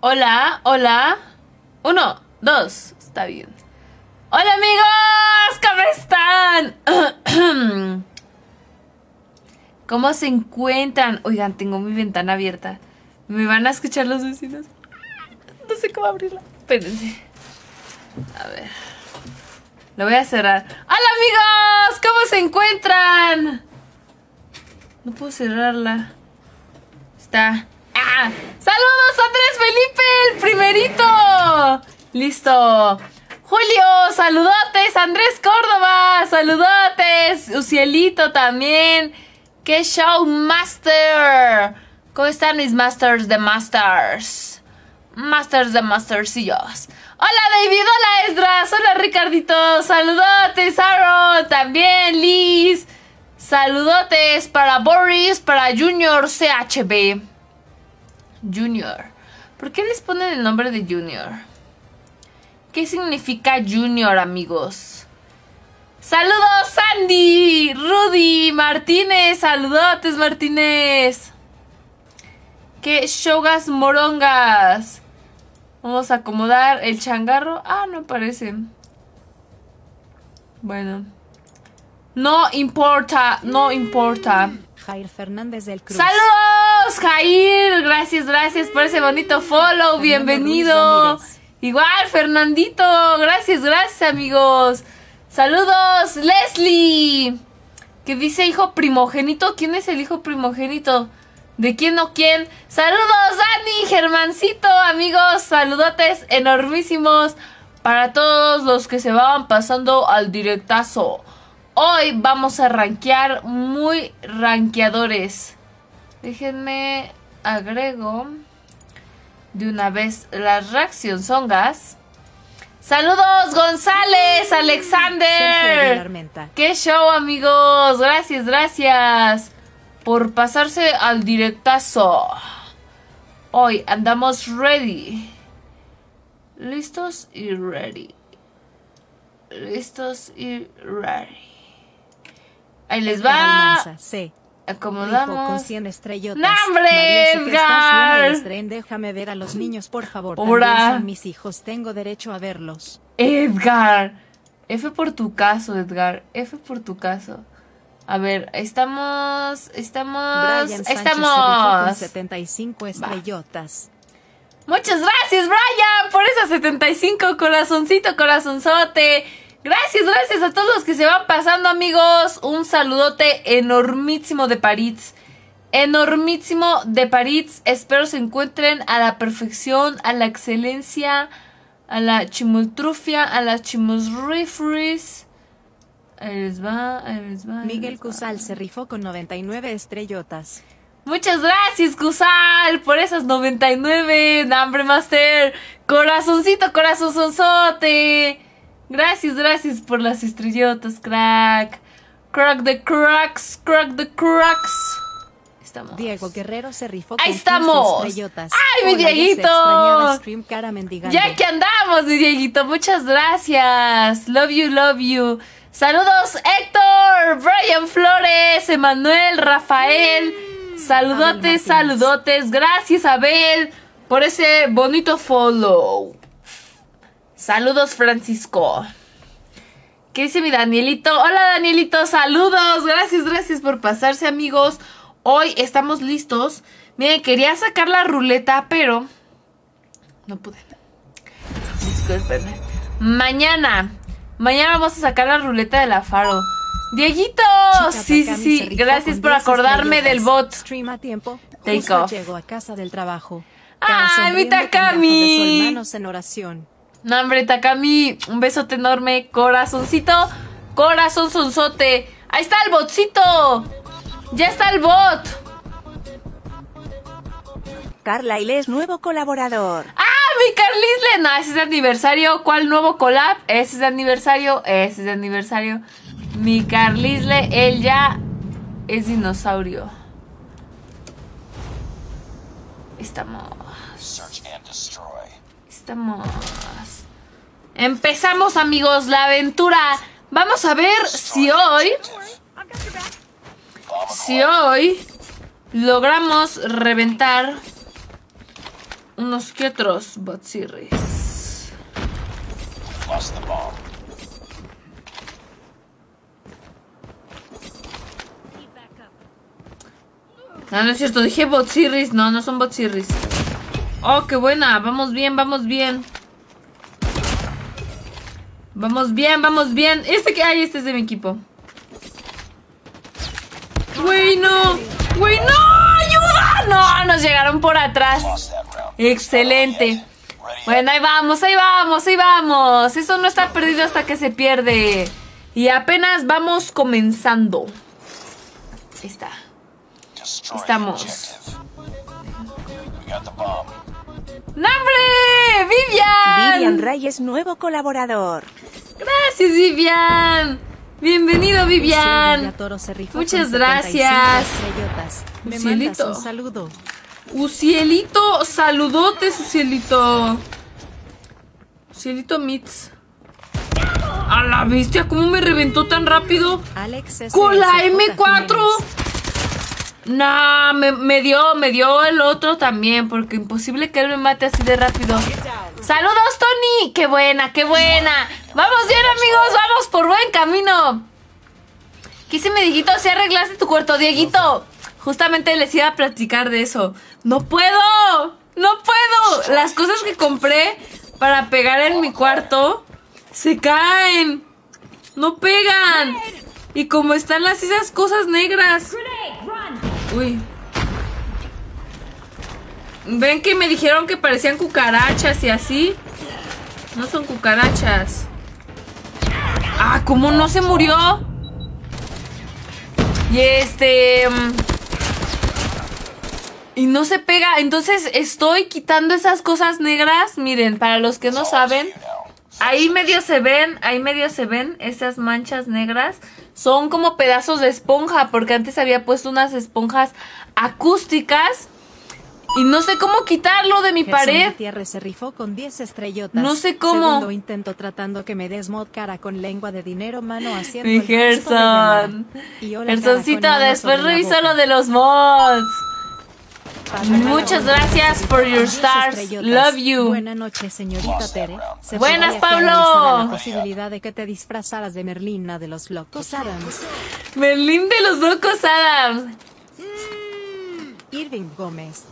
Hola, hola. Uno, dos. Está bien. Hola amigos, ¿cómo están? ¿Cómo se encuentran? Oigan, tengo mi ventana abierta. ¿Me van a escuchar los vecinos? No sé cómo abrirla. Espérense. A ver. Lo voy a cerrar. ¡Hola amigos! ¿Cómo se encuentran? No puedo cerrarla. Está. ¡Saludos Andrés Felipe! ¡El primerito! ¡Listo! Julio, saludotes. Andrés Córdoba, saludotes. Ucielito también. ¡Qué show, Master! ¿Cómo están mis Masters de Masters? Masters de Mastersillos. Hola David, hola Esdras, hola Ricardito, saludotes, Aaron, también Liz. Saludotes para Boris, para Junior CHB. Junior. ¿Por qué les ponen el nombre de Junior? ¿Qué significa Junior, amigos? Saludos, Sandy, Rudy, Martínez, saludotes, Martínez. ¿Qué shogas morongas? Vamos a acomodar el changarro. Ah, no parece. Bueno. No importa, no importa. Jair Fernández del Cruz. ¡Saludos, Jair! Gracias, gracias por ese bonito follow. Bienvenido. Igual, Fernandito. Gracias, gracias, amigos. Saludos, Leslie. Que dice hijo primogénito. ¿Quién es el hijo primogénito? ¿De quién o quién? Saludos, Dani, Germancito, amigos. Saludotes enormísimos para todos los que se van pasando al directazo. Hoy vamos a rankear muy rankeadores. Déjenme agrego de una vez las reaccionzongas. Saludos González, Alexander. Qué show amigos. Gracias, gracias por pasarse al directazo. Hoy andamos ready. Listos y ready. Listos y ready. Ahí les va. Sí. Acomodamos. Con 100 estrellotas. ¡Nambre, Edgar! Déjame ver a los niños, por favor. Ahora. Son mis hijos. Tengo derecho a verlos. Edgar. F por tu caso, Edgar. F por tu caso. A ver, estamos. Estamos. Brian estamos. Con 75 estrellotas. Muchas gracias, Brian, por esas 75 corazoncito, corazonzote. Gracias, gracias a todos los que se van pasando, amigos. Un saludote enormísimo de París. Enormísimo de París. Espero se encuentren a la perfección, a la excelencia, a la chimultrufia, a la chimusrifris. Ahí les va, ahí les va. ahí Miguel les va. Cusal se rifó con 99 estrellotas. Muchas gracias, Cusal, por esas 99. Nambre Master. Corazoncito, corazonzote. Gracias, gracias por las estrellotas, crack. Crack the cracks, crack the cracks. Estamos. Diego Guerrero se rifó Ahí con 15 estamos. estrellotas. ¡Ay, mi Dieguito! Ya que andamos, mi Dieguito, muchas gracias. Love you, love you. Saludos, Héctor, Brian Flores, Emanuel, Rafael. Saludotes, Martínez. saludotes. Gracias, Abel, por ese bonito follow. Saludos, Francisco. ¿Qué dice mi Danielito? Hola, Danielito, saludos. Gracias, gracias por pasarse, amigos. Hoy estamos listos. Miren, quería sacar la ruleta, pero no pude. Discúlpenme. Mañana. Mañana vamos a sacar la ruleta de la Faro. Dieguito. Sí, sí, sí. Gracias por 10 acordarme del bot. Stream a tiempo. Take off. Llegó a casa del trabajo. ¡Ay, mi Takami! en oración. No, hombre, Takami, un besote enorme. Corazoncito, corazón sonzote. Ahí está el botcito. Ya está el bot. Carla es nuevo colaborador. ¡Ah, mi Carlisle! No, ese es de aniversario. ¿Cuál nuevo collab? Ese es de aniversario. Ese es de aniversario. Mi Carlisle, él ya es dinosaurio. Estamos. Estamos. Empezamos, amigos, la aventura. Vamos a ver si hoy. Si hoy logramos reventar unos que otros botsirris. Lost the bomb. No, no es cierto, dije botsirris. No, no son botsirris. Oh, qué buena. Vamos bien, vamos bien. Vamos bien, vamos bien. Este que hay, este es de mi equipo. Güey, no. Güey, no. Ayuda. No, nos llegaron por atrás. Excelente. Bueno, ahí vamos, ahí vamos, ahí vamos. Eso no está perdido hasta que se pierde. Y apenas vamos comenzando. Ahí está. Estamos. ¡Nombre! ¡Vivian! Vivian Reyes, nuevo colaborador. Gracias, Vivian. Bienvenido, Vivian. Muchas con 75 gracias. estrellotas. Me Cielito. mandas un saludo. Ucielito, saludotes, Ucielito. Ucielito Mitz. A la bestia, ¿cómo me reventó tan rápido? Alex. ¡Con la SJ M4! Jiménez. Nah, me, me dio, me dio el otro también, porque imposible que él me mate así de rápido. ¡Saludos, Tony! ¡Qué buena, qué buena! ¡Vamos bien, amigos! ¡Vamos por buen camino! ¿Qué hice, mi Dieguito? ¿Si arreglaste tu cuarto, Dieguito? Justamente les iba a platicar de eso. ¡No puedo! ¡No puedo! Las cosas que compré para pegar en mi cuarto se caen. No pegan. Y como están las esas cosas negras. Uy. Ven que me dijeron que parecían cucarachas y así. No son cucarachas. Ah, ¿cómo no se murió? Y este... mm, Y no se pega. Entonces estoy quitando esas cosas negras. Miren, para los que no saben. Ahí medio se ven, ahí medio se ven esas manchas negras. Son como pedazos de esponja, porque antes había puesto unas esponjas acústicas. Y no sé cómo quitarlo de mi Gerson pared. Gutiérrez se rifó con 10 estrellotas. No sé cómo. Segundo intento tratando que me des mod cara con lengua de dinero mano haciendo Mi. Gerson. Y hola, después boca. lo de los mods. Muchas gracias por your 10 stars. Love you. Buenas noches, señorita Tere. Se Buenas, podría Pablo. analizar La posibilidad de que te disfrazaras de Merlina de los locos Adams. Merlín de los locos Adams. Irving Gómez.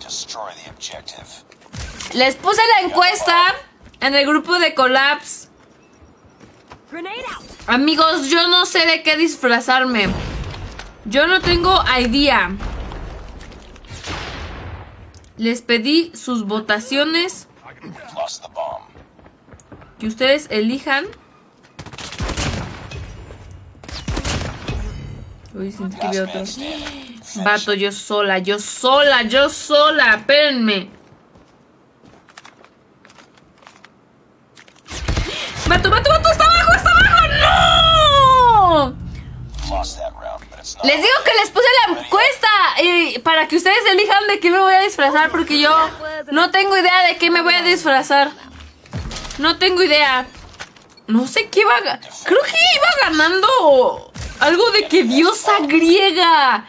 Destroy the objective. Les puse la encuesta en el grupo de Collapse. Amigos, yo no sé de qué disfrazarme. Yo no tengo idea. Les pedí sus votaciones que ustedes elijan. Uy, sentí que otro. Vato, yo sola, yo sola, yo sola. Espérenme. Vato, vato, vato, está abajo, está abajo. ¡No! Les digo que les puse la encuesta y para que ustedes elijan de qué me voy a disfrazar porque yo no tengo idea de qué me voy a disfrazar. No tengo idea. No sé qué iba a... ga- Creo que iba ganando algo de que diosa griega.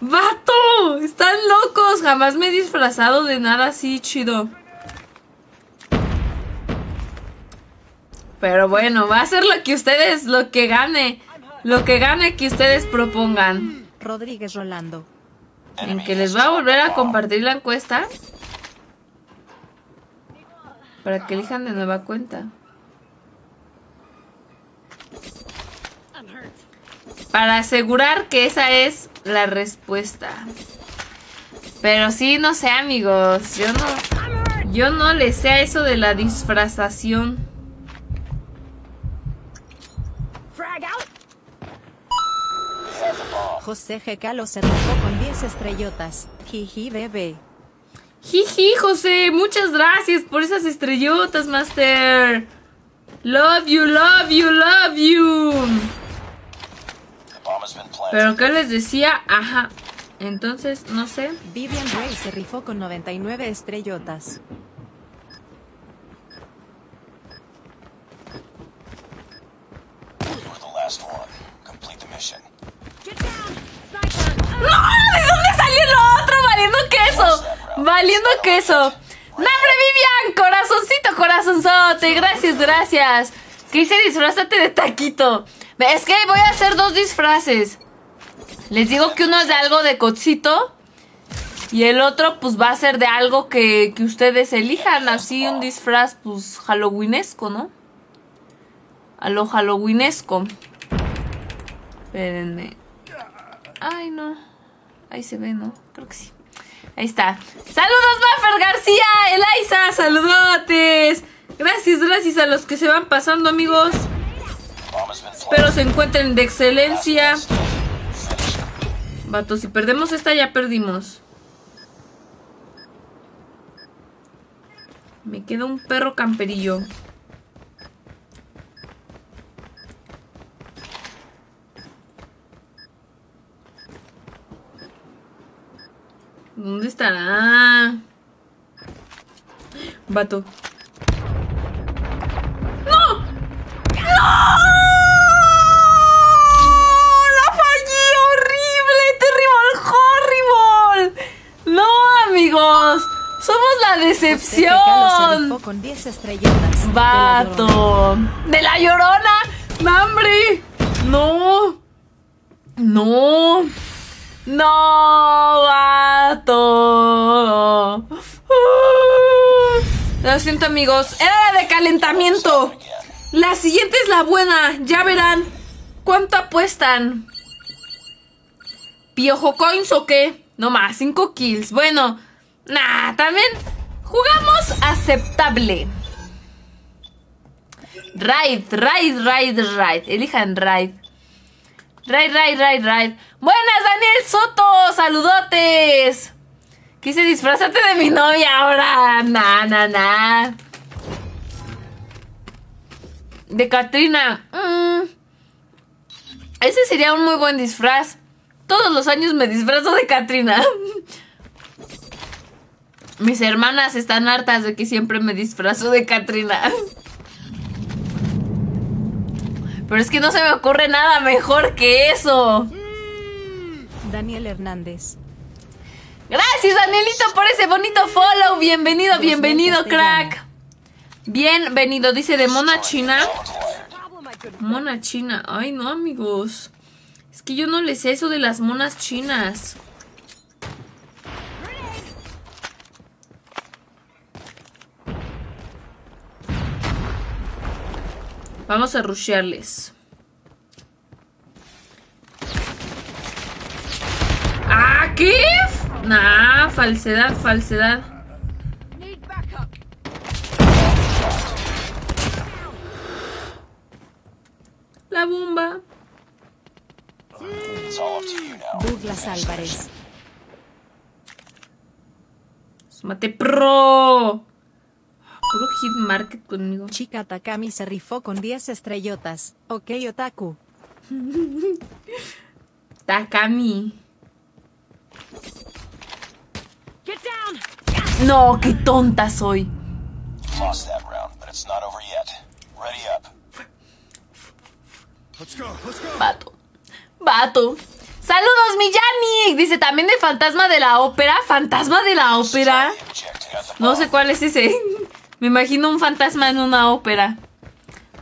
Vato, están locos. Jamás me he disfrazado de nada así chido. Pero bueno, va a ser lo que ustedes, lo que gane. Lo que gane que ustedes propongan. Rodríguez Rolando. En que les voy a volver a compartir la encuesta. Para que elijan de nueva cuenta. Para asegurar que esa es la respuesta. Pero sí, no sé, amigos. Yo no. Yo no le sé a eso de la disfrazación. José G. Calo se rifó con 10 estrellotas. Jiji bebé. Jiji, José, muchas gracias por esas estrellotas, Master. Love you, love you, love you. The bomb has been planted. Pero ¿qué les decía? Ajá. Entonces, no sé. Vivian Ray se rifó con 99 estrellotas. ¡No! ¿De dónde salió lo otro valiendo queso? Valiendo queso. ¡Nombre Vivian! Corazoncito, corazonzote. Gracias, gracias. ¿Qué hice? Disfrazate de taquito. Es que voy a hacer dos disfraces. Les digo que uno es de algo de cocito. Y el otro, pues, va a ser de algo que, que ustedes elijan. Así un disfraz, pues, halloweenesco, ¿no? A lo halloweenesco. Espérenme. Ay, no. Ahí se ve, ¿no? Creo que sí. Ahí está. ¡Saludos, Maffer García! ¡Eliza! ¡Saludotes! Gracias, gracias a los que se van pasando, amigos. Espero se encuentren de excelencia. Vato, si perdemos esta, ya perdimos. Me queda un perro camperillo. ¿Dónde estará? Vato. ¡No! ¡No! ¡La fallé! ¡Horrible! ¡Terrible! ¡Horrible! ¡No, amigos! ¡Somos la decepción! con 10 estrellitas. de la Llorona. ¡Vato! ¡De la llorona! ¡Mambre! ¡No! ¡No! ¡No, vato! Lo siento, amigos. Era de calentamiento. La siguiente es la buena. Ya verán. ¿Cuánto apuestan? ¿Piojo coins o qué? No más, 5 kills. Bueno, nah, también jugamos aceptable. Raid, raid, raid, raid. Elijan raid. Raid, raid, raid, raid. Buenas, Daniel Soto. Saludotes. Quise disfrazarte de mi novia ahora. Nah, nah, nah. De Katrina. Mm. Ese sería un muy buen disfraz. Todos los años me disfrazo de Katrina. Mis hermanas están hartas de que siempre me disfrazo de Katrina. Pero es que no se me ocurre nada mejor que eso. Daniel Hernández. Gracias, Danielito, por ese bonito follow. Bienvenido, bienvenido, crack. Bienvenido, dice de Mona China. Mona China. Ay, no, amigos. Que yo no les sé eso de las monas chinas. Vamos a rushearles. ¿Ah, qué? Falsedad, falsedad. La bomba. It's all up to you now. Douglas Álvarez. Mate pro. Puro hit market conmigo. Chica Takami se rifó con 10 estrellotas. Ok, Otaku. Takami. No, qué tonta soy. Lost that round, but it's not over yet. Ready up. Vato. Vato. Saludos, mi Yannick. Dice también de Fantasma de la Ópera. ¿Fantasma de la Ópera? No sé cuál es ese. Me imagino un fantasma en una ópera.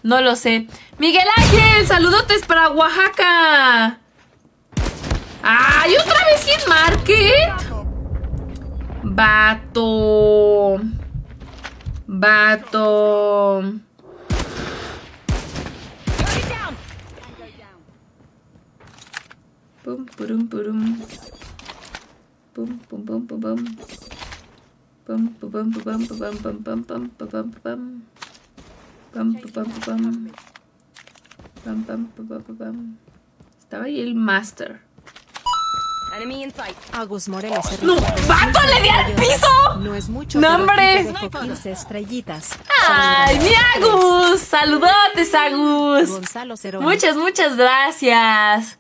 No lo sé. Miguel Ángel, saludotes para Oaxaca. ¡Ay, otra vez Hit Market! Vato. Vato. Pum, purum, purum. Pum, pum, pum, pum, pum. Pum, pum, pum, pum, pum, pum, pum, pum, pum, pum, pum, pum. Pum, pum, pum, pum, pum. Pum, pum, pum, pum, pum, pum. Estaba ahí el Master. Agus Morelos se ¡No! rifó con ¡Vato, 15 le di al piso! No es mucho. ¡No, 15 estrellitas. ¡Ay, mi Agus! ¡Saludotes, Agus! Gonzalo Cerón. Muchas, muchas gracias.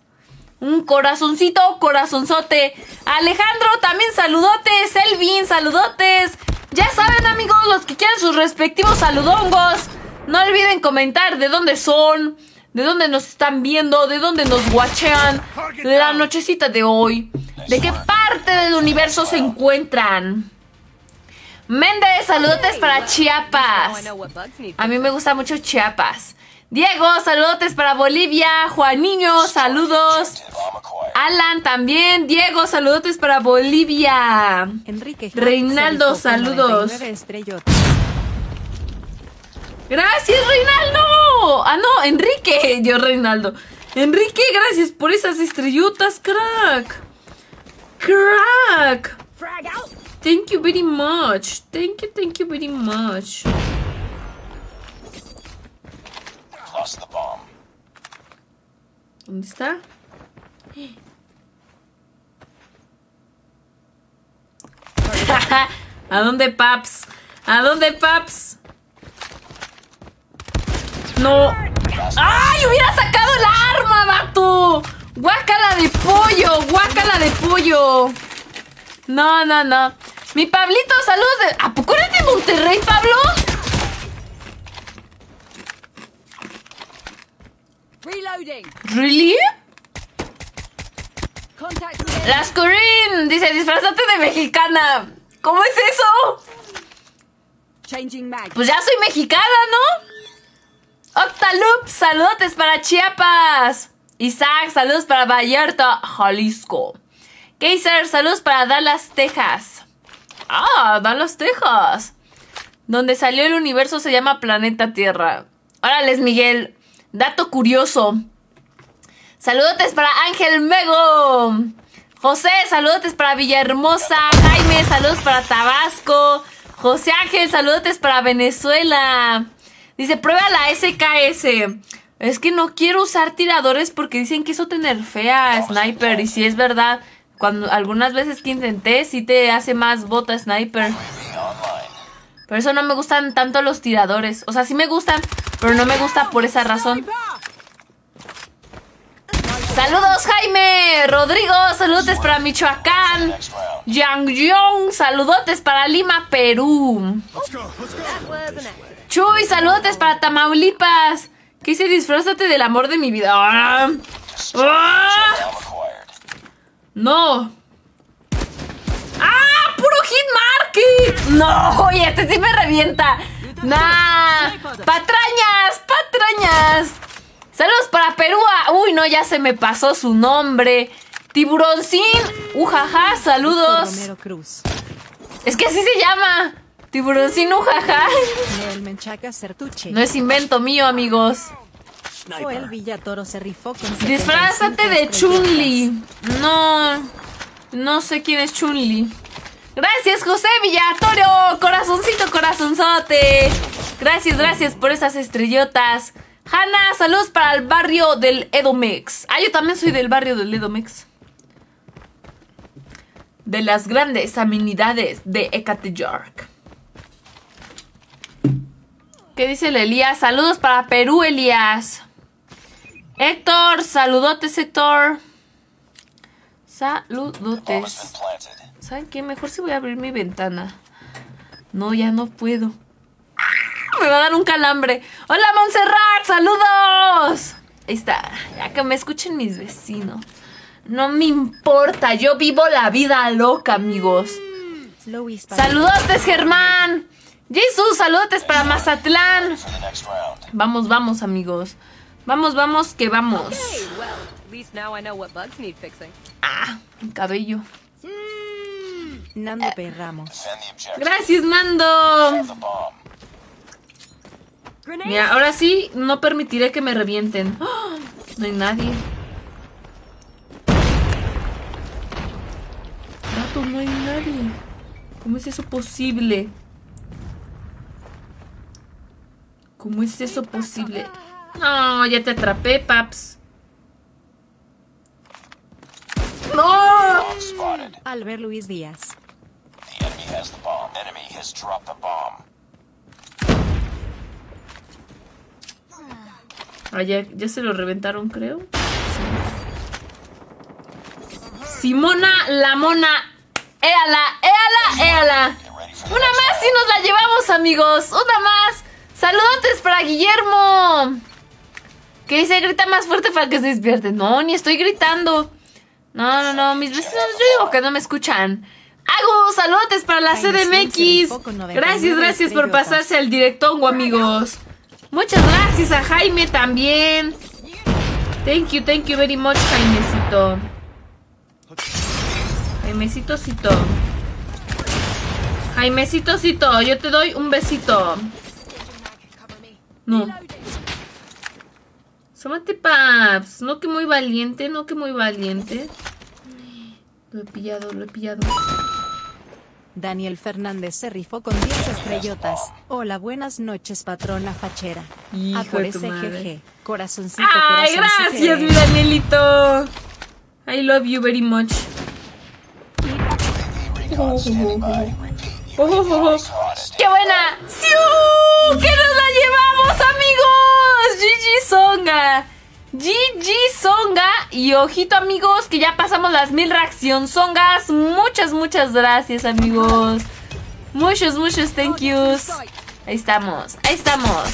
Un corazoncito, corazonzote. Alejandro, también saludotes. Elvin, saludotes. Ya saben, amigos, los que quieran sus respectivos saludongos. No olviden comentar de dónde son, de dónde nos están viendo, de dónde nos guachean la nochecita de hoy. De qué parte del universo se encuentran. Méndez, saludotes para Chiapas. A mí me gusta mucho Chiapas. Diego, saludotes para Bolivia. Juaniño, saludos. Alan también. Diego, saludotes para Bolivia. Enrique Reinaldo, saludos. 99 estrellotas. Gracias, Reinaldo. Ah, no, Enrique. Yo, Reinaldo. Enrique, gracias por esas estrellotas, crack. Crack. Thank you very much. Thank you, thank you very much. ¿Dónde está? ¿A dónde, Paps? ¿A dónde, Paps? No. ¡Ay! ¡Hubiera sacado el arma, vato! ¡Guácala de pollo! ¡Guácala de pollo! No, no, no. Mi Pablito, saludos de. ¿A poco eres de Monterrey, Pablo? Reloading. ¿Really? Las Corinne dice, disfrazate de mexicana. ¿Cómo es eso? Pues ya soy mexicana, ¿no? Octalup, saludos para Chiapas. Isaac, saludos para Vallarta, Jalisco. Kaiser, saludos para Dallas, Texas. Ah, Dallas, Texas. Donde salió el universo se llama Planeta Tierra. Órales, Miguel. Dato curioso. Saludotes para Ángel Mego. José, saludotes para Villahermosa. Jaime, saludos para Tabasco. José Ángel, saludotes para Venezuela. Dice, prueba la SKS. Es que no quiero usar tiradores porque dicen que eso te nerfea Sniper. Y si es verdad, cuando algunas veces que intenté, sí te hace más bota Sniper. Por eso no me gustan tanto los tiradores. O sea, sí me gustan, pero no me gusta por esa razón. Saludos Jaime, Rodrigo, saludotes para Michoacán. Yang Yong, saludotes para Lima, Perú. Chuy, saludotes para Tamaulipas. ¿Qué dice? Disfrázate del amor de mi vida. Ah. Ah. No. ¡Ah! ¡Puro hit market! No, oye, este sí me revienta. Nah. Patrañas, patrañas. Saludos para Perú. Uy, no, ya se me pasó su nombre. Tiburoncín. Ujaja, saludos. Romero Cruz. Es que así se llama. Tiburoncín, ujaja. No es invento mío, amigos. Joel Villatoro se rifó con Disfrázate 75 de. Chun-Li. No, no sé quién es Chun-Li. Gracias, José Villatorio. Corazoncito, corazonzote. Gracias, gracias por esas estrellotas. Hanna, saludos para el barrio del Edomex. Ah, yo también soy del barrio del Edomex. De las grandes amenidades de Ecateyark. ¿Qué dice el Elías? Saludos para Perú, Elías. Héctor, saludotes, Héctor. Saludotes. ¿Saben qué? Mejor si voy a abrir mi ventana. No, ya no puedo. Me va a dar un calambre. Hola, Montserrat, saludos. Ahí está. Ya que me escuchen mis vecinos. No me importa, yo vivo la vida loca, amigos. Saludotes, Germán. Jesús, saludotes para Mazatlán. Vamos, vamos, amigos. Vamos, vamos, que vamos. Hey, well, at least now I know what bugs need fixing. Ah, mi cabello. Nando P. Ramos. Gracias, Nando. Mira, ahora sí, no permitiré que me revienten. ¡Ah! No hay nadie. Gato, no hay nadie. ¿Cómo es eso posible? ¿Cómo es eso posible? No, ya te atrapé, paps. ¡No! Albert Luis Díaz. The bomb. Enemy dropped the bomb. Ah, ya, se lo reventaron, creo. Simona la mona. ¡Éala! ¡Éala! ¡Éala! Una más y nos la llevamos, amigos. Una más. Saludotes para Guillermo. Que dice grita más fuerte para que se despierte. No, ni estoy gritando. No, no, no. Mis vecinos, yo digo que no me escuchan. Agus, saludos para la CDMX. rifó con 99 Gracias, gracias por pasarse al directongo, amigos. Muchas gracias a Jaime también. Thank you, thank you very much, Jaimecito. Jaimecito, cito. Jaimecito, cito. Yo te doy un besito. No. Sómate, paps. No que muy valiente, no que muy valiente. Lo he pillado, lo he pillado. Daniel Fernández se rifó con 10 estrellotas. Hola, buenas noches, patrona fachera. Hijo A por de tu ese madre. jeje. Corazoncito, Ay, corazoncito. gracias, mi Danielito. I love you very much. Oh, oh, oh. ¡Qué buena! ¡Siu! ¡Que nos la llevamos, amigos! GG Songa. GG Songa. Y ojito, amigos, que ya pasamos las mil reacción Songas. Muchas, muchas gracias, amigos. Muchos, muchos thank yous. Ahí estamos, ahí estamos.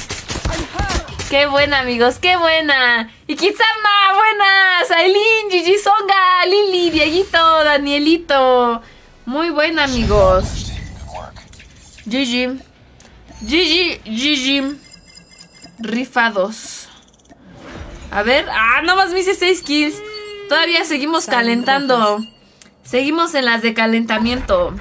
Qué buena, amigos, qué buena. Y Kitsama, buenas. Aileen, Gigi Songa, Lili, Dieguito, Danielito. Muy buena, amigos. Gigi. Gigi, Gigi. Rifados. A ver. Ah, nomás me hice 6 kills. Todavía seguimos calentando. Seguimos en las de calentamiento.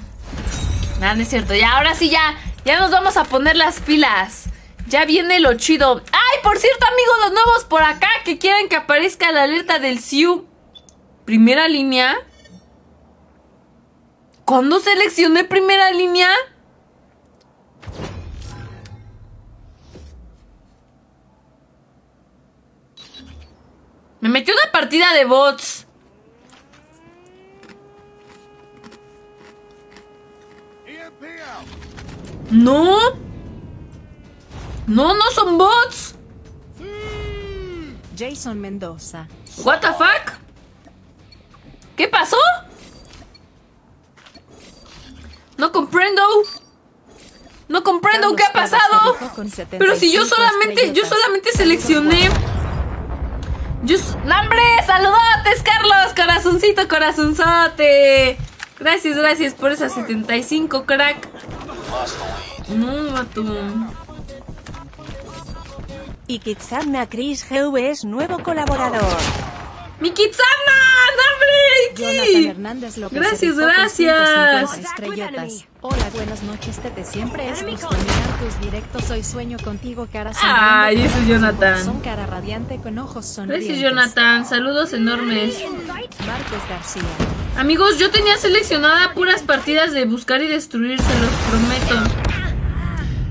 Nada, no es cierto. Ya, ahora sí, ya. Ya nos vamos a poner las pilas. Ya viene lo chido. ¡Ay, por cierto, amigos, los nuevos por acá que quieren que aparezca la alerta del SIU! Primera línea. ¿Cuándo seleccioné primera línea? Me metió una partida de bots. No. No, no son bots. Jason Mendoza. What the fuck? ¿Qué pasó? No comprendo. No comprendo Carlos qué ha pasado. rifó con 75 Pero si yo solamente, yo solamente seleccioné. Yo, s- ¡No, hombre! ¡Saludotes, Carlos! Corazoncito, corazonzote. Gracias, gracias por esas 75, crack. No, vato. Y Kitsama Chris Heu es nuevo colaborador. ¡Mi Kitsama! ¡No, Jonathan hombre! Iki! Hernández López Gracias, gracias. 150 estrellotas. Hola, buenas noches, Tete. Siempre es gusto mirar tus directos. Hoy sueño contigo, cara sonriente. Ay, ese con Jonathan. Son cara radiante con ojos sonrientes. Gracias, Jonathan. Saludos enormes. Marcos García. Amigos, yo tenía seleccionada puras partidas de buscar y destruir, se los prometo.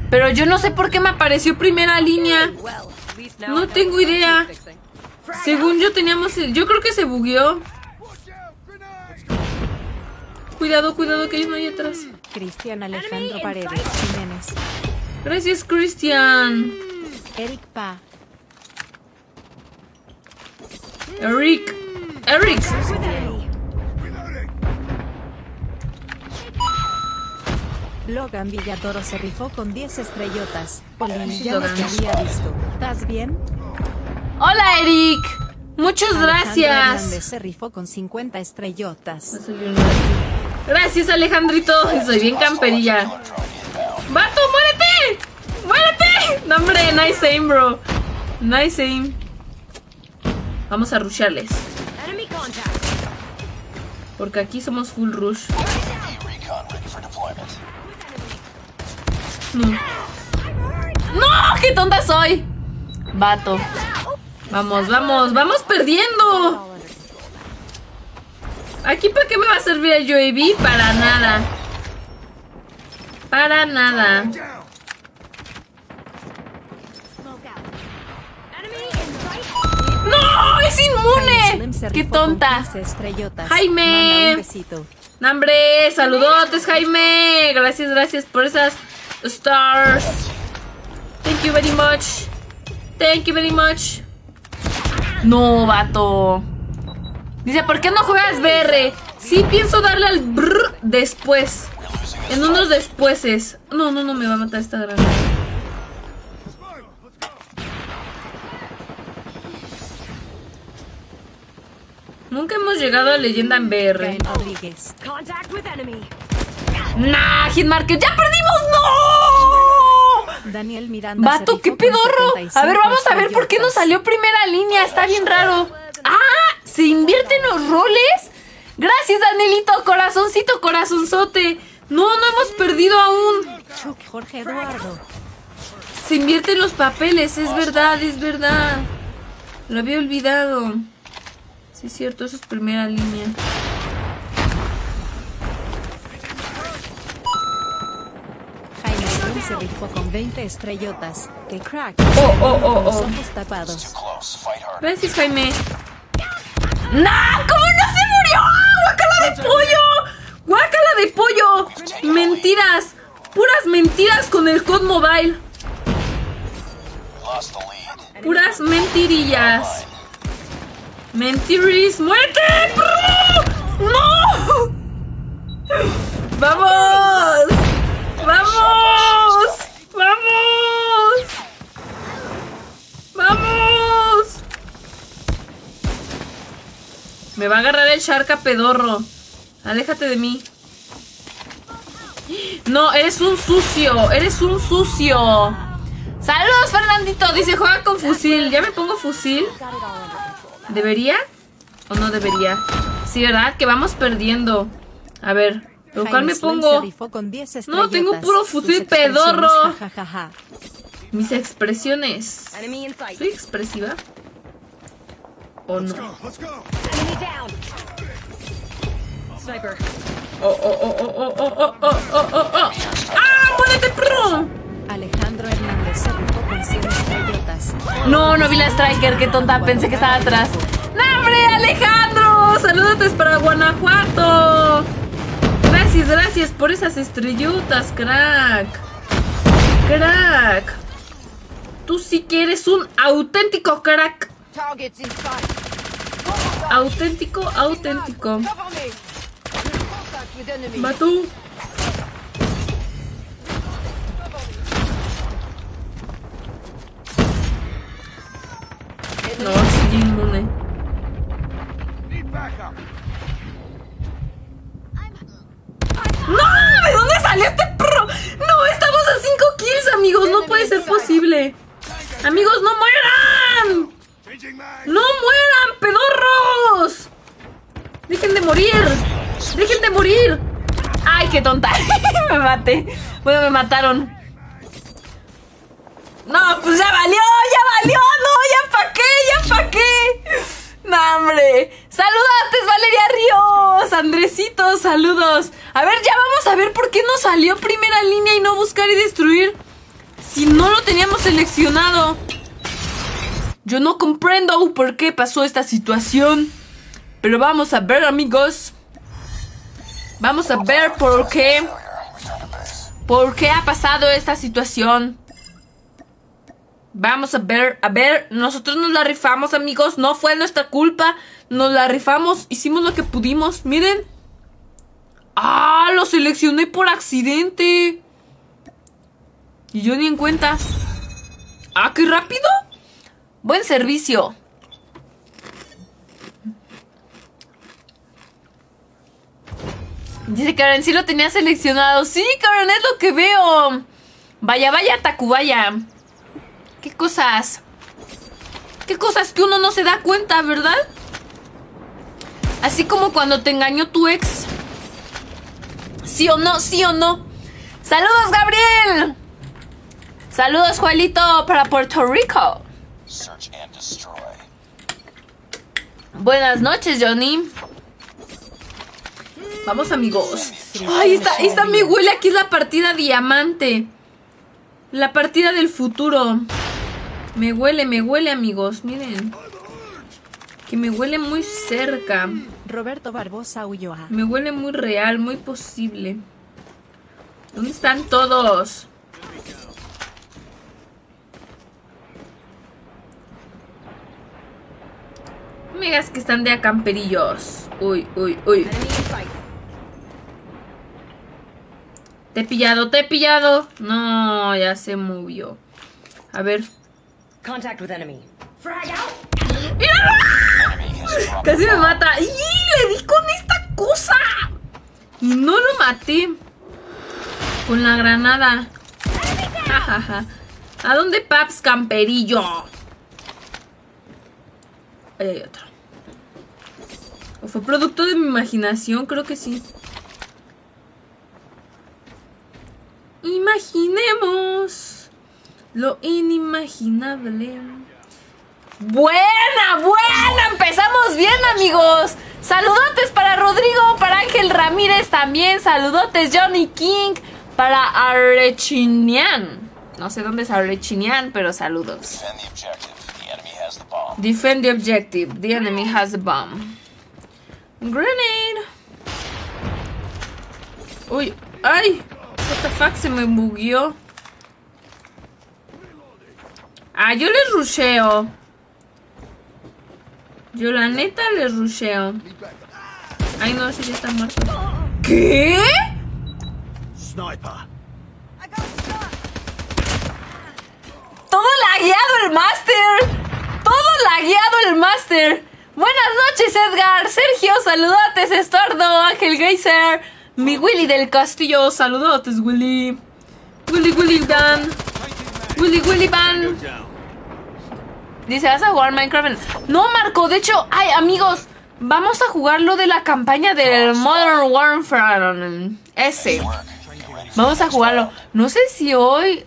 Pero yo no sé por qué me apareció primera línea. No tengo idea. Según yo teníamos... el- Yo creo que se bugueó. Cuidado, cuidado que hay uno ahí atrás. Cristian Alejandro Paredes Jiménez. Gracias, Christian. Eric Pa. Eric. Eric. Logan Villatoro se rifó con 10 estrellotas. Ya no Logan. te había visto. ¿Estás bien? Hola, Eric. Muchas gracias. se rifó con 50 estrellotas. Gracias, Alejandrito. Soy bien camperilla. ¡Vato, muérete! ¡Muérete! No, hombre, nice aim, bro. Nice aim. Vamos a contact. Porque aquí somos full rush. No. ¡No! ¡Qué tonta soy! Vato. Vamos, vamos, vamos perdiendo. ¿Aquí para qué me va a servir el UAV? Para nada. Para nada. ¡No! ¡Es inmune! ¡Qué tonta! 15 estrellotas. Jaime. Hombre, saludotes, Jaime. Gracias, gracias por esas stars. Thank you very much. Thank you very much. No, vato. Dice, ¿por qué no juegas BR? Sí, pienso darle al brr después. En unos despuéses. No, no, no me va a matar esta granada. Nunca hemos llegado a leyenda en BR. Nah, Hitmarker, ¡ya perdimos! ¡No! Daniel Miranda. Vato, qué pedorro. 75 A ver, vamos a ver por qué nos estrellotas. salió primera línea. Está bien raro. Ah, se invierten los roles. Gracias, Danielito. Corazoncito, corazonzote. No, no hemos perdido aún. Jorge Eduardo. Se invierten los papeles, es verdad, es verdad. Lo había olvidado. Sí, es cierto, eso es primera línea. Jaime León se rifó con 20 estrellotas. Que crack. Oh, oh, oh, oh. ojos tapados. Gracias, Jaime. ¡Nah! ¿Cómo no se murió? ¡Ah, ¡Guácala de pollo! ¡Guácala de pollo! Mentiras. Puras mentiras con el COD Mobile. Puras mentirillas. Mentiris. ¡Muerte! ¡No! ¡Vamos! ¡Vamos! Me va a agarrar el Sharka pedorro. Aléjate de mí. No, eres un sucio. Eres un sucio. Saludos, Fernandito. Dice, juega con fusil. ¿Ya me pongo fusil? ¿Debería? ¿O no debería? Sí, ¿verdad? Que vamos perdiendo. A ver, ¿pero cuál me pongo? se rifó con 10 No, tengo puro fusil pedorro. Mis expresiones. ¿Soy expresiva? ¿O no? Sniper. Oh, oh, oh, oh, oh, oh, oh, oh, oh, oh, oh. ¡Ah, muérete, perro! Alejandro Hernández se rifó con 100 estrellotas. No, no vi la striker, qué tonta, pensé que estaba atrás. ¡No, hombre, Alejandro! Saludos para Guanajuato. Gracias, gracias por esas estrellotas, crack. Crack. Tú sí que eres un auténtico crack. Targets in sight. Auténtico, auténtico. Cover me. Contact with enemy. Va tú. No, sí, inmune. ¡No! ¿De dónde salió este perro? No, estamos a 5 kills, amigos. No puede ser posible. Amigos, no mueran. ¡No mueran, pedorros! ¡Dejen de morir! ¡Dejen de morir! ¡Ay, qué tonta! me maté. Bueno, me mataron. No, pues ya valió, ya valió, no, ya pa' qué, ya pa' qué. No, hombre. Saludantes, Valeria Ríos. Andresito, saludos. A ver, ya vamos a ver por qué nos salió primera línea y no buscar y destruir. Si no lo teníamos seleccionado. Yo no comprendo por qué pasó esta situación. Pero vamos a ver, amigos. Vamos a ver por qué. ¿Por qué ha pasado esta situación? Vamos a ver, a ver, nosotros nos la rifamos, amigos, no fue nuestra culpa, nos la rifamos, hicimos lo que pudimos, miren. Ah, lo seleccioné por accidente. Y yo ni en cuenta. Ah, qué rápido. Buen servicio. Dice Karen, sí lo tenía seleccionado. Sí, Karen, es lo que veo. Vaya, vaya, Tacubaya. ¿Qué cosas? ¿Qué cosas que uno no se da cuenta, verdad? Así como cuando te engañó tu ex. ¿Sí o no? ¿Sí o no? ¡Saludos, Gabriel! ¡Saludos, Juelito, para Puerto Rico! Search and destroy. Buenas noches, Johnny. Vamos, amigos. Ay, está, esta me huele. Aquí es la partida diamante. La partida del futuro. Me huele, me huele, amigos. Miren. Que me huele muy cerca. Roberto Barbosa Ulloa. Me huele muy real, muy posible. ¿Dónde están todos? Digas que están de acamperillos. Uy, uy, uy. Te he pillado, te he pillado. No, ya se movió. A ver. Contact with enemy. Frag out. Casi me mata. ¡Y le di con esta cosa! Y no lo maté. Con la granada. ¿A dónde, Paps Camperillo? Ahí hay otro. ¿O fue producto de mi imaginación? Creo que sí. Imaginemos lo inimaginable. Buena, buena. Empezamos bien, amigos. Saludotes para Rodrigo, para Ángel Ramírez también. Saludotes, Johnny King, para Arrechinian. No sé dónde es Arrechinian, pero saludos. Defend the objective. The enemy has the bomb. Grenade. Uy, ay. What the fuck, se me bugueó. Ah, yo les rusheo. Yo la neta les rusheo. Ay, no, ese ya está muerto. ¿Qué? Sniper. Todo lagueado el máster. Todo lagueado el máster. Buenas noches, Edgar. Sergio, saludotes. Estuardo, Ángel Geyser. Mi Willy del Castillo, saludotes, Willy. Willy, Willy Van. Willy, Willy Van. Dice, ¿vas a jugar Minecraft? No, Marco, de hecho, ay, amigos, vamos a jugar lo de la campaña del Modern Warfare. Ese. Vamos a jugarlo. No sé si hoy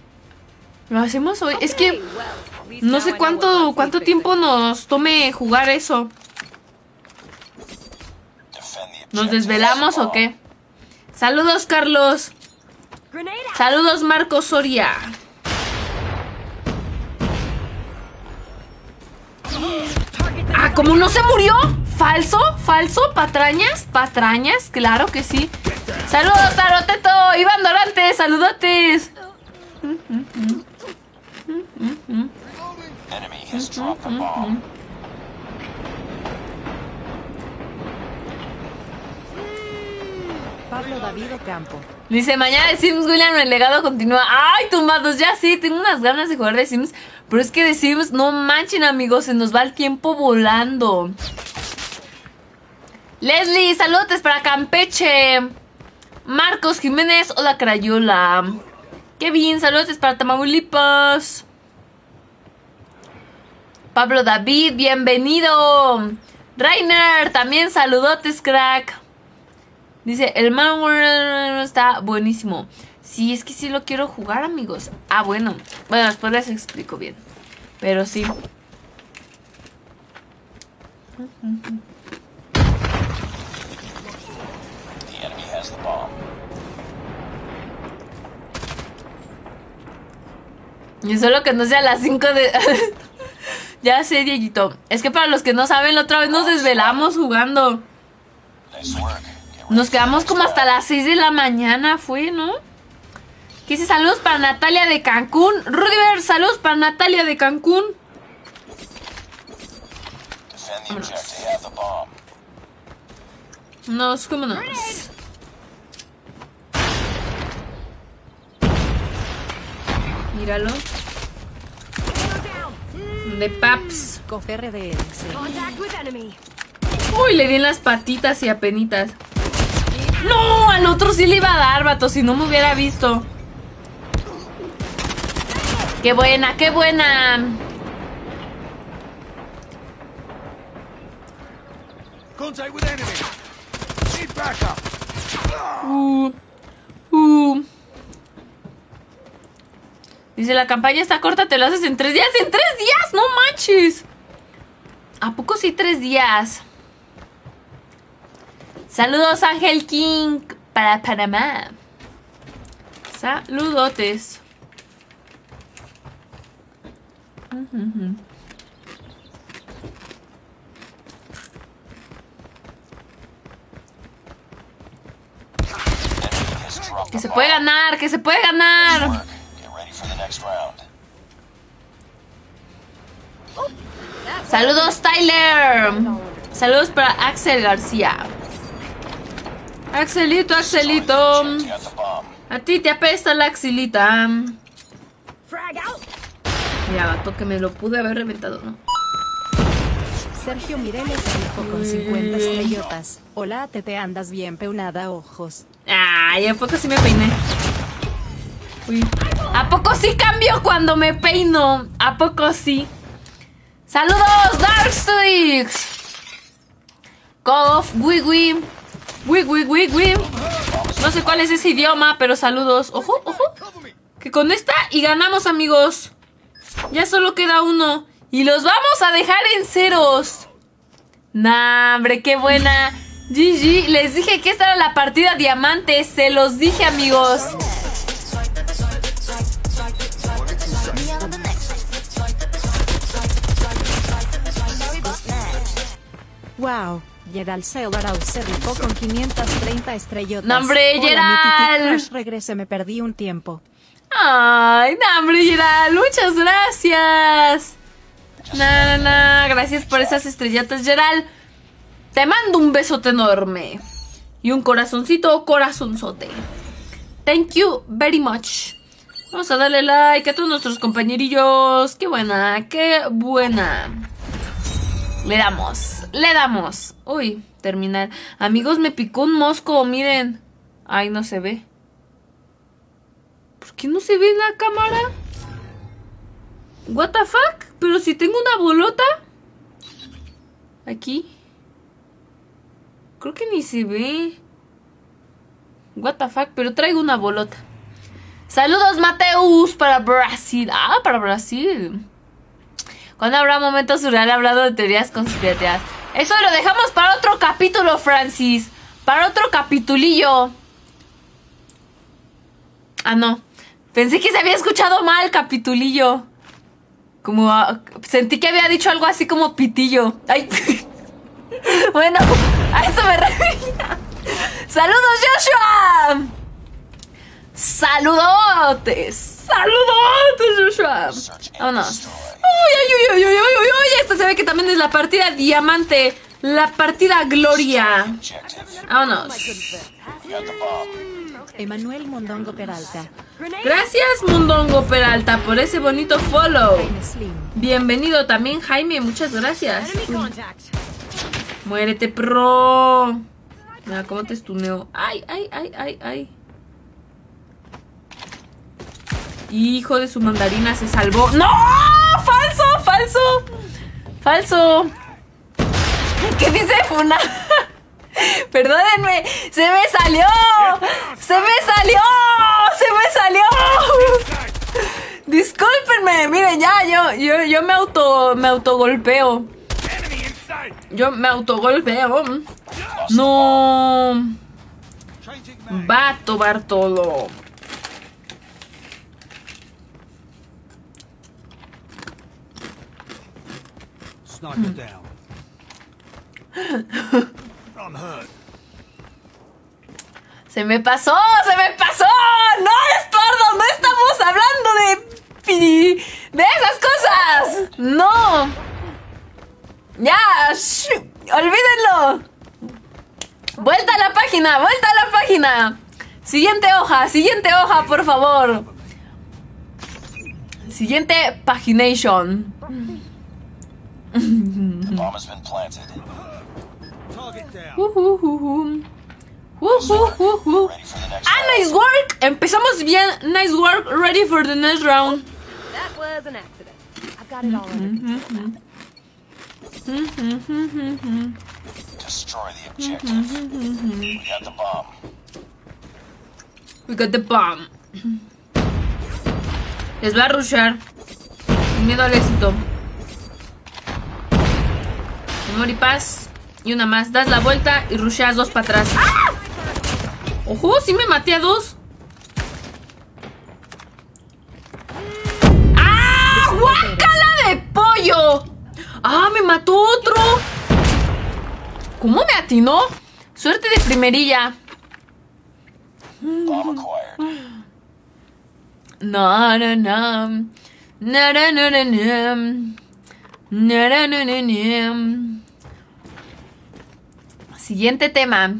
lo hacemos hoy. Es que no sé cuánto cuánto tiempo nos tome jugar eso. ¿Nos desvelamos o qué? Saludos, Carlos. Saludos, Marcos Soria. Ah, ¿cómo no se murió? ¿Falso? ¿Falso? ¿Patrañas? ¿Patrañas? Claro que sí. Saludos, Taroteto. Iván Dorante, saludotes. Enemy has dropped the bomb. Pablo David Ocampo. Dice, mañana de Sims, William, el legado continúa. Ay, tumbados, ya sí, tengo unas ganas de jugar de Sims. Pero es que de Sims, no manchen, amigos, se nos va el tiempo volando. Leslie, saludos para Campeche. Marcos Jiménez, hola Crayola. Kevin, saludos para Tamaulipas. Pablo David, bienvenido. Rainer, también saludotes, crack. Dice, el malware está buenísimo. Sí, es que sí lo quiero jugar, amigos. Ah, bueno. Bueno, después les explico bien. Pero sí. Y solo que no sea las 5 de... ya sé, Dieguito. Es que para los que no saben, la otra vez nos desvelamos jugando. Nice work. Nos quedamos como hasta las 6 de la mañana, fue, ¿no? ¿Qué dice? Saludos para Natalia de Cancún. Rudiver, saludos para Natalia de Cancún. Bomb. Nos, ¿cómo no? Míralo. De Paps. De. Uy, le di en las patitas y apenitas. No, al otro sí le iba a dar, vato, si no me hubiera visto. Qué buena, qué buena. Uh, uh. Dice, la campaña está corta, te lo haces en tres días. ¡En tres días! ¡No manches! ¿A poco sí tres días? Saludos, Ángel King, para Panamá. Saludotes. Que se puede ganar, que se puede ganar. Saludos, Tyler. Saludos para Axel García. Axelito, Axelito. A ti te apesta la axilita. Mira, vato, que me lo pude haber reventado, ¿no? Sergio Mireles se dijo con 50 estrellotas. Hola, te te andas bien peunada, ojos. Ay, ¿a poco sí me peiné? Uy. ¿A poco sí cambio cuando me peino? ¿A poco sí? ¡Saludos, Darksticks! Call of Wigwi. Wigwi, Wigwi. No sé cuál es ese idioma, pero saludos. Ojo, ojo. Que con esta y ganamos, amigos. Ya solo queda uno. Y los vamos a dejar en ceros. Nah, hombre, qué buena. GG, les dije que esta era la partida diamante. Se los dije, amigos. Wow. Gerald Seobarau se rifó con 530 estrellotas. No, hombre, Hola, mi Gerald. regrese, me perdí un tiempo. Ay, no, hombre, Gerald, muchas gracias. No, no, no, gracias por esas estrellitas, Gerald. Te mando un besote enorme. Y un corazoncito, corazonzote. Thank you very much. Vamos a darle like a todos nuestros compañerillos. Qué buena, qué buena. Le damos, le damos. Uy, terminar. Amigos, me picó un mosco, miren. Ay, no se ve. ¿Por qué no se ve en la cámara? What the fuck? Pero si tengo una bolota. Aquí. Creo que ni se ve. What the fuck, pero traigo una bolota. Saludos Mateus para Brasil. Ah, para Brasil. ¿Cuándo habrá momentos surreal hablando de teorías conspirativas? Eso lo dejamos para otro capítulo, Francis. Para otro capitulillo. Ah, no. Pensé que se había escuchado mal, capitulillo. Como ah, sentí que había dicho algo así como pitillo. Bueno, a eso me refería. ¡Saludos, Joshua! ¡Saludotes! ¡Saludotes, Joshua! Vámonos. Uy, uy, uy, uy, uy, uy. Esta se ve que también es la partida diamante. La partida gloria. Vámonos. Emanuel Mondongo Peralta. Gracias, Mundongo Peralta, por ese bonito follow. Bienvenido también, Jaime. Muchas gracias. Muérete, pro. Mira cómo te estuneo. Ay, ay, ay, ay, ay. Hijo de su mandarina se salvó. ¡No! ¡Falso! ¡Falso! ¡Falso! ¿Qué dice Funa? Perdónenme, se me salió. Se me salió. Se me salió. Discúlpenme, miren ya, yo, yo, yo me auto, me autogolpeo. Yo me autogolpeo. No. Vato Bartolo. Se me pasó, se me pasó. No, Estordo, no estamos hablando de de esas cosas. No. Ya, olvídenlo. Vuelta a la página, vuelta a la página. Siguiente hoja, siguiente hoja, por favor. Siguiente pagination. The bomb has been planted. Target down. Ah, nice work. Empezamos bien. Nice work. Ready for the next round. That was an accident. I've got it all under control. Destroy the objective. We got the bomb. We got the bomb. Les va a rushar. Sin miedo al éxito. Memory pass. Y una más. Das la vuelta y rusheas dos para atrás. ¡Ah! Ojo, sí me maté a dos. ¡Ah! ¡Guácala de pollo! ¡Ah! Me mató otro. ¿Cómo me atinó? Suerte de primerilla. No, no, no. No, no, no, no, no. No, no, no, no, no. Siguiente tema.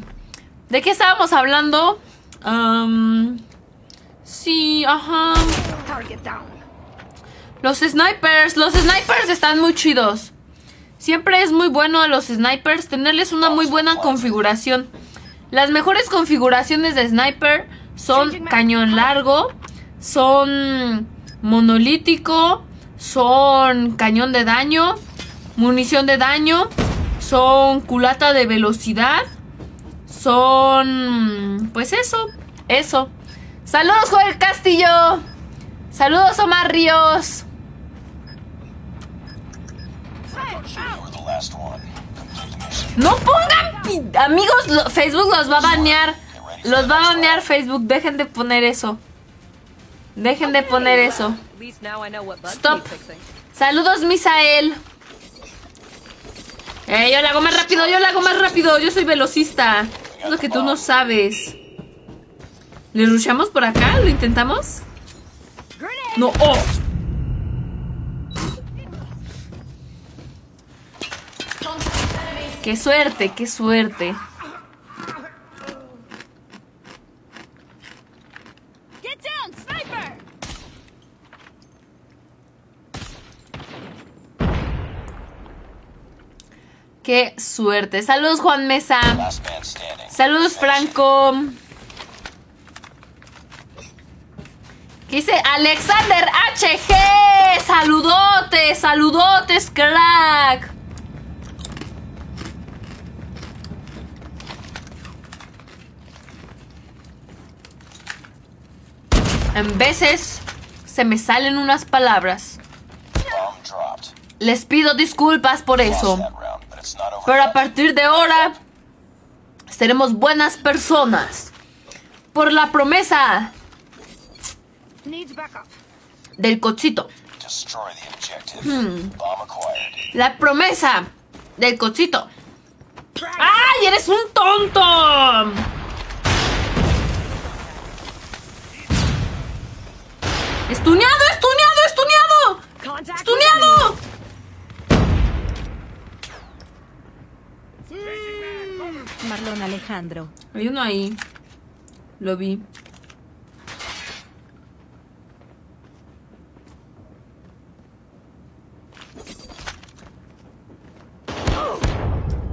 ¿De qué estábamos hablando? Sí, ajá. Los snipers, los snipers están muy chidos. Siempre es muy bueno a los snipers tenerles una muy buena configuración. Las mejores configuraciones de sniper son cañón largo, son monolítico, son cañón de daño, munición de daño, son culata de velocidad, son... pues eso, eso. Saludos Joel Castillo, saludos Omar Ríos. No pongan amigos, lo- Facebook los va a banear. Los va a banear Facebook, dejen de poner eso. Dejen de poner eso. Stop. Saludos, Misael. Eh, yo la hago más rápido, yo la hago más rápido. Yo soy velocista. Es lo que tú no sabes. ¿Le rushamos por acá? ¿Lo intentamos? No, oh. Qué suerte, qué suerte. Get down, sniper! Qué suerte. Saludos, Juan Mesa. Saludos, Franco. ¿Qué dice Alexander HG? Saludotes, saludotes, crack. En veces se me salen unas palabras. Les pido disculpas por eso. Pero a partir de ahora seremos buenas personas. Por la promesa del cochito. Destroy the objective. Hmm. La promesa del cochito. ¡Ay, eres un tonto! ¡Estuneado, estuneado, estuneado! ¡Estuneado! Marlon Alejandro. Hay uno ahí. Lo vi.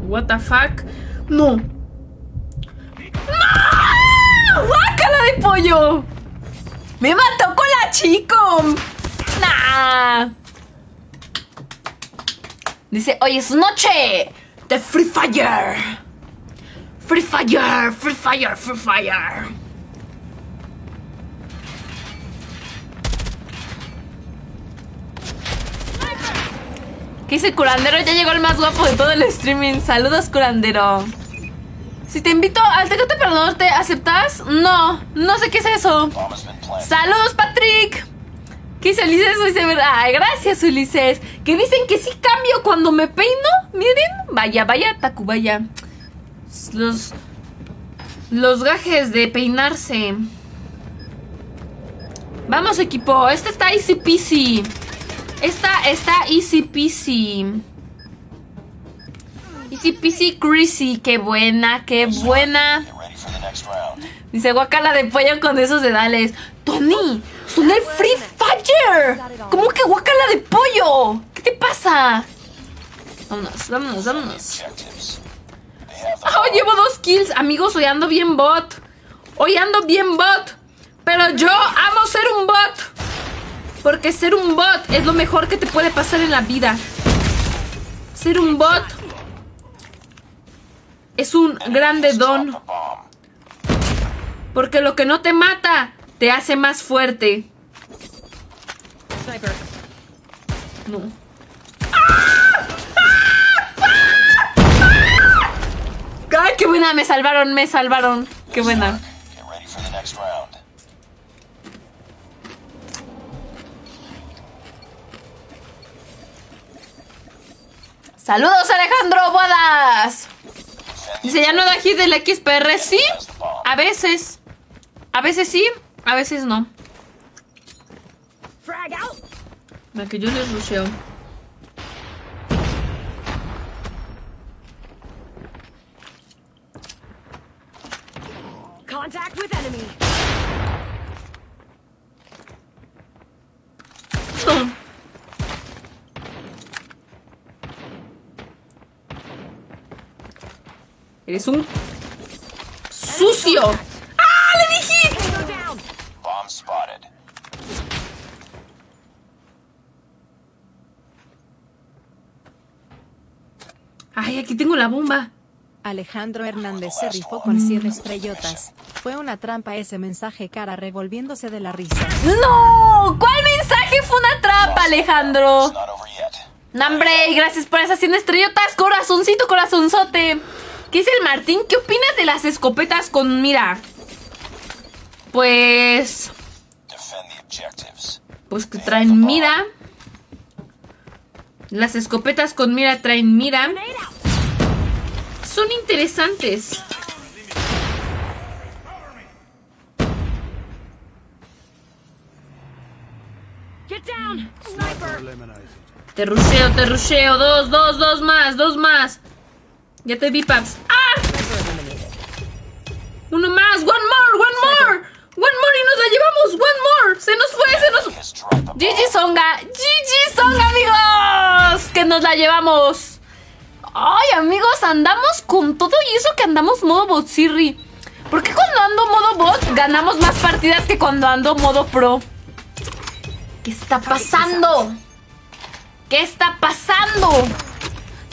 What the fuck? No. ¡No! ¡Guácala de pollo! ¡Me mató con la chico! ¡Nah! Dice, hoy es noche de Free Fire. Free Fire, Free Fire, Free Fire. ¿Qué dice curandero? Ya llegó el más guapo de todo el streaming. Saludos, curandero. Si te invito al Tecate Perdón, ¿te aceptas? No, no sé qué es eso. Saludos, Patrick. ¿Qué dice Ulises? Dice, Ay, gracias, Ulises. Que dicen que sí cambio cuando me peino. Miren, vaya, vaya, Tacubaya. Los. Los gajes de peinarse. Vamos, equipo. Esta está easy peasy. Esta está easy peasy. Easy peasy crazy. Qué buena, qué buena. Dice guacala de pollo con esos dedales. Tony, son el Free Fire. ¿Cómo que guacala de pollo? ¿Qué te pasa? Vámonos, vámonos, vámonos. Oh, llevo dos kills. Amigos, hoy ando bien bot. Hoy ando bien bot. Pero yo amo ser un bot. Porque ser un bot es lo mejor que te puede pasar en la vida. Ser un bot es un grande don. Porque lo que no te mata te hace más fuerte. Sniper. No. ¡Ay, qué buena! Me salvaron, me salvaron. Qué buena. ¡Saludos, Alejandro Bodas! Dice, ¿ya no da hit del XPR? Sí, a veces. A veces sí, a veces no. Frag out. La que yo les rusheo. Contact with enemy. Eres un sucio. ¡Ah! ¡Le di hit! Tango down. Bomb spotted. Ay, aquí tengo la bomba. Alejandro Hernández se rifó con 100 estrellotas. Fue una trampa ese mensaje cara revolviéndose de la risa. ¡No! ¿Cuál mensaje fue una trampa, Alejandro? Nambre, gracias por esas 100 estrellotas, corazoncito, corazonzote. ¿Qué es el Martín? ¿Qué opinas de las escopetas con mira? Pues... Pues que traen mira. Las escopetas con mira traen mira. Son interesantes. Te rusheo, te rusheo. Dos, dos, dos más, dos más. Ya te vi, Paps. ¡Ah! Uno más. One more, one more. One more y nos la llevamos. One more. Se nos fue, se nos... GG Songa, GG Songa, amigos. Que nos la llevamos. Ay, amigos, andamos con todo y eso que andamos modo bot, Sirri. ¿Por qué cuando ando modo bot ganamos más partidas que cuando ando modo pro? ¿Qué está pasando? ¿Qué está pasando?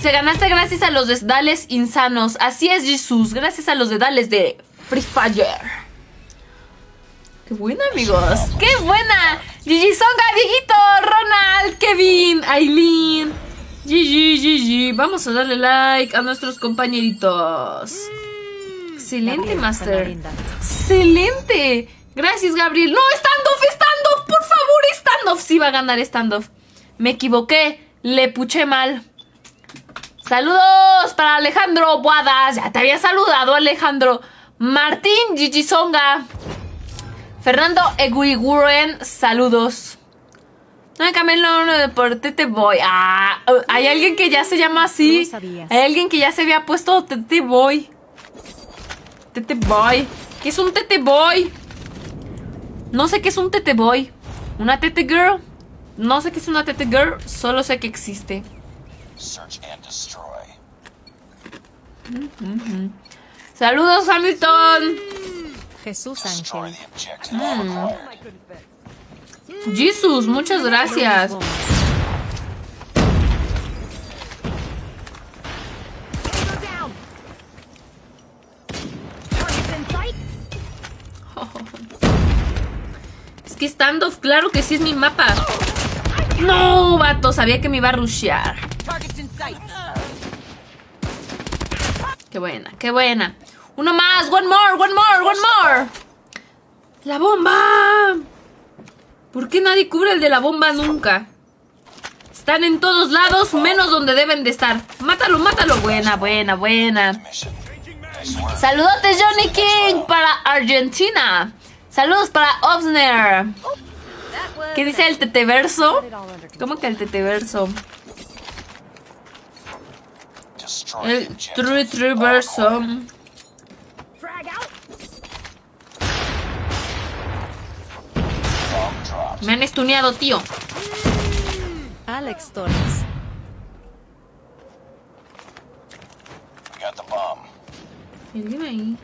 Se ganaste gracias a los dedales insanos. Así es, Jesús. Gracias a los dedales de Free Fire. Qué buena, amigos. Qué buena. Gigi Songa, Dieguito, Ronald, Kevin, Aileen. GG, GG. Vamos a darle like a nuestros compañeritos. Excelente, Gabriel Master. Excelente. Gracias, Gabriel. No, standoff, standoff. Por favor, standoff. Sí va a ganar standoff. Me equivoqué. Le puché mal. Saludos para Alejandro Boadas. Ya te había saludado, Alejandro. Martín Gigi Songa. Fernando Eguiguren, saludos. No me cambien el nombre por Tete Boy. Ah, hay alguien que ya se llama así. No sabías. Hay alguien que ya se había puesto Tete Boy. Tete Boy. ¿Qué es un Tete Boy? No sé qué es un Tete Boy. ¿Una Tete Girl? No sé qué es una Tete Girl, solo sé que existe. Search and destroy. Saludos, Hamilton. Jesús Destroy Ángel. the Jesus, muchas gracias. Es que standoff, claro que sí es mi mapa. No, vato, sabía que me iba a rushear. Qué buena, qué buena. Uno más, one more, one more, one more. La bomba. ¿Por qué nadie cubre el de la bomba nunca? Están en todos lados, menos donde deben de estar. Mátalo, mátalo. Buena, buena, buena. Saludotes Johnny King para Argentina. Saludos para Obsner. ¿Qué dice el teteverso? ¿Cómo que el teteverso? El true true verso. Frag out! Bomb dropped. Me han estuneado, tío. Alex Torres. We got the bomb. ¿Alguien ahí?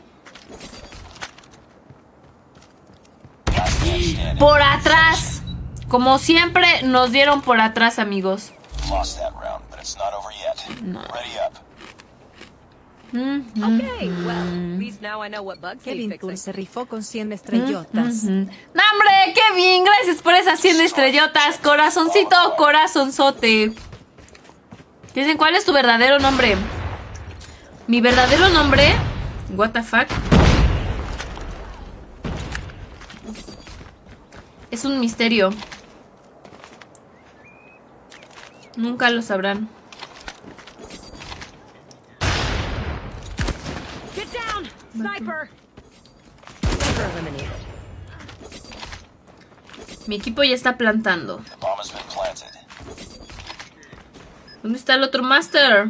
Por atrás. Como siempre, nos dieron por atrás, amigos. Lost Kevin Tour fixing. se rifó con 100 estrellotas. ¡No, hombre! ¡Qué bien! Gracias por esas 100 estrellotas. Corazoncito, corazonzote. Dicen, ¿cuál es tu verdadero nombre? Mi verdadero nombre. What the fuck? Es un misterio. Nunca lo sabrán. Get down! Sniper! Sniper eliminated. Mi equipo ya está plantando. ¿Dónde está el otro Master?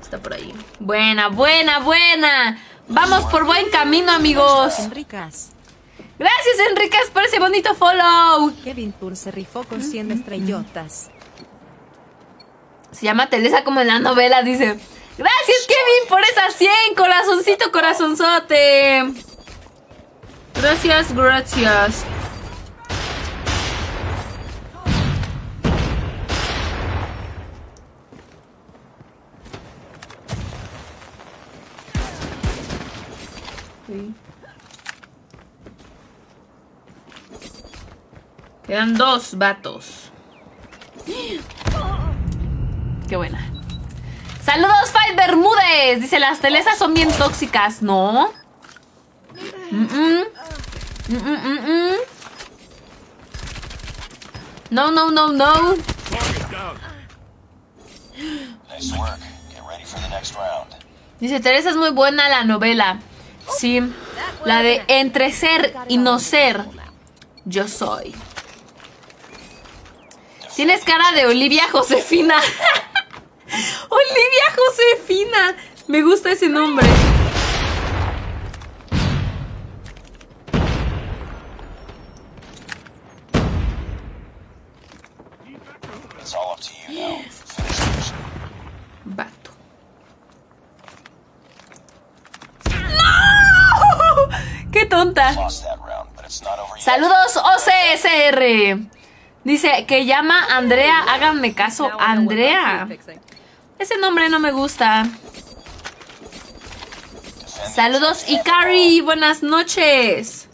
Está por ahí. Buena, buena, buena. Vamos por buen camino, amigos. Enricas. Gracias, Enriquez, por ese bonito follow. Kevin Tour se rifó con 100 estrellotas. Se llama Teresa como en la novela, dice. Gracias, Kevin, por esas 100. Corazoncito, corazonzote. Gracias, gracias. Quedan dos vatos. Qué buena. Saludos, Fight Bermúdez. Dice, las telesas son bien tóxicas. No. Mm, mm. No, no, no, no. Dice, Teresa es muy buena la novela. Sí. La de entre ser y no ser. Yo soy. Tienes cara de Olivia Josefina. Olivia Josefina. Me gusta ese nombre. Vato. ¡No! ¡Qué tonta! Saludos OCSR. Dice que llama Andrea, háganme caso, Andrea. Ese nombre no me gusta. Saludos Ikari, buenas noches.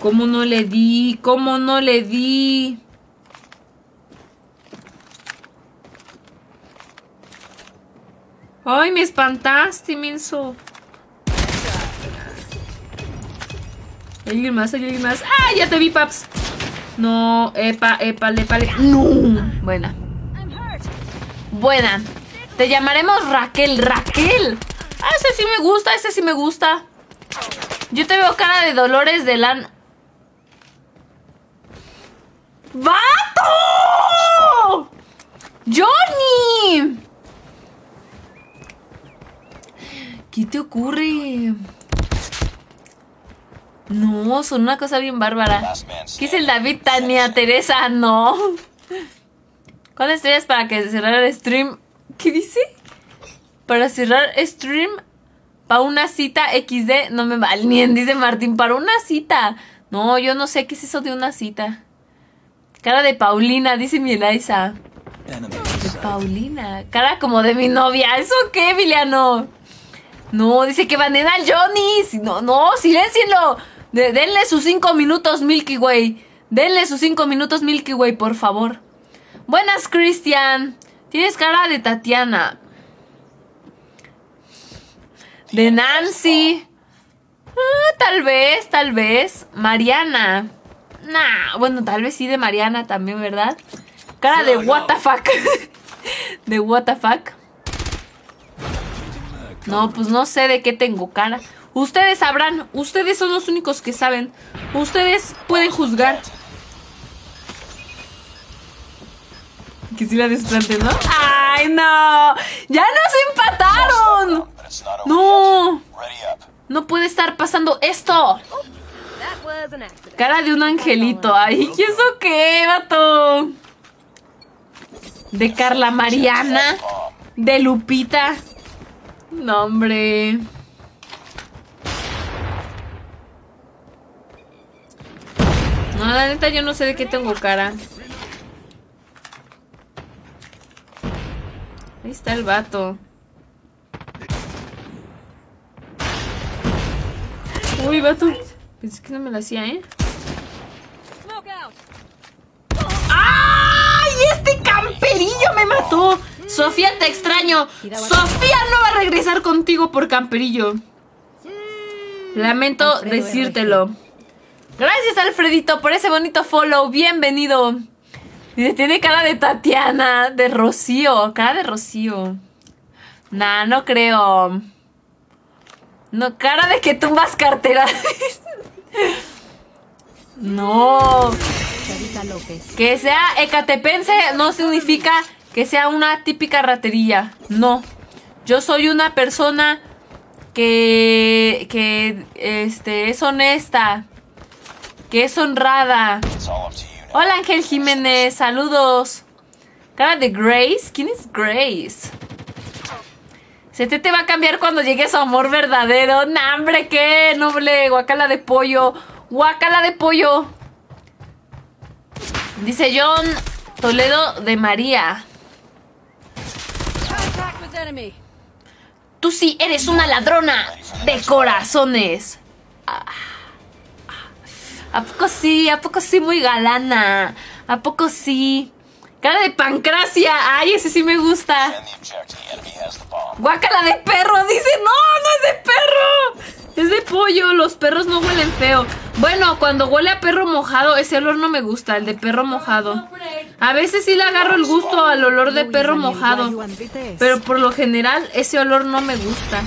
¿Cómo no le di? ¿Cómo no le di? Ay, me espantaste, menso. ¿Hay alguien más? ¿Hay alguien más? ¡Ah, ya te vi, paps! No, epa, epa, lepa, le- ¡No! Buena. Buena. Te llamaremos Raquel. ¡Raquel! Ah, ese sí me gusta, ese sí me gusta. Yo te veo cara de Dolores de lan... ¡Vato! ¡Johnny! ¿Qué te ocurre? No, son una cosa bien bárbara. ¿Qué es el. David Tania Teresa? No. ¿Cuántas estrellas para que cerrar el stream? ¿Qué dice? Para cerrar stream para una cita XD no me valen, dice Martín, para una cita. No, yo no sé qué es eso de una cita. Cara de Paulina, dice mi Eliza. De Paulina. Cara como de mi novia. ¿Eso qué, Emiliano? No, dice que baneen al Johnny. No, no, silencienlo. De- denle sus cinco minutos, Milky Way. Denle sus cinco minutos, Milky Way, por favor. Buenas, Christian. Tienes cara de Tatiana. De Nancy. Ah, tal vez, tal vez. Mariana. Nah, bueno, tal vez sí de Mariana también, ¿verdad? Cara de what the fuck. de what the fuck. No, pues no sé de qué tengo cara. Ustedes sabrán, ustedes son los únicos que saben. Ustedes pueden juzgar. Que si la desplante, ¿no? ¡Ay, no! ¡Ya nos empataron! No. No puede estar pasando esto. Cara de un angelito. Ay, ¿y eso qué, vato? De Carla Mariana. De Lupita. No, hombre. No, la neta, yo no sé de qué tengo cara. Ahí está el vato. Uy, vato. Pensé que no me la hacía, ¿eh? ¡Ay! Este camperillo me mató. Sofía, te extraño. Sofía no va a regresar contigo por camperillo. Lamento decírtelo. Gracias, Alfredito, por ese bonito follow. Bienvenido. Dice, tiene cara de Tatiana, de Rocío. Cara de Rocío. Nah, no creo. No, cara de que tumbas carteras. no. Carita López. Que sea ecatepense no significa que sea una típica raterilla. No. Yo soy una persona que, que este, es honesta, que es honrada. Hola Ángel Jiménez, saludos. Cara de Grace, ¿quién es Grace? Se te, te va a cambiar cuando llegue su amor verdadero. Nah, hombre, qué noble. Guacala de pollo. Guacala de pollo. Dice John Toledo de María. Tú sí eres una ladrona de corazones. Ah, ¿A poco sí? ¿A poco sí muy galana? ¿A poco sí? Cara de pancracia. Ay, ese sí me gusta. Guácala de perro. Dice, no, no es de perro. Es de pollo. Los perros no huelen feo. Bueno, cuando huele a perro mojado, ese olor no me gusta, el de perro mojado. A veces sí le agarro el gusto al olor de perro mojado. Pero por lo general, ese olor no me gusta.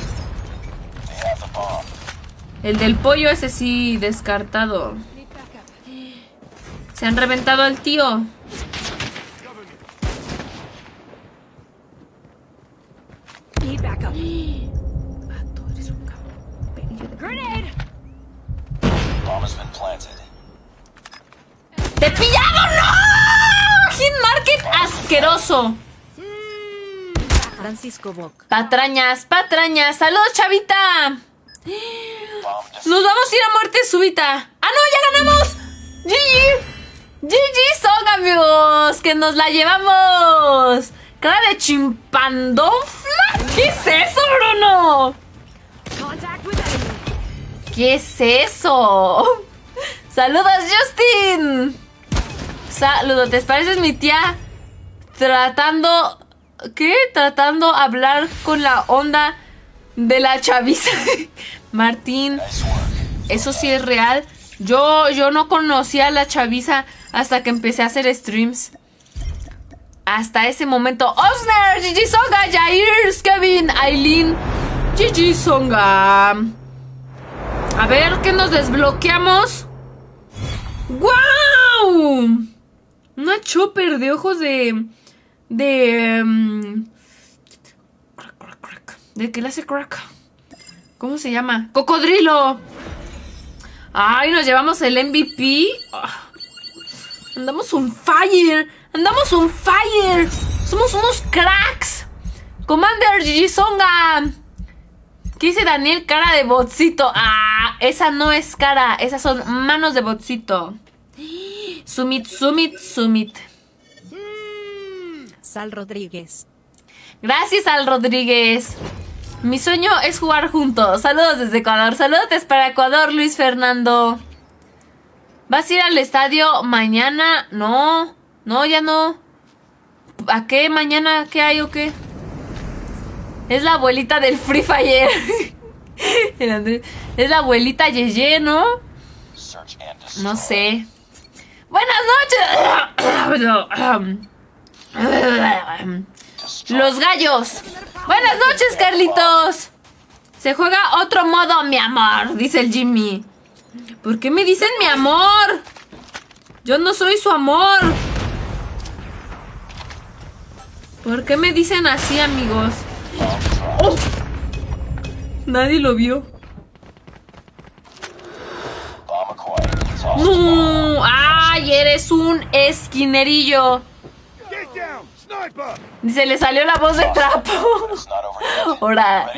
El del pollo, ese sí, descartado. Se han reventado al tío. ¡Te pillaron! ¡No! Hit Market asqueroso. Francisco Boc. Patrañas, patrañas. Saludos, chavita. Nos vamos a ir a muerte súbita. ¡Ah, no! ¡Ya ganamos! ¡GG! ¡GG son, amigos! ¡Que nos la llevamos! ¡Cara de chimpandonfla! ¿Qué es eso, Bruno? ¿Qué es eso? ¡Saludos, Justin! Saludos, ¿te pareces mi tía tratando... ¿Qué? Tratando hablar con la onda de la chaviza. Martín, eso sí es real. Yo, yo no conocía a la chaviza hasta que empecé a hacer streams. Hasta ese momento. Osner, Gigi Songa, Jair, Kevin, Aileen, Gigi Songa. A ver, ¿qué nos desbloqueamos? ¡Guau! Una chopper de ojos de. De. mm, crack, crack, crack. ¿De qué le hace crack? ¿Cómo se llama? ¡Cocodrilo! ¡Ay, nos llevamos el MVP! Ah. Andamos on fire. Andamos on fire. Somos unos cracks. Commander Gigi Songa. ¿Qué dice Daniel? Cara de botcito. Ah, esa no es cara. Esas son manos de botcito. Sumit, sumit, sumit. Sal Rodríguez. Gracias al Rodríguez. Mi sueño es jugar juntos. Saludos desde Ecuador. Saludos para Ecuador, Luis Fernando. ¿Vas a ir al estadio mañana? No, no, ya no. ¿A qué mañana? ¿Qué hay o qué? Es la abuelita del Free Fire. El Andrés. Es la abuelita Yeye, ¿no? No sé. Buenas noches. Los gallos. Buenas noches, Carlitos. Se juega otro modo, mi amor, dice el Jimmy. ¿Por qué me dicen mi amor? Yo no soy su amor. ¿Por qué me dicen así, amigos? ¡Oh! Nadie lo vio. ¡Ay, eres un esquinerillo! Dice, le salió la voz de trapo. Over yet. Ahora,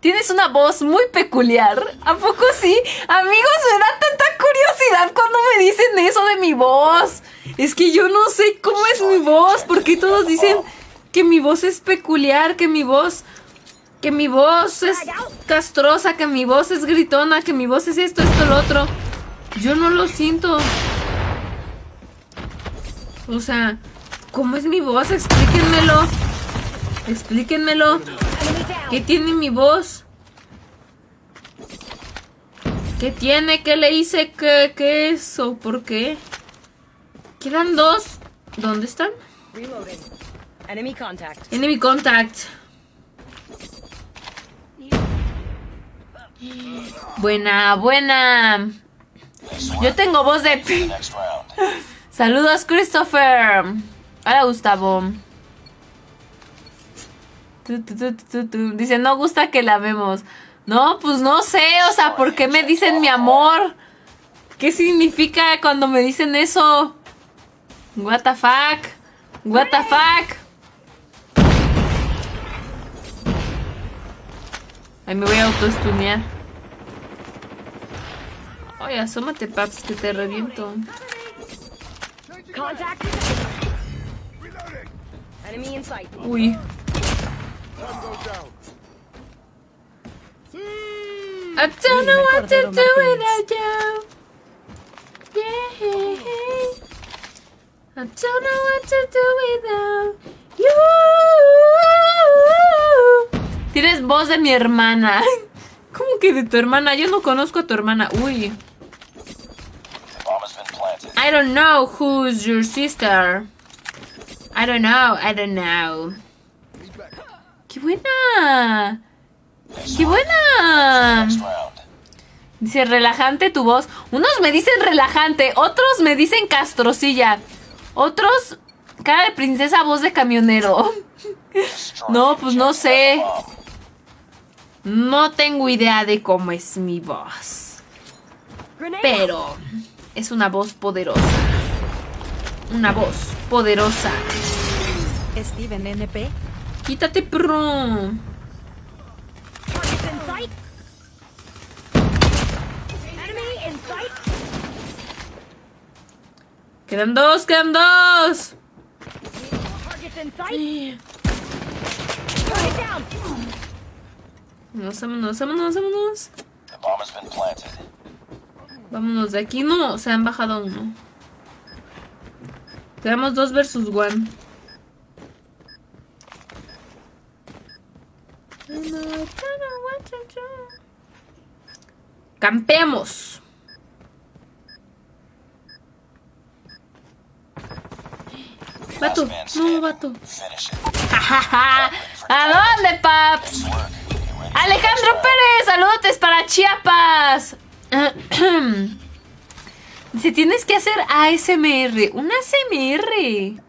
tienes una voz muy peculiar. ¿A poco sí? Amigos, me da tanta curiosidad cuando me dicen eso de mi voz. Es que yo no sé cómo es mi voz, porque todos dicen que mi voz es peculiar, que mi voz... Que mi voz es castrosa, que mi voz es gritona, que mi voz es esto, esto, lo otro. Yo no lo siento. O sea, ¿cómo es mi voz? Explíquenmelo. Explíquenmelo. ¿Qué tiene mi voz? ¿Qué tiene? ¿Qué le hice? ¿Qué, qué es? ¿O por qué? Quedan dos. ¿Dónde están? Reloading. Enemy contact. Enemy contact. Buena, buena. Yo tengo voz de... Saludos, Christopher. Hola, Gustavo. Dice, no gusta que la vemos. No, pues no sé, o sea, ¿por qué me dicen mi amor? ¿Qué significa cuando me dicen eso? What the fuck? What the fuck? Ay, me voy a autoestunear. Oye, asómate, paps, que te reviento. Uy. I don't know what to do without you. Yeah. I don't know what to do without you. Tienes voz de mi hermana. ¿Cómo que de tu hermana? Yo no conozco a tu hermana. Uy. I don't know who's your sister. I don't know, I don't know. ¡Qué buena! ¡Qué buena! Dice relajante tu voz. Unos me dicen relajante, otros me dicen castrocilla. Otros cara de princesa, voz de camionero. No, pues no sé. No tengo idea de cómo es mi voz. Pero es una voz poderosa. Una voz poderosa. Steven NP. Quítate, perro. Quedan dos, quedan dos. Vámonos, vámonos, vámonos, vámonos. Vámonos de aquí. No, se han bajado uno. Quedamos dos versus one. Campeamos. Vato, no, vato. Finish it. ¿A dónde, paps? Alejandro. Pérez, saludos para Chiapas. Dice, tienes que hacer ASMR. Un ASMR.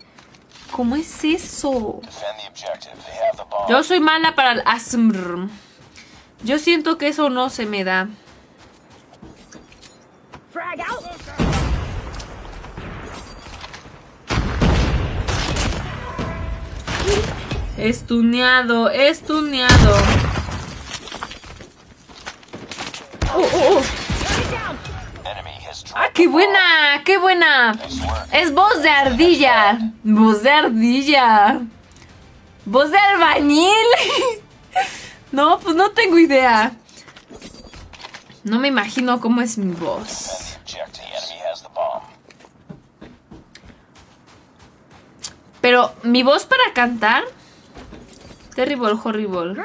¿Cómo es eso? Yo soy mala para el ASMR. Yo siento que eso no se me da. Estuneado, estuneado. Oh, oh, oh. ¡Ah, qué buena! ¡Qué buena! Es voz de ardilla. Voz de ardilla. Voz de albañil. No, pues no tengo idea. No me imagino cómo es mi voz. Pero mi voz para cantar. Terrible, horrible.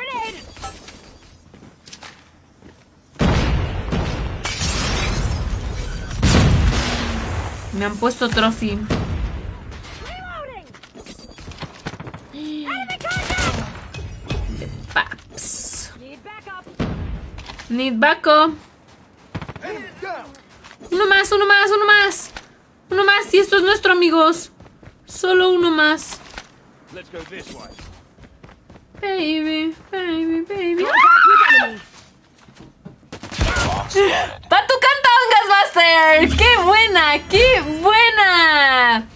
Me han puesto trophy. Paps. Need backup. Uno más, uno más, uno más. Uno más y esto es nuestro, amigos. Solo uno más. Let's go this way. Baby, baby, baby. ¡Patu cantongas, Buster! ¡Qué buena! ¡Qué buena!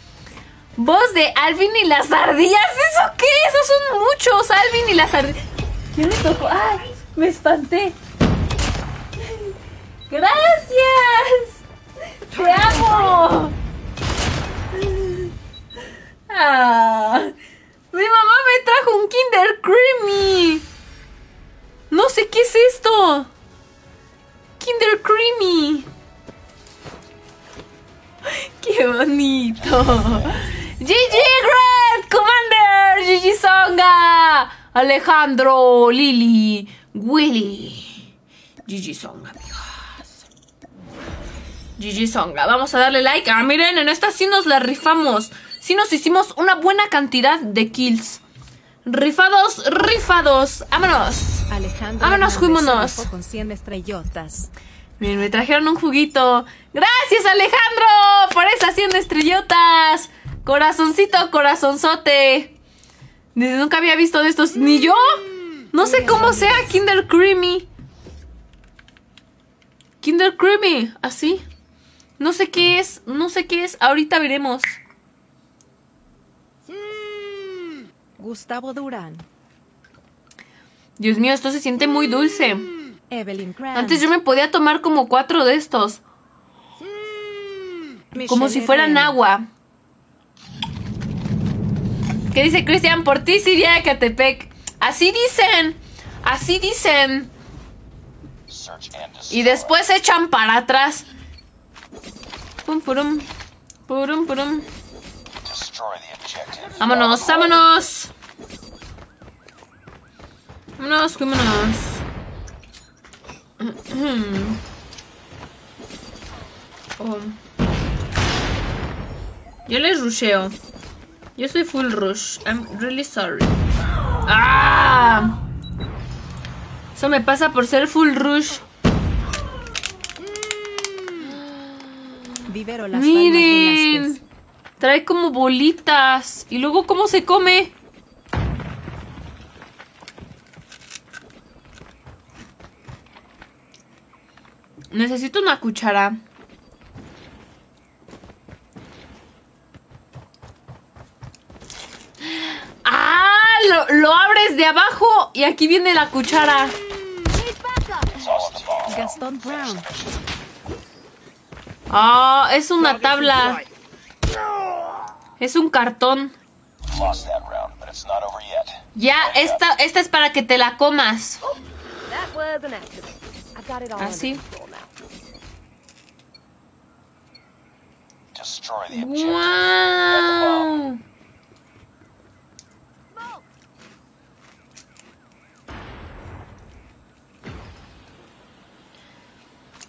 Voz de Alvin y las ardillas. ¿Eso qué? Esos son muchos. Alvin y las ardillas. ¿Quién me tocó? ¡Ay! Me espanté. ¡Gracias! ¡Te amo! Ah, mi mamá me trajo un Kinder Creamy. No sé qué es esto. Kinder Creamy. ¡Qué bonito! ¡GG Red Commander! ¡GG Songa! Alejandro, Lili, Willy. GG Songa, amigos. GG Songa. Vamos a darle like. Ah, miren, en esta sí nos la rifamos. Sí nos hicimos una buena cantidad de kills. Rifados, rifados. ¡Vámonos! Alejandro Vámonos, fuímonos. con 100 estrellotas. Miren, me trajeron un juguito. Gracias, Alejandro, por esas 100 estrellotas. Corazoncito, corazonzote. Nunca había visto de estos. Ni yo. No sé cómo sea Kinder Creamy. Kinder Creamy, así. No sé qué es, no sé qué es. Ahorita veremos. Gustavo Durán. Dios mío, esto se siente muy dulce. Antes yo me podía tomar como cuatro de estos. Como si fueran agua. ¿Qué dice Cristian? Por ti sí iría a Ecatepec. Así dicen. Así dicen. Y después se echan para atrás. Pum, purum. Purum, purum. Vámonos, vámonos. Vámonos, vámonos. Oh. Yo les rusheo. Yo soy full rush. I'm really sorry. ¡Ah! Eso me pasa por ser full rush. Vivero Las Miren. Trae como bolitas. Y luego, ¿cómo se come? Necesito una cuchara. ¡Ah! Lo, lo abres de abajo y aquí viene la cuchara. Gastón Brown. Ah, es una tabla. Es un cartón. Ya, esta, esta es para que te la comas. That was an accident. I've got it all Así. under control now. Destroy the objective. ¡Wow!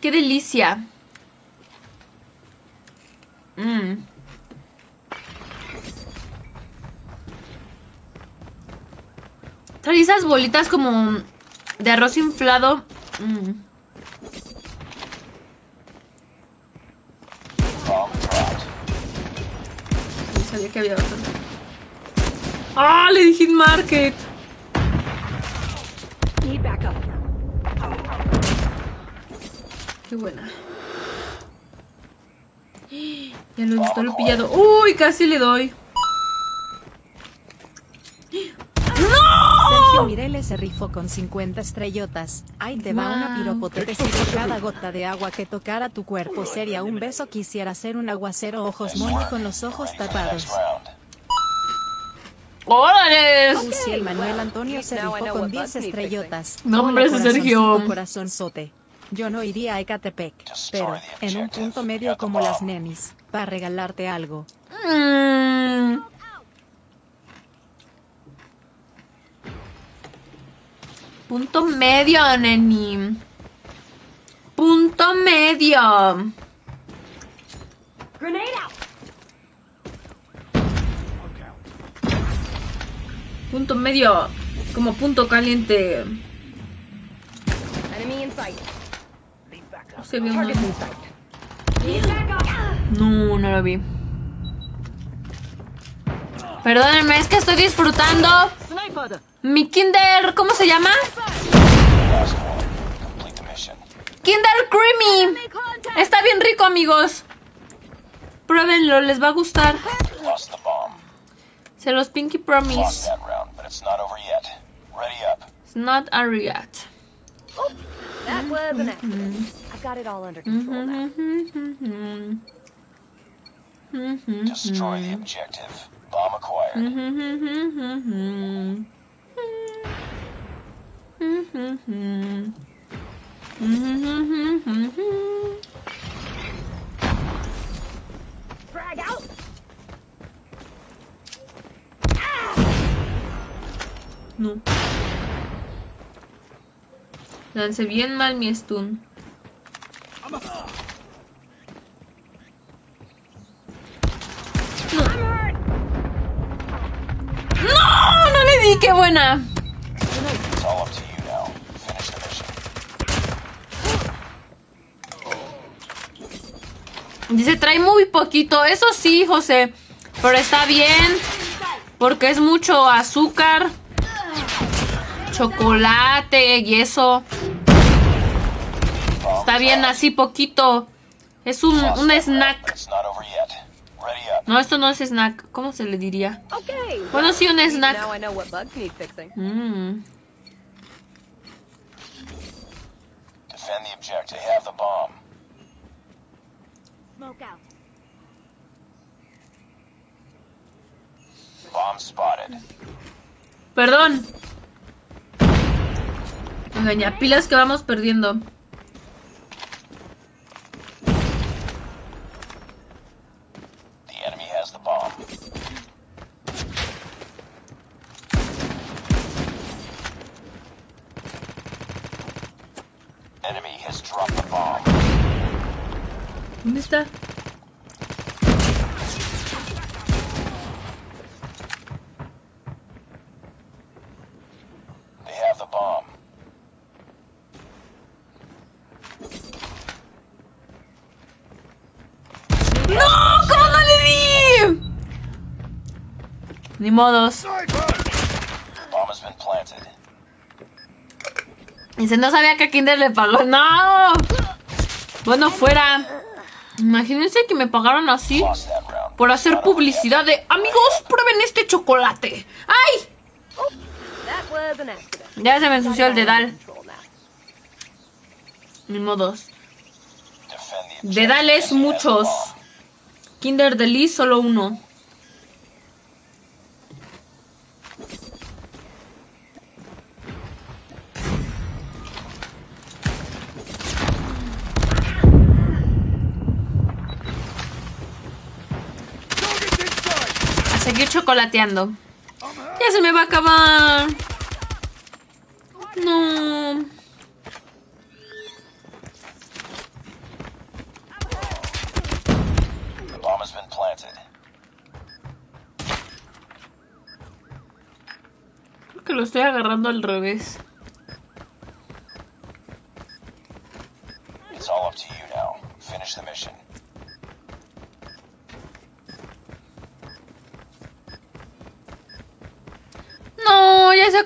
¡Qué delicia! Mm. Trae esas bolitas como de arroz inflado. Mm. Bomb dropped. No sabía que había otro. ¡Ah! Le dije market. Qué buena. Ya lo he visto, lo he pillado. ¡Uy! Casi le doy. Se rifó con 50 estrellotas. Ahí te va una Wow. piropote si por cada gota de agua que tocara tu cuerpo sería un beso. Quisiera ser un aguacero ojos moño con los ojos tapados. ¡Órale! Uciel Manuel Antonio se rifó con what 10 bugs need fixing. estrellotas. No, hombre, Sergio. corazonzote. Yo no iría a Ecatepec, pero en un punto medio como las nenis, para regalarte algo. Mm. Punto medio, neni. Punto medio. Grenade out. Punto medio. Como punto caliente. Enemy se. Need backup. No, no lo vi. Perdónenme, es que estoy disfrutando. Mi Kinder, ¿cómo se llama? Kinder Creamy. Está bien rico, amigos. Pruébenlo, les va a gustar. Se los Pinky Promise. it's not over yet. Destroy the objective. Bomb acquired. No. Lancé bien mal mi stun. No. ¡No! ¡Qué buena! Dice, trae muy poquito. Eso sí, José. Pero está bien. Porque es mucho azúcar. Chocolate y eso. Está bien así poquito. Es un, un snack. No, esto no es snack. ¿Cómo se le diría? Okay. Bueno, sí, un snack. I know what bugs need fixing. Mm. Defend the objective. Have the bomb. Smoke out. Bomb spotted. Perdón. Ya, pilas que vamos perdiendo. The bomb. Enemy has dropped the bomb. ¿Dónde Ni modos. Dice, no sabía que a Kinder le pagó. ¡No! Bueno, fuera. Imagínense que me pagaron así por hacer publicidad de amigos, prueben este chocolate. ¡Ay! Ya se me ensució el dedal. Ni modos. Dedales muchos. Kinder Delice solo uno. Seguir chocolateando. Ya se me va a acabar. No. Creo que lo estoy agarrando al revés.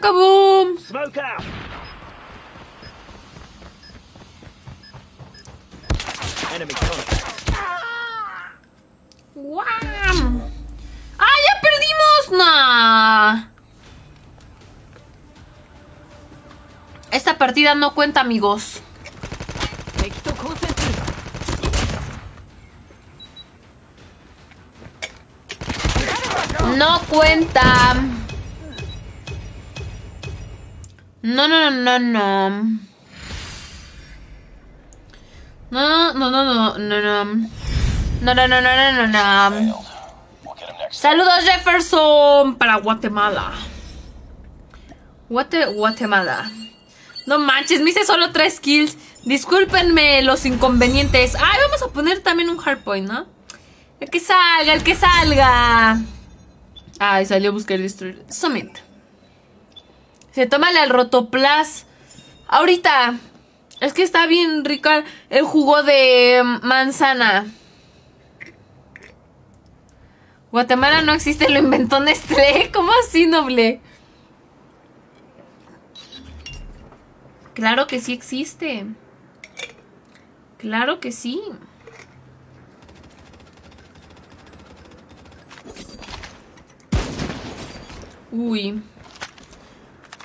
Acabó. Smoke out! Enemy. ¡Guam! ¡Ah, ya perdimos! ¡Nah! Esta partida no cuenta, amigos. No cuenta. No, no, no, no, no. No, no, no, no, no, no. No, no, no, no, no, no. Saludos Jefferson para Guatemala. Guate, Guatemala. No manches, me hice solo tres kills. Discúlpenme los inconvenientes. Ay, vamos a poner también un hardpoint, ¿no? El que salga, el que salga. Ay, salió a buscar destruir. Summit. Se toma el rotoplas. Ahorita. Es que está bien rico el jugo de manzana. Guatemala no existe, lo inventó Nestlé. ¿Cómo así, noble? Claro que sí existe. Claro que sí. Uy.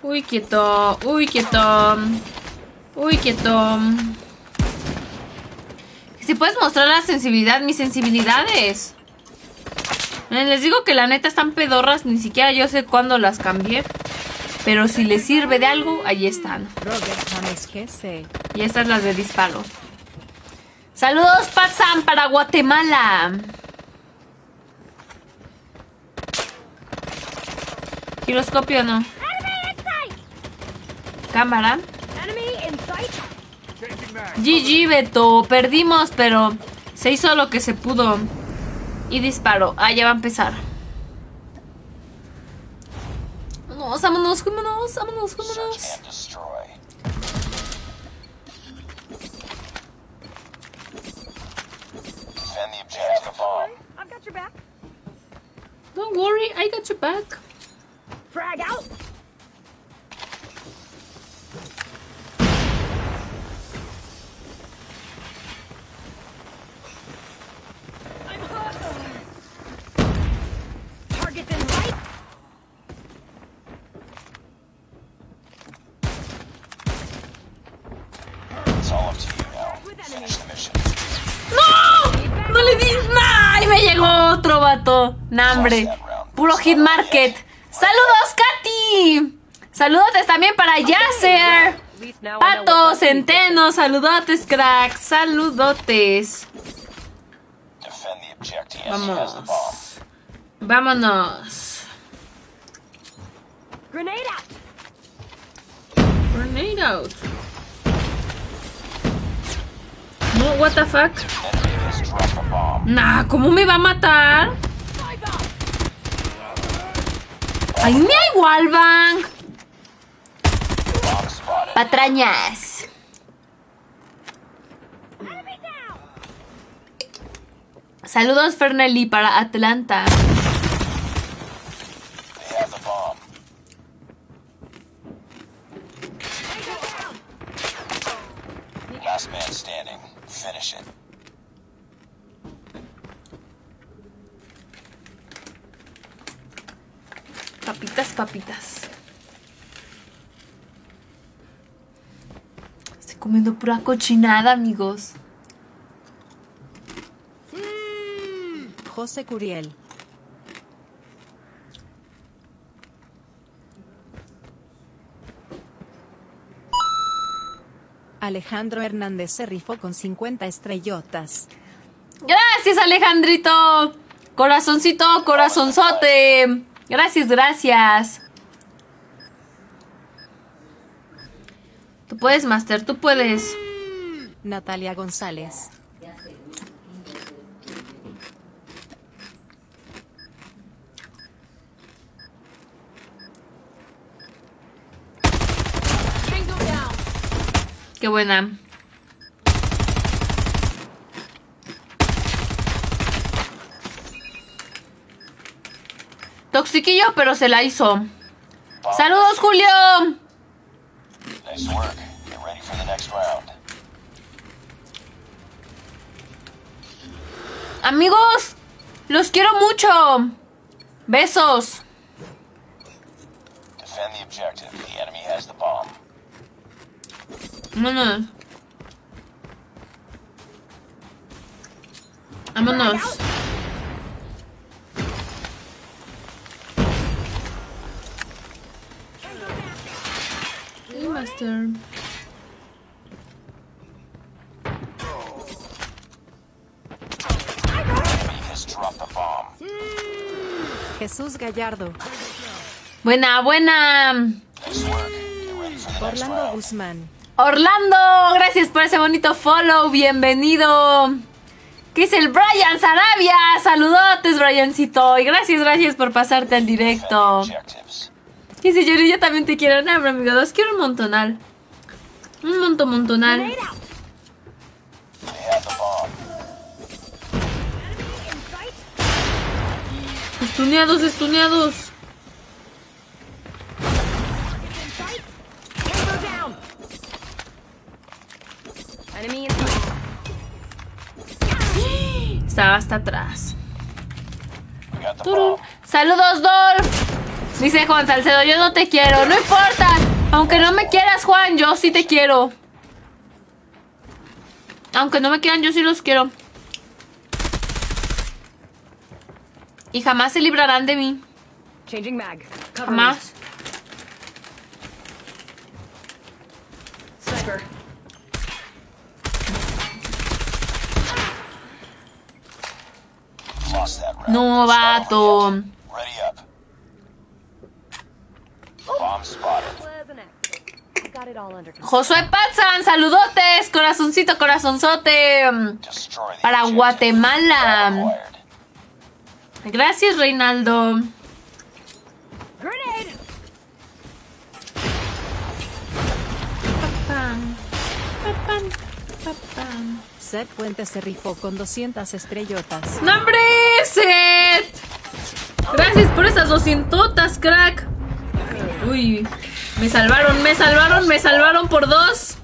Uy, quieto. Uy, quieto. Uy, quieto. Si puedes mostrar la sensibilidad, mis sensibilidades. Eh, Les digo que la neta están pedorras, ni siquiera yo sé cuándo las cambié. Pero si les sirve de algo, ahí están. Y estas las de disparo. Saludos, Patsam, para Guatemala. Giroscopio no. Cámara. Enemy in sight! Changing mag. GG, Beto. Perdimos, pero se hizo lo que se pudo. Y disparo. Ah, ya va a empezar. Vámonos, vámonos, vámonos, vámonos, vámonos. Don't worry, I got your back. Frag out! I'm hurt. Target's in right. It's all up to you now. Finish the mission. ¡No! ¡No le di! ¡Nah! ¡Y me llegó otro vato! ¡Nah, hombre! Puro hit market. ¡Saludos, Katy! Saludotes también para Yasser. Pato. Centeno, saludotes, crack. Saludotes. Vamos. Vámonos. Grenade out! Grenade out. No, what the fuck? Nah, ¿cómo me va a matar? ¡Ay, me hay spotted. Patrañas. Saludos, Fernelli, para Atlanta. Last man standing. Finish it. Papitas, papitas. Estoy comiendo pura cochinada, amigos. José Curiel. Alejandro Hernández se rifó con 50 estrellotas. Gracias, Alejandrito. Corazoncito, corazonzote. Gracias, gracias. Tú puedes, Master, tú puedes. Natalia González. Qué buena. Toxiquillo, pero se la hizo. ¡Saludos, Julio! Amigos, los quiero mucho. Besos. Defend the objective. The enemy has the bomb. Vámonos. Vámonos. Sí, Master. Jesús Gallardo. Buena, buena. Orlando. Guzmán. Orlando, gracias por ese bonito follow. Bienvenido. ¿Qué es el Brian Sarabia? Saludotes, Briancito. Y gracias, gracias por pasarte al directo. objectives. Dice Yuri, yo también te quiero. No, pero amigo, los quiero un montonal. Un monto montonal. Estuneados, estuneados. Estaba hasta atrás. Turun. Saludos, Dolph. Dice Juan Salcedo, yo no te quiero. No importa. Aunque no me quieras, Juan, yo sí te quiero. Aunque no me quieran, yo sí los quiero. Y jamás se librarán de mí. Jamás. Sniper. Lost that round. No, vato. Ready up. Bomb spotted. Was an accident. I got it all under control. Josué Patzan, saludotes. Corazoncito, corazonzote. mm, Para. Guatemala. Gracias, Reinaldo. Seth Puente se rifó con 200 estrellotas. ¡No, hombre! Seth! Gracias por esas doscientotas, crack. Uy, me salvaron, me salvaron, me salvaron por dos.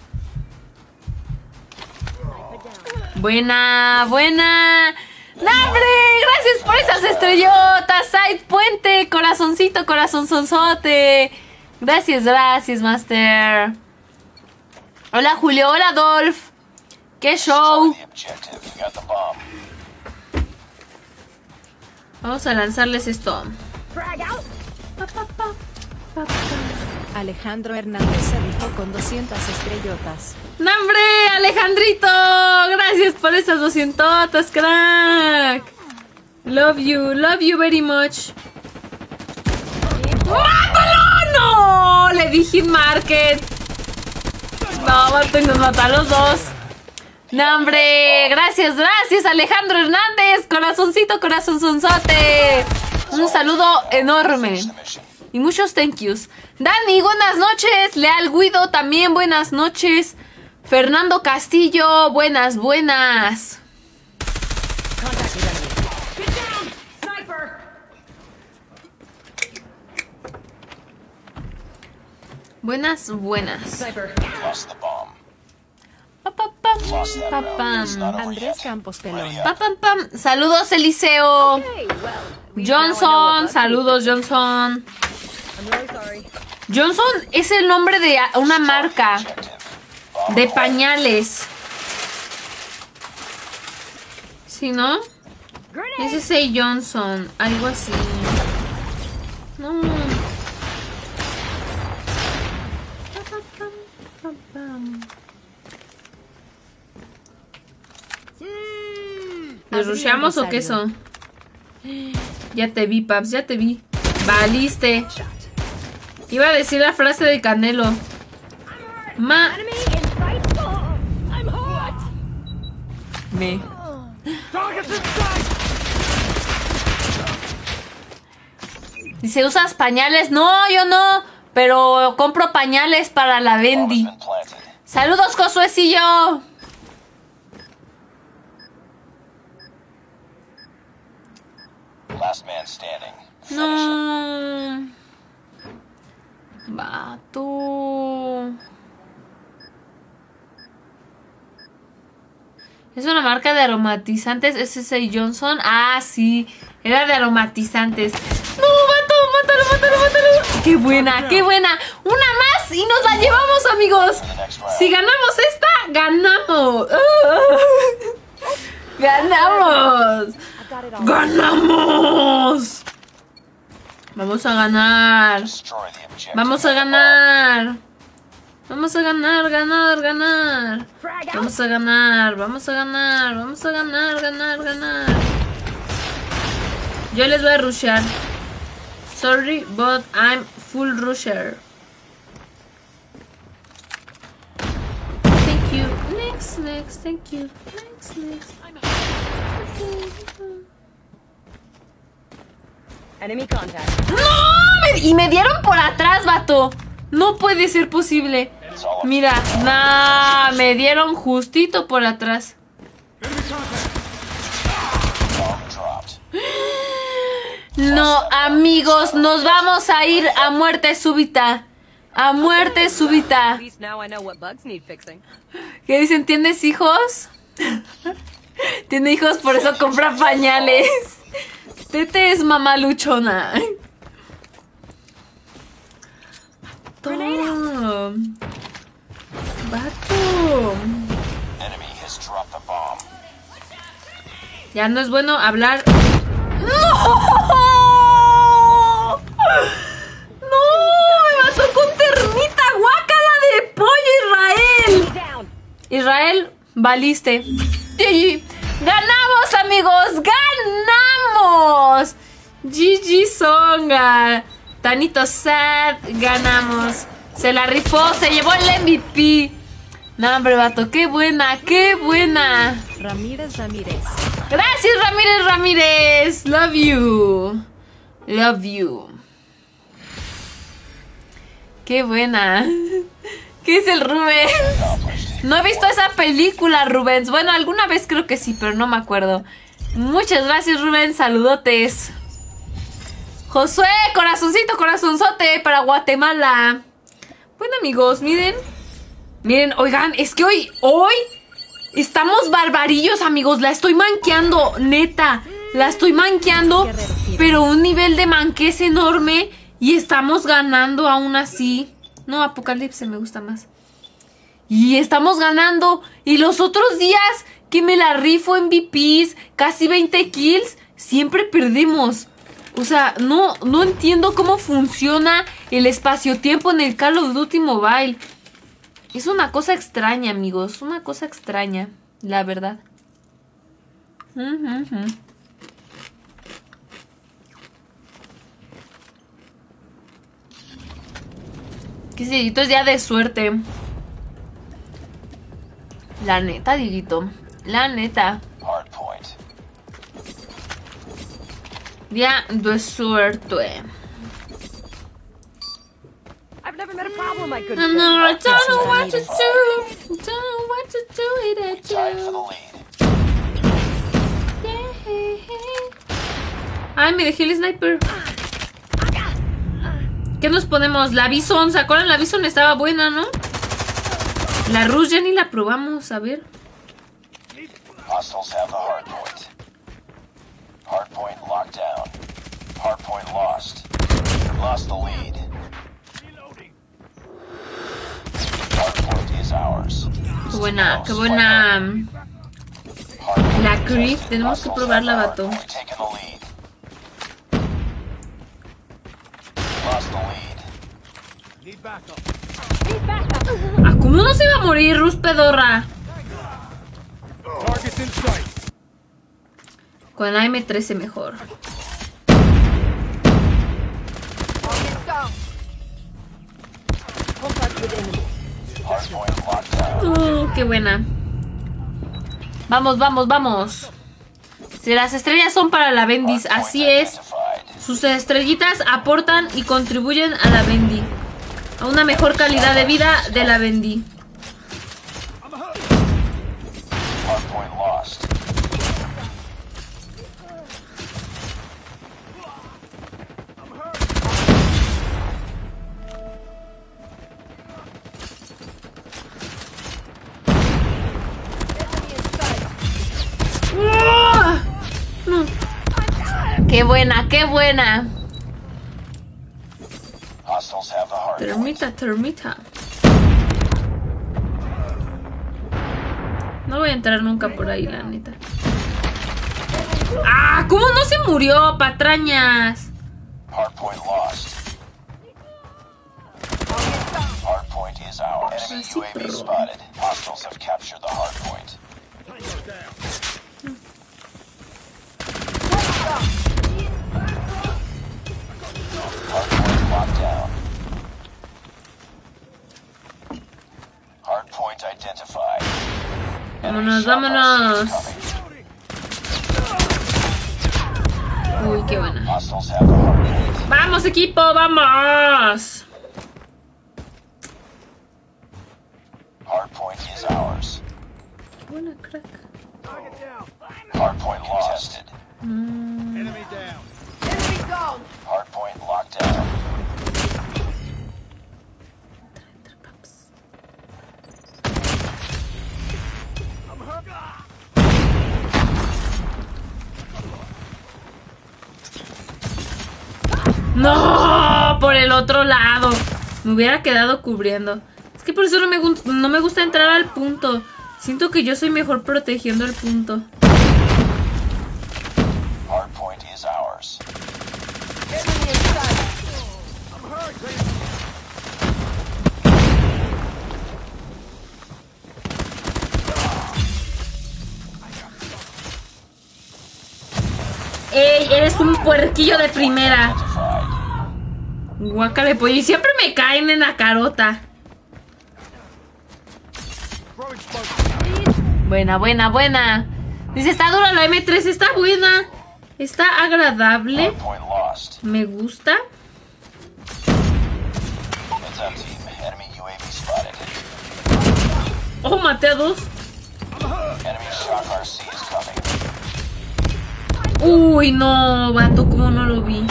Buena, buena. ¡No, hombre! Gracias por esas estrellotas. Side Puente, corazoncito, corazonzonzote. Gracias, gracias, Master. Hola, Julio. Hola, Dolph. ¡Qué show! Vamos a lanzarles esto. Alejandro Hernández se rifó con 200 estrellotas. ¡No, hombre! ¡Alejandrito! Gracias por esas 200, crack. Love you, love you very much. ¡Mátalo! ¡No! Le di hit market. No, y nos mató a los dos. No, hombre. Gracias, gracias, Alejandro Hernández. Corazoncito, corazonzonzote. Un saludo enorme. Y muchos thank yous. Dani, buenas noches. Leal Guido, también buenas noches. Fernando Castillo, buenas, buenas. Buenas, buenas. Bomb. Pa, pa, pam, Lost that pa, round. pam. It's not over Andrés. Campos Pelón. Ready up. Pa, pam. Saludos, Eliseo. Johnson, saludos, Johnson. Johnson es el nombre de una marca de pañales. ¿Sí, no? Es ese Johnson, algo así. No. ¿Nos Adrián rusheamos o son? Ya te vi, Paps, ya te vi. Valiste. Iba a decir la frase de Canelo. Ma. Me. Dice, ¿usas pañales? No, yo no. Pero compro pañales para la Bendy. Saludos, Josuecillo. Last man standing. No. Vato. Es una marca de aromatizantes. ¿Es Johnson? Ah, sí. Era de aromatizantes. No, vato, mátalo, mátalo, mátalo. Qué buena, qué buena. Una más y nos la llevamos, amigos. Si ganamos esta, ganamos. ganamos. ¡Ganamos! Vamos a ganar. Vamos a ganar. Vamos a ganar, ganar, ganar. Vamos a ganar, vamos a ganar, vamos a ganar, ganar, ganar. Yo les voy a rushear. Sorry, but I'm full rusher. Thank you. Next, next, thank you. Next, next. Enemy contact. ¡No! Y me dieron por atrás, vato. No puede ser posible. Mira, nah, me dieron justito por atrás. No, amigos, nos vamos a ir a muerte súbita. A muerte súbita. ¿Qué dicen? ¿Tienes hijos? Tiene hijos, por eso compra pañales. Tete es mamá luchona. Vato. Vato. Ya no es bueno hablar. ¡No! ¡No! ¡Me mató con termita! ¡Guácala de pollo, Israel! Israel, valiste. GG. ¡Ganamos, amigos! ¡Ganamos! GG Songa. Tanito Sad, ganamos. Se la rifó, se llevó el MVP. No, hombre, vato, qué buena, qué buena. Ramírez Ramírez. Gracias, Ramírez Ramírez. Love you. Love you. Qué buena. ¿Qué es el Rubens? No he visto esa película, Rubens. Bueno, alguna vez creo que sí, pero no me acuerdo. Muchas gracias, Rubens. Saludotes. Josué, corazoncito, corazonzote para Guatemala. Bueno, amigos, miren. Miren, oigan, es que hoy, hoy estamos barbarillos, amigos. La estoy manqueando, neta. La estoy manqueando, pero un nivel de manquez enorme. Y estamos ganando aún así. No, Apocalipse me gusta más. Y estamos ganando. Y los otros días que me la rifo en VPs, casi 20 kills, siempre perdemos. O sea, no, no entiendo cómo funciona el espacio-tiempo en el Call of Duty Mobile. Es una cosa extraña, amigos. Una cosa extraña, la verdad. Ujú, ujú. Que día de suerte. La neta, Dieguito. La neta. Día de suerte. I've never met a problem I couldn't No, I don't know what to do. Don't know what to do for the you. Ay, me dejé el sniper. ¿Qué nos ponemos? La Bison. ¿Se acuerdan? La Bison estaba buena, ¿no? La Rush ya ni la probamos. A ver. Qué buena, qué buena. La Creep. Tenemos que probarla, vato. hard point. Taking the lead. Lost the lead. Need backup. Need backup. Ah, ¿Cómo no se iba a morir, Rus Pedorra? Con la M13 mejor. Uh, qué buena. Vamos, vamos, vamos. Si las estrellas son para la Bendis, así es. Sus estrellitas aportan y contribuyen a la Bendy. A una mejor calidad de vida de la lost. ¡Ah! ¡Qué buena, qué buena! Termita, termita. No voy a entrar nunca por ahí, la neta. ¡Ah! ¿Cómo no se murió, patrañas? Hard point lost. Hard point is ours. Enemy Así, UAV perro. spotted. Hostiles have captured the hard point. Hard point locked down. Hard point identified. Enemy Vámonos, SOCOM vámonos. coming. Uy, qué buena. Hostiles have the hard point. ¡Vamos, equipo! ¡Vamos! Hard point is ours. Buena crack. Target down. Hard point contested. Enemy down. Hard point locked down. ¡No! Por el otro lado. Me hubiera quedado cubriendo. Es que por eso no me, no me gusta entrar al punto. Siento que yo soy mejor protegiendo el punto. ¡Ey! Eres un puerquillo de primera. Guácale, pollo. Y siempre me caen en la carota. Buena, buena, buena. Dice, está dura la M3, está buena. Está agradable. Me gusta. Oh, maté a dos. Uy, no, vato, como no lo vi.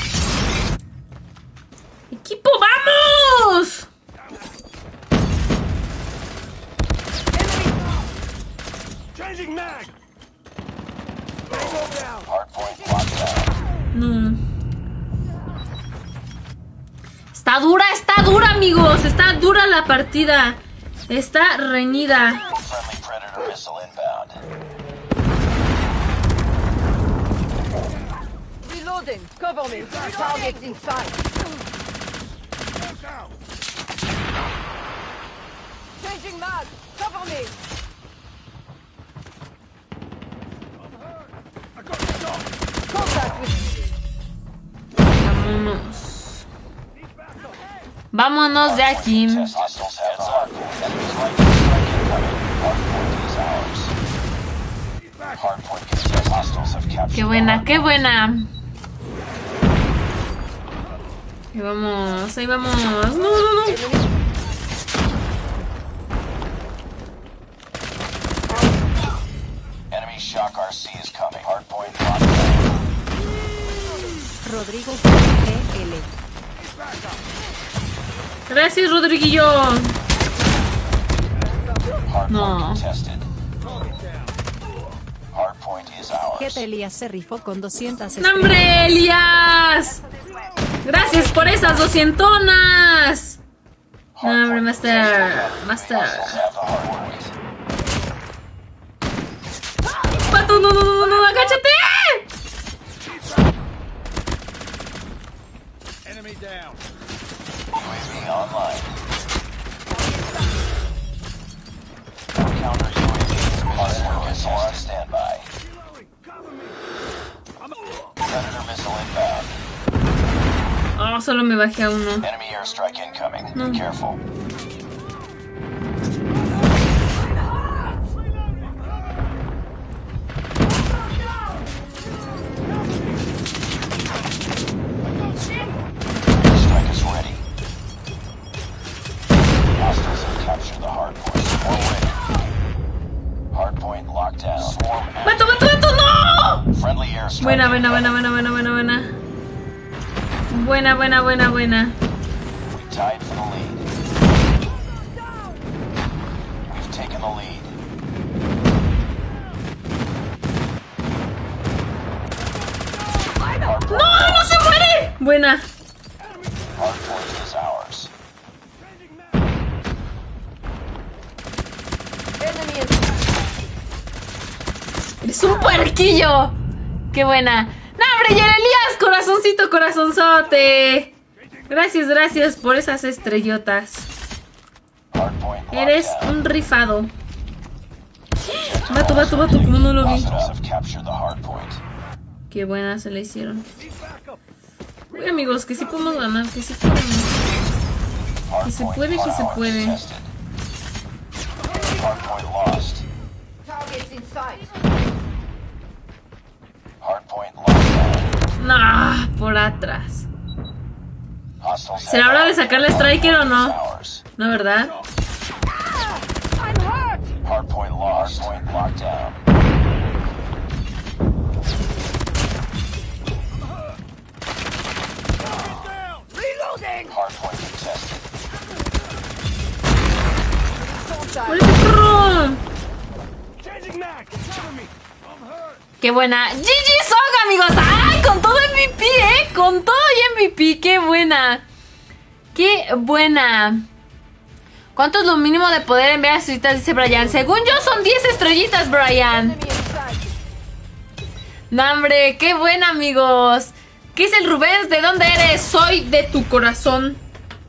¡Equipo, vamos! Changing mag. Tango down. Hard point locked down. No. Está dura, está dura, amigos. Está dura la partida. Está reñida. Vámonos. Vámonos de aquí. Qué buena, qué buena. Ahí vamos, ahí vamos. No, no, no. Enemy shock Gracias, Rodriguillo. No. Jet Elías se rifó con 200 ¡No, hombre, Elias! Gracias por esas doscientonas. No, hombre, Master. Master. Pato, no, no, no, no, agáchate. Enemy. UAV online. Counter UAV. Hostile missile on standby. Predator missile inbound. Oh, solo me bajé a uno. Enemy airstrike incoming. Be careful. Have the hard point. Hard point locked down. Swarm ¡Vato, vato, vato, no! Friendly airstrike. Buena, buena, buena, buena, buena, buena, buena. Buena, buena, buena, buena. We tied for the lead. We've taken the lead. ¡No, no se muere! Buena. hard point is ours. Eres un puerquillo. ¡Qué buena! ¡No, hombre! Corazoncito, corazonzote. Gracias, gracias por esas estrellotas. Eres un rifado. Vato, vato, vato, como no lo vi. Qué buena se le hicieron. Uy, amigos, que sí podemos ganar, que sí podemos. Que se puede, que se puede. contested. Hard point lost. target's in sight. Hard point locked down. Nah, por atrás. ¿Será hora de sacarle striker o no? ¿No, verdad? I'm hurt. Hard point lost. Hard point locked down. Reloading. Hard point contested. ¡Qué buena! ¡GG Sog, amigos! ¡Ay! Con todo MVP, ¿eh? Con todo y MVP. ¡Qué buena! ¡Qué buena! ¿Cuánto es lo mínimo de poder enviar estrellitas? Dice Brian. Según yo son 10 estrellitas, Brian. No, hombre, qué buena, amigos. ¿Qué es el Rubens? ¿De dónde eres? Soy de tu corazón.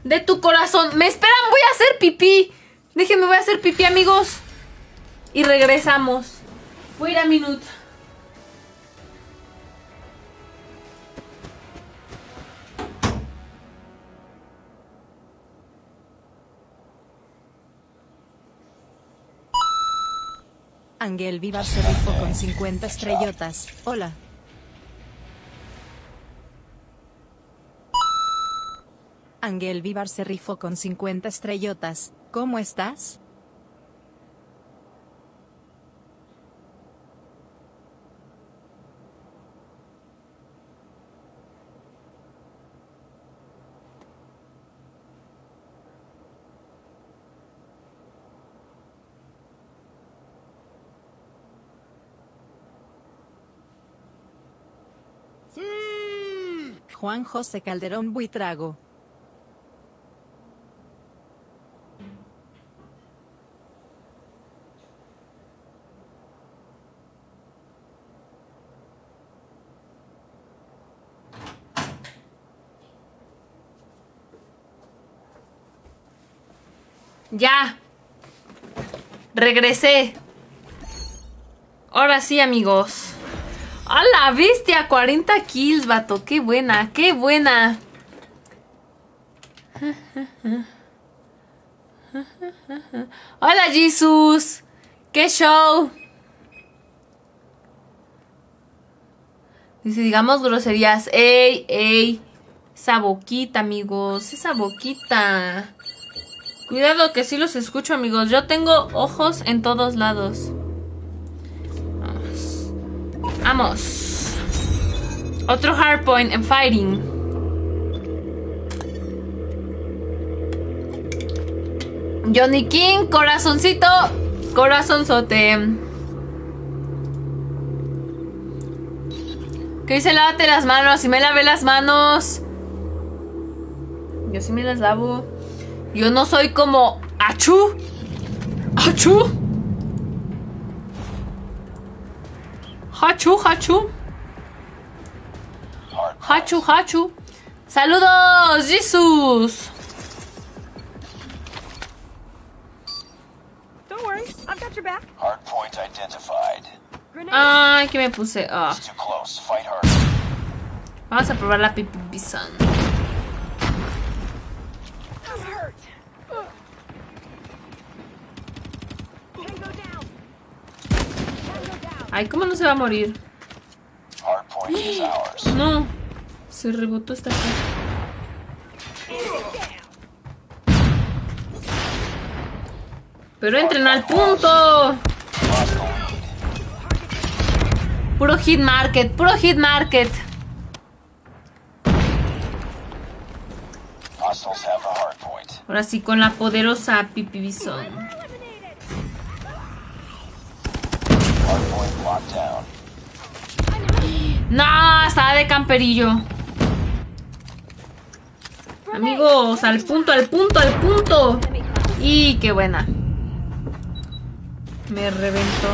De tu corazón. Me esperan, voy a hacer pipí. Déjenme, voy a hacer pipí, amigos. Y regresamos. Voy a ir a Minut. Ángel Vivar se rifó con 50 estrellotas. Hola. Ángel Vivar se rifó con 50 estrellotas. ¿Cómo estás? Juan José Calderón Buitrago. Ya. Regresé. Ahora sí, amigos. ¡A la bestia! 40 kills, vato. ¡Qué buena! ¡Qué buena! Hola, Jesus. ¡Qué show! Dice, digamos groserías. ¡Ey, ey! Esa boquita, amigos. Esa boquita. Cuidado que sí los escucho, amigos. Yo tengo ojos en todos lados. Vamos. Vamos. Otro hardpoint en fighting. Johnny King, corazoncito, corazonzote. ¿Qué dice? Lávate las manos. Y me lavé las manos. Yo sí me las lavo. Yo no soy como Achu. Achu. Hachu, Hachu. Hachu, Hachu. Saludos, Jesus. Don't worry, I've got your back. Hardpoint identified. Grenade. Ay, que me puse. Ah, It's too close. Fight hard. vamos a probar la pipi bison. I'm hurt. Tango down. Tango down. Ay, ¿cómo no se va a morir? No. Se rebotó esta cosa. Pero entren al punto. Puro hit market, puro hit market. Ahora sí, con la poderosa pipi bison. Hardpoint locked down. No, estaba de camperillo. Amigos, al punto, al punto, al punto. Y qué buena. Me reventó.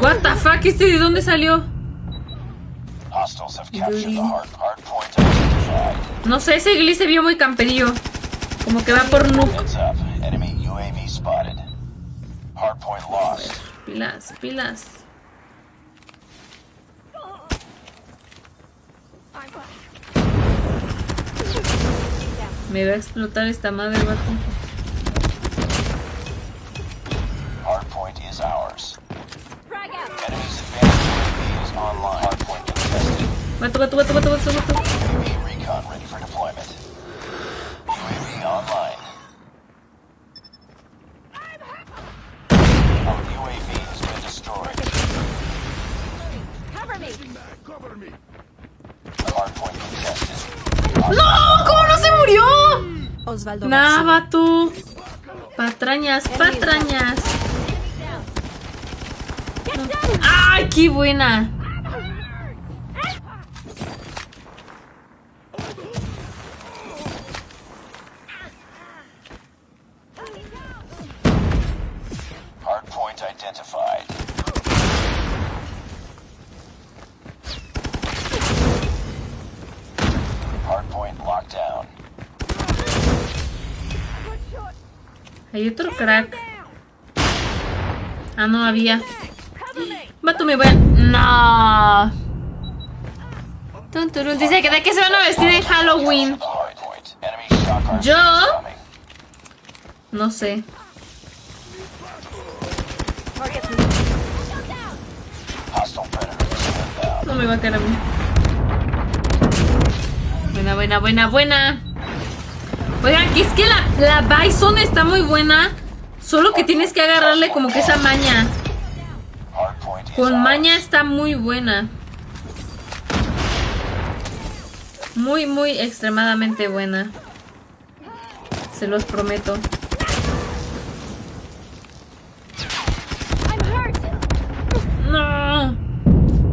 What the fuck, ¿este de dónde salió? No sé, ese Glee se vio muy camperillo. Como que va por nuke. Hardpoint lost. Pilas, pilas. Me va a explotar esta madre, vato. Hardpoint is ours. Frag. Enemy's advanced UAV is online. Hardpoint contested. Vato, vato, vato, vato, vato, vato. UAV recon ready for deployment. UAV online. Contested. ¡No! ¿Cómo no se murió? Osvaldo García. vato. Patrañas, patrañas. ¡Ay, qué buena! Hardpoint identified. Hardpoint locked down. Hay otro crack. Ah, no había. Vato, me voy. No. Tun, turun. Dice que de qué se van a vestir en Halloween. Yo? No sé. No me va a caer a mí. Buena, buena, buena, buena. Oigan, que es que la, la Bison está muy buena. Solo que tienes que agarrarle como que esa maña. Con maña está muy buena. Muy, muy extremadamente buena. Se los prometo. No.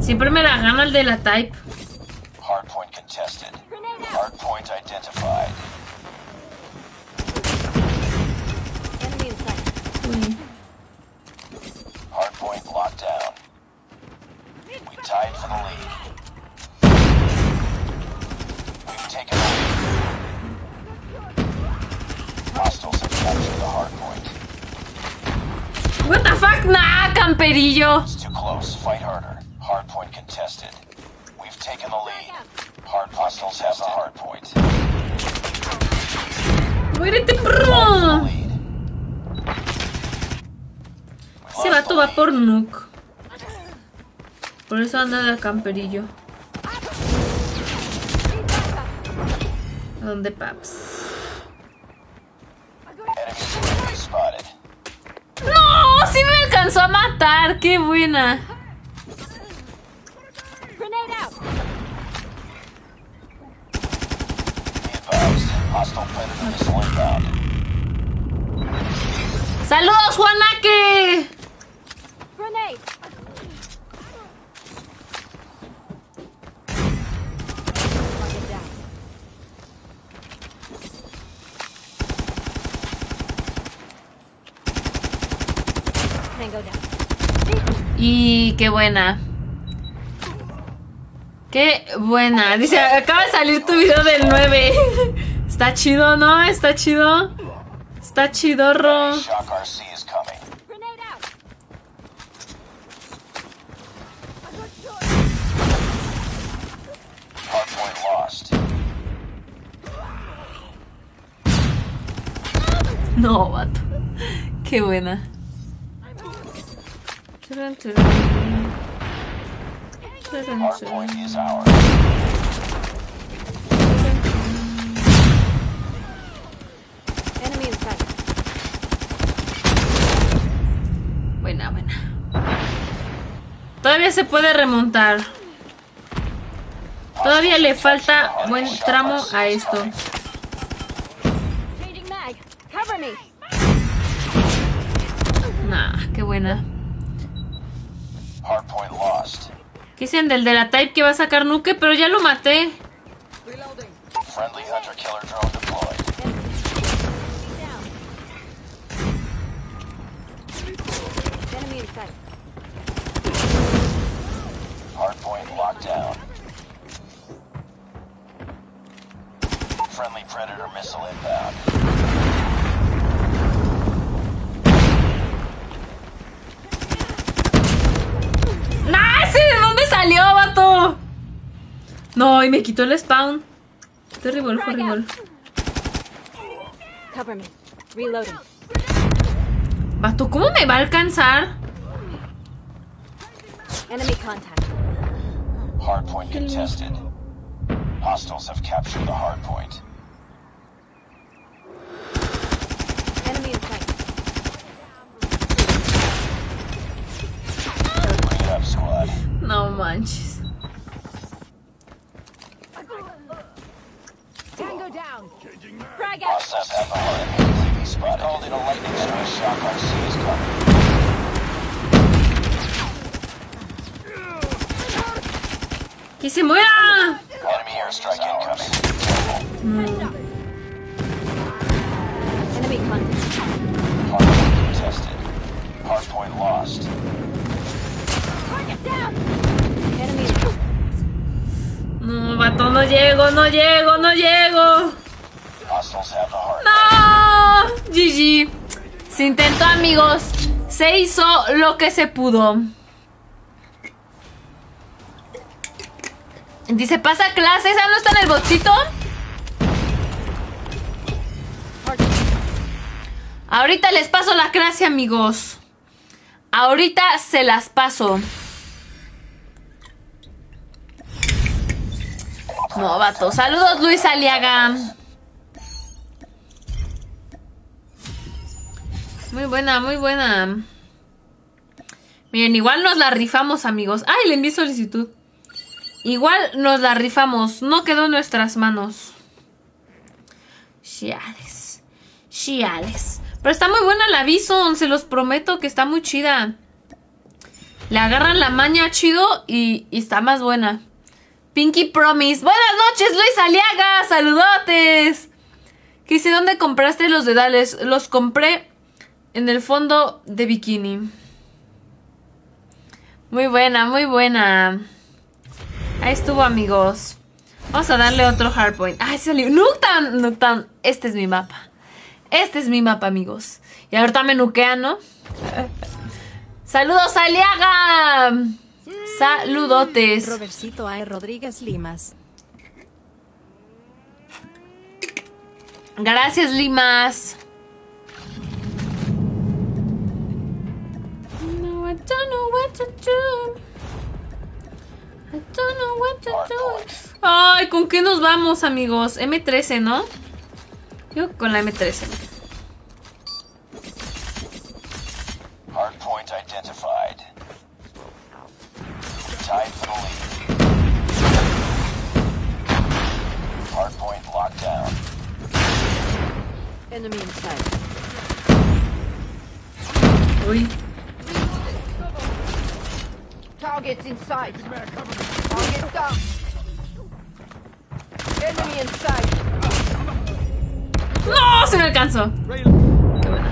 Siempre me la gana el de la type. Hardpoint contested. Hardpoint identified. Locked down. We tied for the lead. We've taken the lead. capture the hard point. What the fuck? Nah, camperillo. It's too close. Fight harder. Hard point contested. We've taken the lead. Hard hostiles have the hard point. The perro. Ese vato va por Nuke. Por eso anda de camperillo. ¿A dónde, paps? ¡No! ¡Sí me alcanzó a matar! ¡Qué buena! Grenade out. Be advised. Hostile predator missile inbound. ¡Saludos, Juanaque! Y qué buena. Qué buena. Dice, acaba de salir tu video del 9. Está chido, ¿no? Está chido. Está chidorro. Shock RC is coming. Grenade out. Hard point lost. No, vato. Qué buena. Buena, buena. Todavía se puede remontar. Todavía le falta buen tramo a esto. Changing mag. Cover me. Nah, qué buena. Hard point lost. ¿Qué dicen del de la Type que va a sacar Nuke? Pero ya lo maté. Friendly hunter killer Friendly predator missile inbound. ¡Nah! ¿Ese de dónde salió, vato? No, y me quitó el spawn. Terrible, horrible. Cover me. Reloading. Vato, ¿cómo me va a alcanzar? Enemy contact. Hard point contested. Hostiles have captured the hard point. Enemy in sight. Bring it up, squad. No manches. Tango down. Frag out. Hostiles have the hard point. TV spotted. Called in a lightning strike. Shock RC is coming. ¡Que se muera! Enemy airstrike incoming. Enemy contact. Hard point contested. Hard point lost. No, vato, no llego, no llego, no llego. ¡No! GG. Se intentó, amigos. Se hizo lo que se pudo. Dice, pasa clases. ¿Ah, no está en el botcito? Ahorita les paso la clase, amigos. Ahorita se las paso. No, vato. Saludos, Luis Aliaga. Muy buena, muy buena. Miren, igual nos la rifamos, amigos. Ay, le envié solicitud. Igual nos la rifamos. No quedó en nuestras manos. Chiales. Chiales. Pero está muy buena la Bison. Se los prometo que está muy chida. Le agarran la maña chido y está más buena. Pinky Promise. Buenas noches, Luis Aliaga. Saludotes. ¿Qué dice? ¿Dónde compraste los dedales? Los compré en el fondo de bikini. Muy buena, muy buena. Ahí estuvo, amigos. Vamos a darle otro hardpoint. Ay, salió. Nuketown, Nuketown. Este es mi mapa. Este es mi mapa, amigos. Y ahorita me nuquean, ¿no? ¡Saludos, Aliaga! Saludotes. Robercito A. Rodríguez Limas. Gracias, Limas. No, I don't know what to do. I don't know what to do. Ay, ¿con qué nos vamos, amigos? M13, ¿no? Yo con la M13. Hardpoint identified. Tied for the lead. Hardpoint locked down. Enemy in sight. Uy. Targets in sight. Target down. Enemy in sight. ¡No! Se me alcanzó. Qué bueno.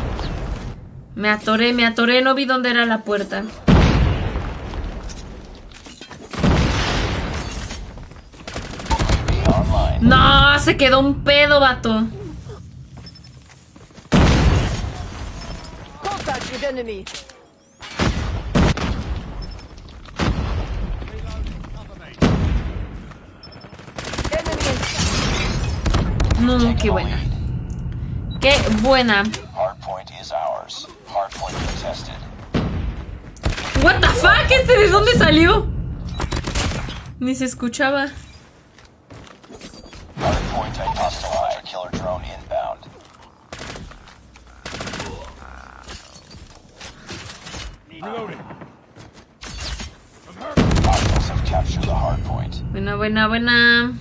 Me atoré, me atoré. No vi dónde era la puerta. No, se quedó un pedo, vato. Sight. No, qué buena. Qué buena. What the fuck? ¿Este de dónde salió? Ni se escuchaba. Hardpoint identified. Killer drone inbound. Reloading. Hostiles have captured the hardpoint. Buena, buena, buena.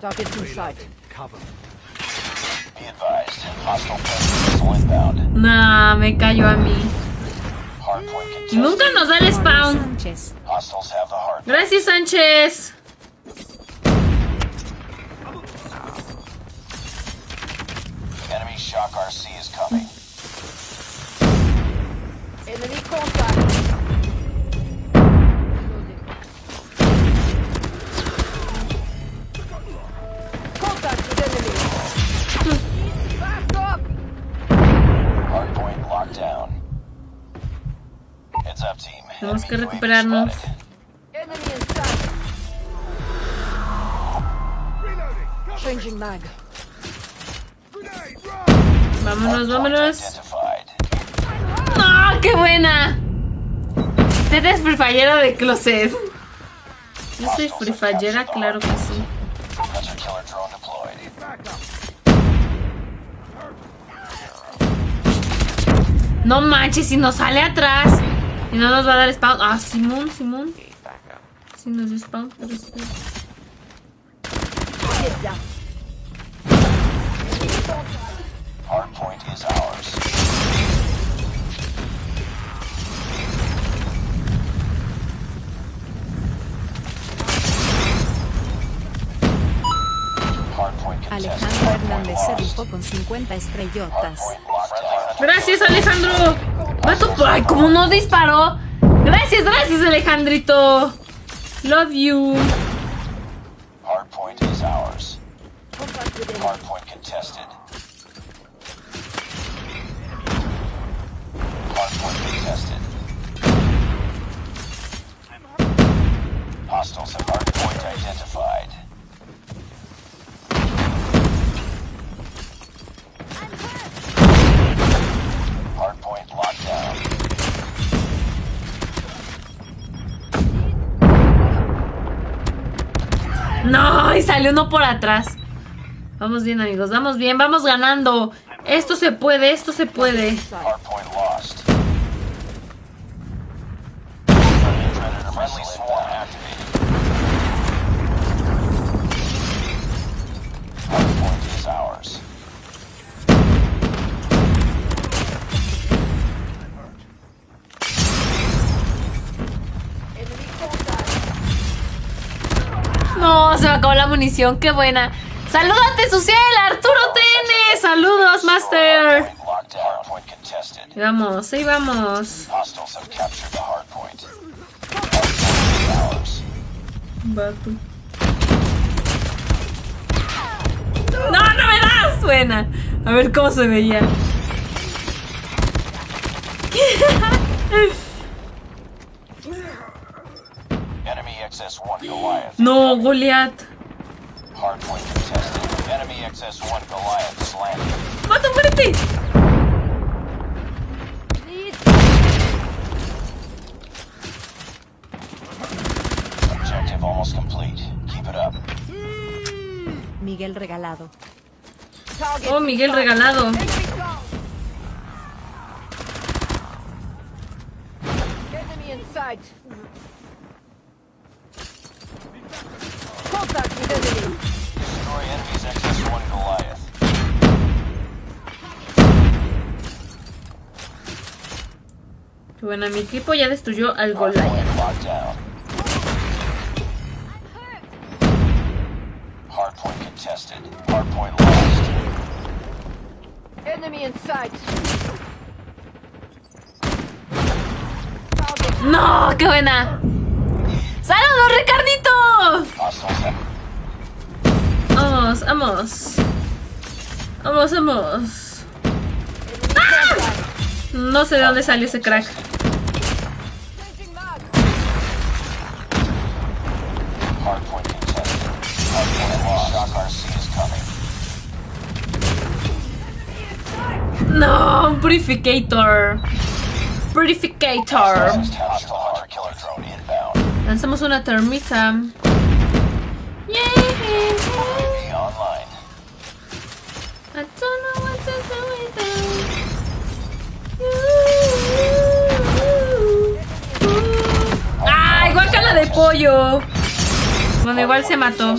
Targets in sight. Cover. Be advised. Hostile presence missile inbound. Nah, me cayó a mí. Hardpoint Y contested. nunca nos da el spawn. Sánchez. Hostiles have the hardpoint. Gracias, Sánchez. Enemy shock RC is coming. Enemy contact. Contact Grenade. Run. Vámonos, vámonos. identified. ¡Ah, qué buena! Usted es frifallera de closet. Yo soy frifallera, claro que sí. No manches, si nos sale atrás y no nos va a dar spawn. Ah, Simón, Simón. Si nos dio spawn, pero. Hardpoint is ours. Alejandro Hernández se rifó con 50 estrellotas. Gracias, Alejandro. Vato, ay, como no disparó. Gracias, gracias, Alejandrito. Love you. Hardpoint is ours. Contact with. Hardpoint contested. Hardpoint contested. Hostiles have hardpoint identified. No, y salió uno por atrás. Vamos bien, amigos, vamos bien, vamos ganando. Esto se puede, esto se puede. Hardpoint is ours. ¡Vamos! Se me acabó la munición, qué buena. ¡Salúdate, Suciel! ¡Arturo Tene! ¡Saludos, Master! Vamos, sí, vamos. Vato. ¡No, no me das! Buena. A ver cómo se veía. No, Goliath. Hardpoint contested. Enemy XS-1 Goliath slammed. ¡Mata, muérete! Objective almost complete. Keep it up. Miguel regalado. Oh, Miguel regalado. Enemy in sight. Contact with enemy. Destroy enemy's XS-1 Goliath. Bueno, mi equipo ya destruyó al Goliath. Hardpoint locked down. Hardpoint contested. Hardpoint lost. Enemy in sight. ¡No! ¡Qué buena! ¡Saludos, Ricardito! Vamos, vamos. Vamos, vamos. ¡Ah! No sé de dónde salió ese crack. No, Purificator. Purificator. Lanzamos una termita. ¡Ay, guacala de pollo! Bueno, igual se mató.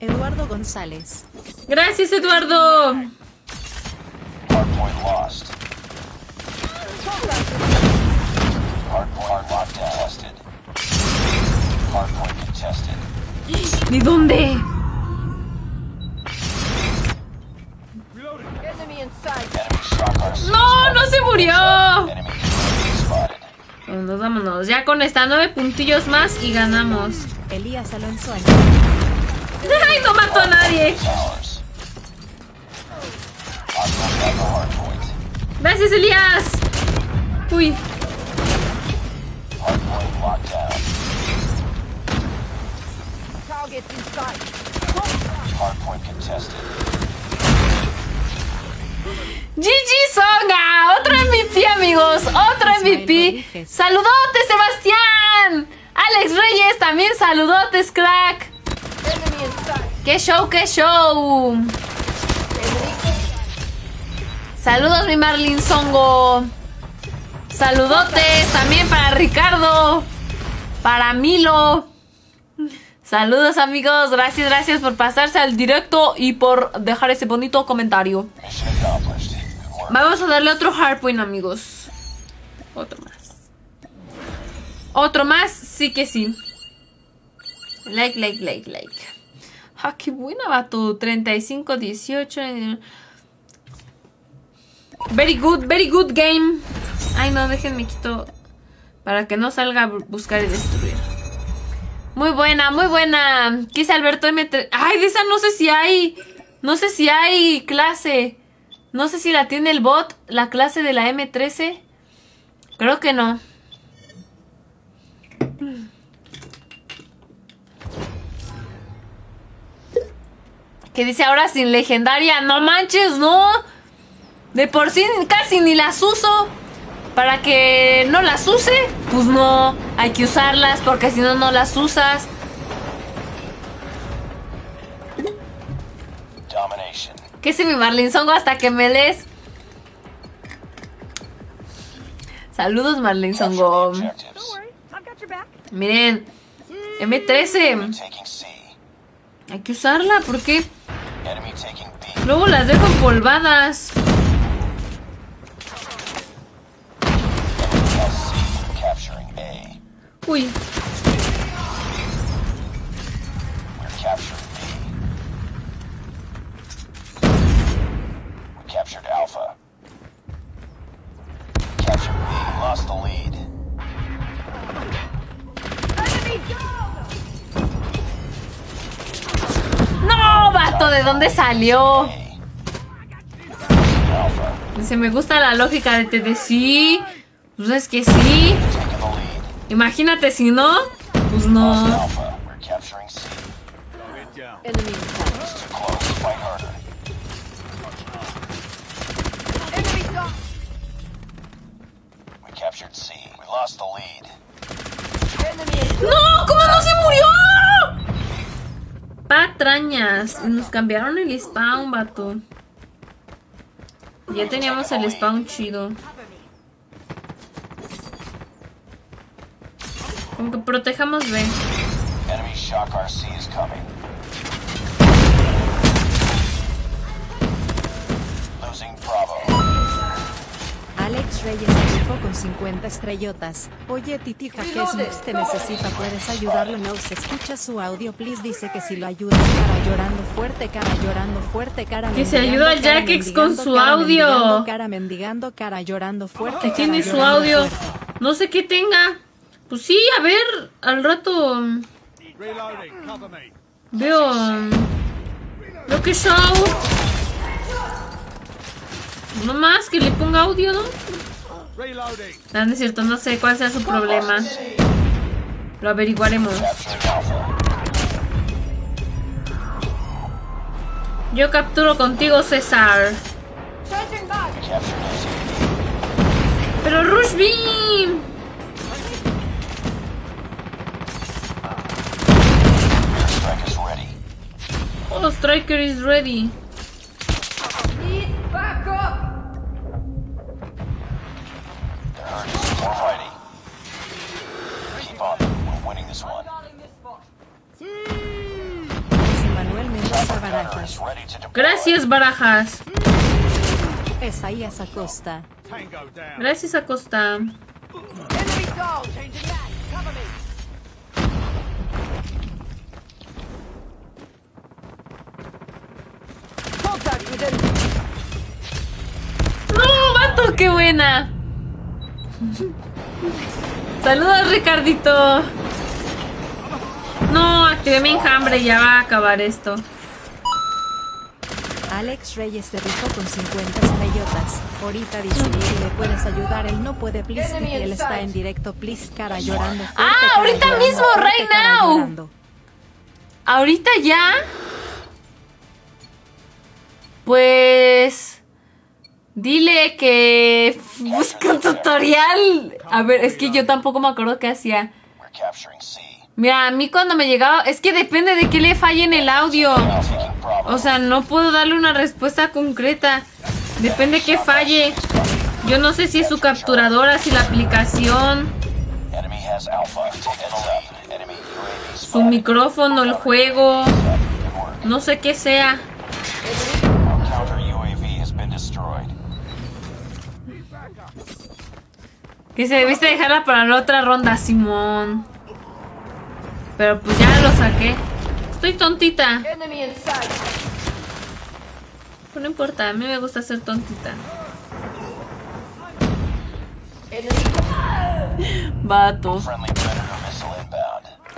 Eduardo González. Gracias, Eduardo. ¿De dónde? ¡No, no se murió! Vámonos, vámonos. Ya con esta nueve puntillos más y ganamos. Elías Alonso. ¡Ay, no mató a nadie! Gracias, Elías. Uy. Targets in sight. Hardpoint contested. GG Songa, otro MVP amigos, otro MVP. Saludotes Sebastián. Alex Reyes también saludotes crack. Qué show, qué show. Saludos mi Marlin Songo. Saludotes también para Ricardo. Para Milo. Saludos amigos, gracias, gracias por pasarse al directo y por dejar ese bonito comentario. Vamos a darle otro hardpoint, amigos. Otro más. Otro más, sí que sí. Like, like, like, like. Ah, qué buena, vato. 35, 18. eh. Very good, very good game. Ay, no, déjenme quito. Para que no salga a bu- buscar y destruir. Muy buena, muy buena. Quise Alberto M3. Ay, de esa no sé si hay. No sé si hay clase. No sé si la tiene el bot, la clase de la M13. Creo que no. Que dice ahora sin legendaria. No manches, no. De por sí casi ni las uso. Para que no las use, pues no. Hay que usarlas porque si no, no las usas. Domination. ¿Qué es mi Marlinsongo hasta que me lees? Saludos, Marlinsongo. Miren, M13. Taking C. Hay que usarla taking B. luego las dejo empolvadas. Lead. no, vato, ¿de dónde salió? Dice, me gusta la lógica de te de. Pues es que sí. Imagínate si no. Pues no. ¡No! ¿Cómo no se murió? Patrañas. Nos cambiaron el spawn, vato. Ya teníamos el spawn chido. Como que protejamos B. Enemy shock RC is coming. Losing Bravo. Alex Reyes rifó con 50 estrellotas. Oye Titi Jaquesmux te necesita, puedes ayudarlo, no se escucha su audio, please dice que si lo ayudas, cara llorando fuerte, cara llorando fuerte, cara Que se ayuda a cara Jaquex con su cara audio. mendigando, Cara mendigando, cara llorando fuerte. Cara tiene su audio. fuerte. No sé qué tenga. Pues sí, a ver, al rato mm, me. veo. mm, que show. No más que le ponga audio, ¿no? Reloading. No, es cierto, no sé cuál sea su problema. Lo averiguaremos. Yo capturo contigo, César. Pero Rush Beam. Oh, Striker is ready. Need backup. Keep. We're winning this one. José Manuel Mendoza Gunner Barajas. Gracias, Barajas. Esaías Acosta. Tango down. Gracias, Acosta. Enemy down. Changing back. Cover me. Contact with enemy. ¡No, vato! ¡Qué buena! Saludos, Ricardito. No, activé mi enjambre, ya va a acabar esto. Alex Reyes se rifó con 50 estrellotas. Ahorita dice si le puedes ayudar, él no puede, please. Él está en directo, please, cara llorando. fuerte, Ah, ahorita llorando mismo, right now. ¿Ahorita ya? Pues... Dile que busque un tutorial. A ver, es que yo tampoco me acuerdo qué hacía. Mira, a mí cuando me llegaba... Es que depende de qué le falle en el audio. O sea, no puedo darle una respuesta concreta. Depende que falle. Yo no sé si es su capturadora, si la aplicación, su micrófono, el juego. No sé qué sea. Our counter UAV has been destroyed. Se debiste dejarla para la otra ronda, Simón. Pero pues ya lo saqué. Estoy tontita. Pero no importa, a mí me gusta ser tontita. Vato.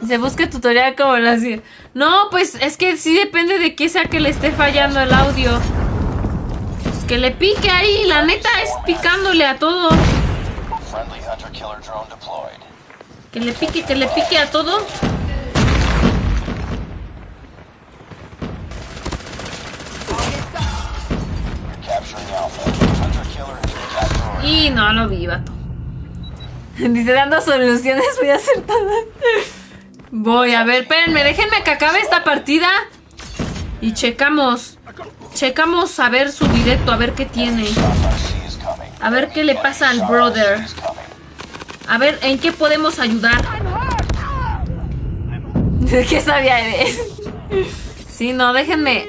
Se busca tutorial como hacía. No, pues es que sí depende de qué sea que le esté fallando el audio. Pues que le pique ahí, la neta es picándole a todo. Que le pique, que le pique a todo. Y no lo vi, vato. Dice, dando soluciones, voy a hacer todo. Voy, a ver, espérenme, déjenme que acabe esta partida. Y checamos. Checamos a ver su directo, a ver qué tiene. A ver qué le pasa al brother. A ver en qué podemos ayudar. ¿De qué sabía eres? Sí, no, déjenme.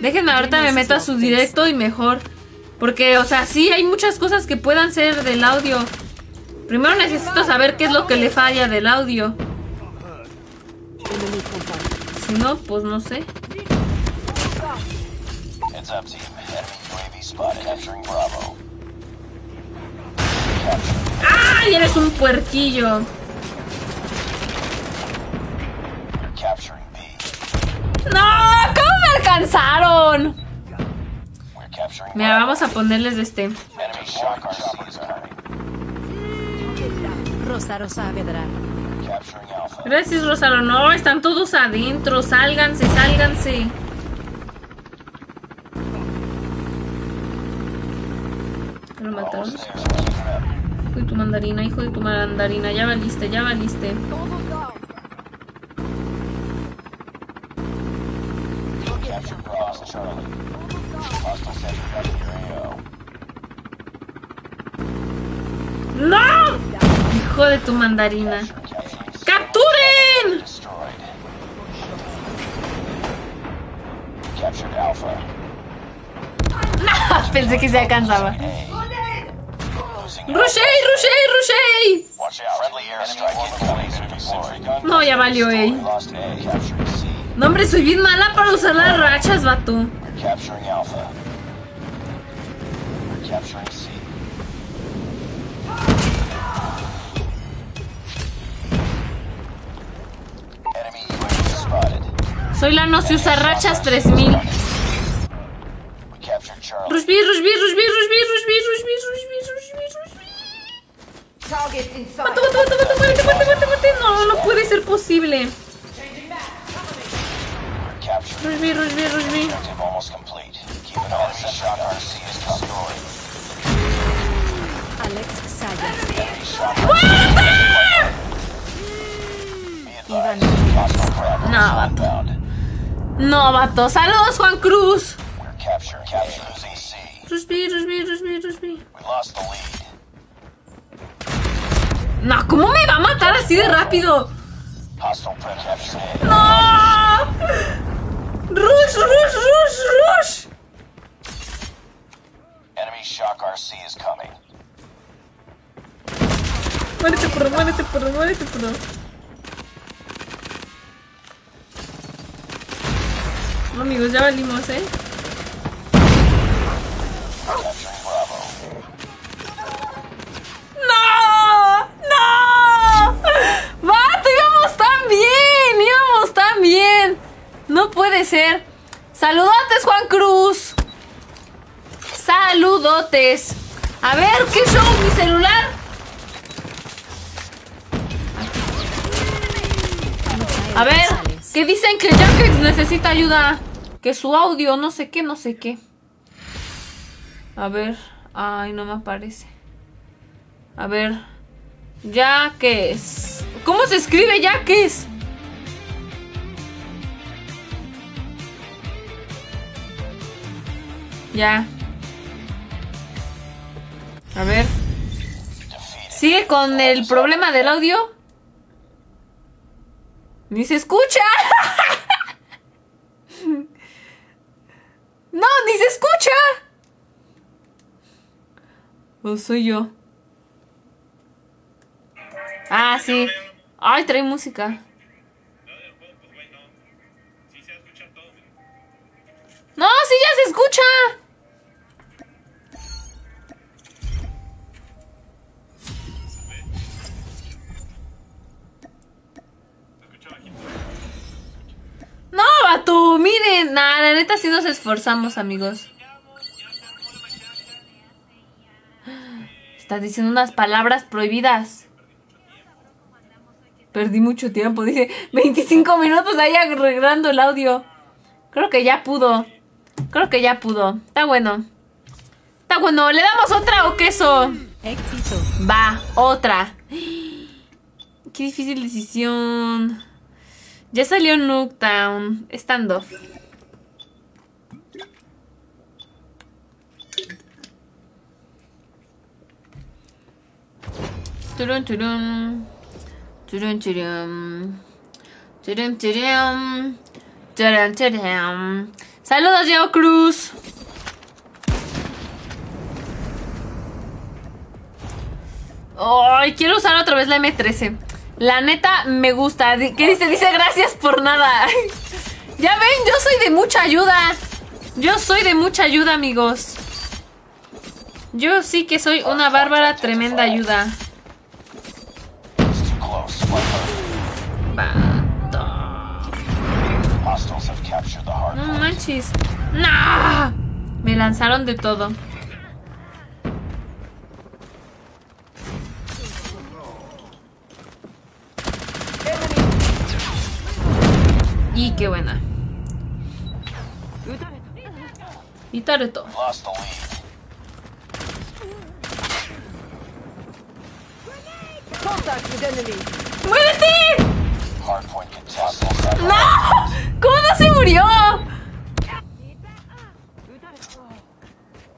Déjenme, ahorita me meto a su directo y mejor. Porque, o sea, sí hay muchas cosas que puedan ser del audio. Primero necesito saber qué es lo que le falla del audio. Si no, pues no sé. Heads up, team. Enemy UAV spotted. Capturing Bravo. ¡Ay, eres un puerquillo! ¡No! ¿Cómo me alcanzaron? Mira, vamos a ponerles de este. Rosaro Saavedra. Gracias, Rosaro. No, están todos adentro. Sálganse, sálganse. Lo mataron. Hijo de tu mandarina, hijo de tu mandarina. Ya valiste, ya valiste. ¡No! Hijo de tu mandarina. ¡Capturen! Pensé que se alcanzaba. ¡Rushey, Rushey, Rushey! No, ya valió, ey. No, hombre, soy bien mala para usar las rachas, vato. Soy la no se usa rachas 3000. Rushby, Rushby, Rushby, ¡Mata, mata, mata, mata! ¡Muérete, muérete, muérete, muérete! ¡No, no puede ser posible! Rush B, Rush B, Rush B. ¡Muérete! No, vato. No, vato. ¡Saludos, Juan Cruz! Rush B, Rush B, Rush B, Rush B. No, ¿cómo me va a matar así de rápido? ¡No! ¡Rush, rush, rush, rush! Enemy Shock RC is coming. Muérete, porro, muérete, porro, muérete, porro. No, amigos, ya valimos, ¿eh? Capturing Bravo. ¡No! ¡No! ¡Vato! ¡Íbamos bien! ¡Íbamos tan! No puede ser. ¡Saludotes, Juan Cruz! ¡Saludotes! A ver, ¿qué show? ¿Mi celular? A ver, que dicen que Jacket necesita ayuda. Que su audio, no sé qué, no sé qué. A ver. Ay, no me aparece. A ver. Jaques. ¿Cómo se escribe Jaques? Ya. A ver. ¿Sigue con el problema del audio? Ni se escucha. No, ni se escucha. ¿O soy yo? Ah, sí. Ay, trae música. No, sí, ya se escucha. No, vato, miren. Nah, la neta sí nos esforzamos, amigos. Estás diciendo unas palabras prohibidas. Perdí mucho tiempo, dice 25 minutos ahí arreglando el audio. Creo que ya pudo. Creo que ya pudo. Está bueno. Está bueno. ¿Le damos otra o queso? Éxito. Va, otra. Qué difícil decisión. Ya salió Nuketown. Standoff. Turun, turun. Turun. Turun, turun. Saludos, Diego Cruz. Ay, quiero usar otra vez la M13. La neta me gusta. ¿Qué dice? Dice gracias por nada. ya ven, yo soy de mucha ayuda. Yo soy de mucha ayuda, amigos. Yo sí que soy una bárbara tremenda ayuda. No manches. Me lanzaron de todo. Y qué buena. Y todo. Contested. ¡No! ¿Cómo no se murió?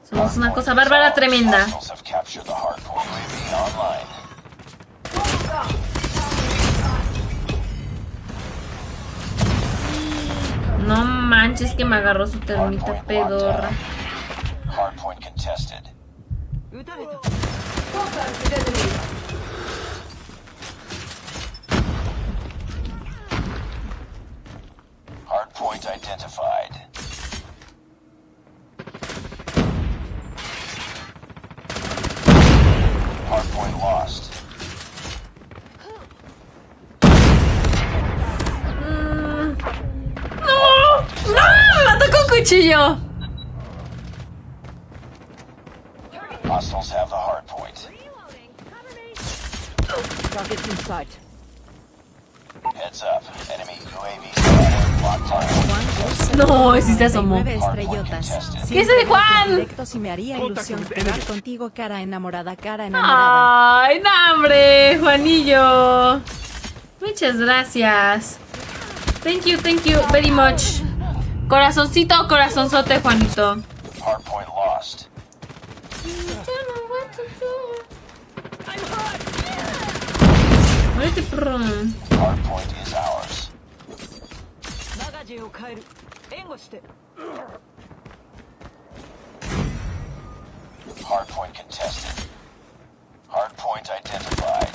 Somos una cosa bárbara tremenda. No manches que me agarró su termita pedorra. Hardpoint contested. Hardpoint identified. Hardpoint lost. ¡No! ¡No! ¡Me atacó! Hostiles have the hardpoint. In sight. No, sí se asomó. 99 estrellotas. ¿Qué dice de Juan? Y me haría ilusión jugar contigo cara enamorada, cara enamorada. ¡Ay, no, hombre! Juanillo. Muchas gracias. Thank you, thank you very much. Corazoncito, corazonzote, Juanito. Hardpoint lost. Muérete, perro. Hardpoint is ours. Hardpoint contested. Hardpoint identified.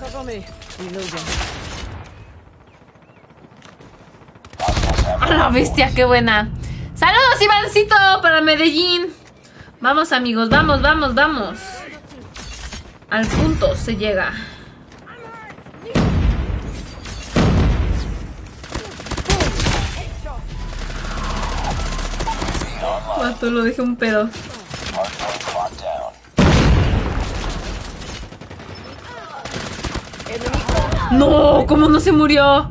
Cover me. Reloading. ¡A la bestia, qué buena! ¡Saludos, Ivancito, para Medellín! Vamos, amigos, vamos, vamos, vamos. Al punto se llega. Cuánto lo dejé un pedo. ¡No! ¿Cómo no se murió?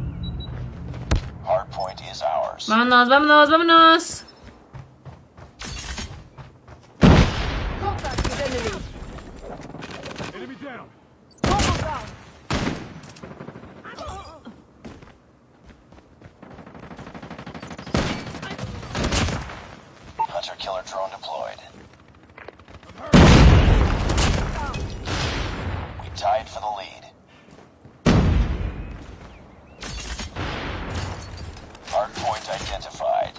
Vámonos, vámonos, vámonos. Drone deployed. We tied for the lead. Hardpoint identified.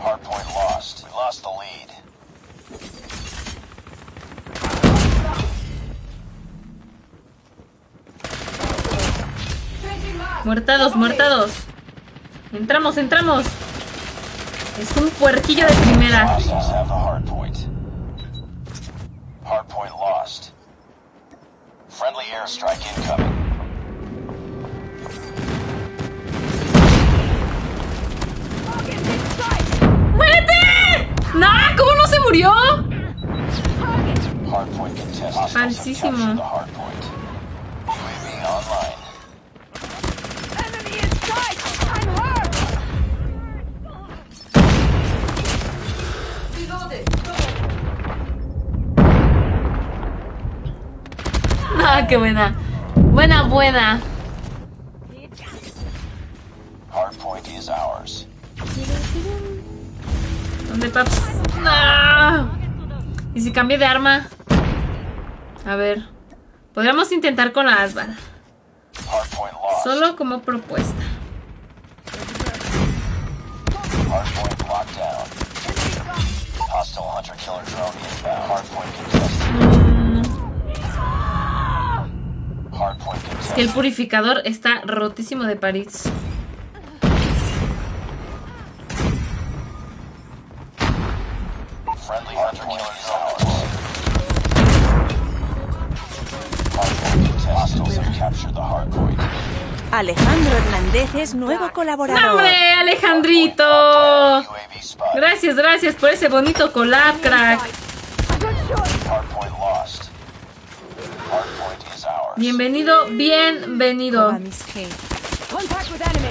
Hardpoint lost. We lost the lead. Muertados, muertados. Entramos, entramos. Es un puerquillo de primera. ¡Muérete! ¡No! ¿Cómo no se murió? Falsísimo. ¡Ah, qué buena! Buena, buena. Hardpoint. ¿Dónde, paps? ¡Ah! ¿Y si cambio de arma? A ver. Podríamos intentar con la Asbar. Hardpoint. Solo como propuesta. Hardpoint Es que el purificador está rotísimo de París. Alejandro Hernández es nuevo colaborador. ¡Hombre, Alejandrito! Gracias, gracias por ese bonito collab, crack. Hardpoint lost. Hardpoint is ours. Bienvenido, bienvenido. Miss G. Contact with enemy.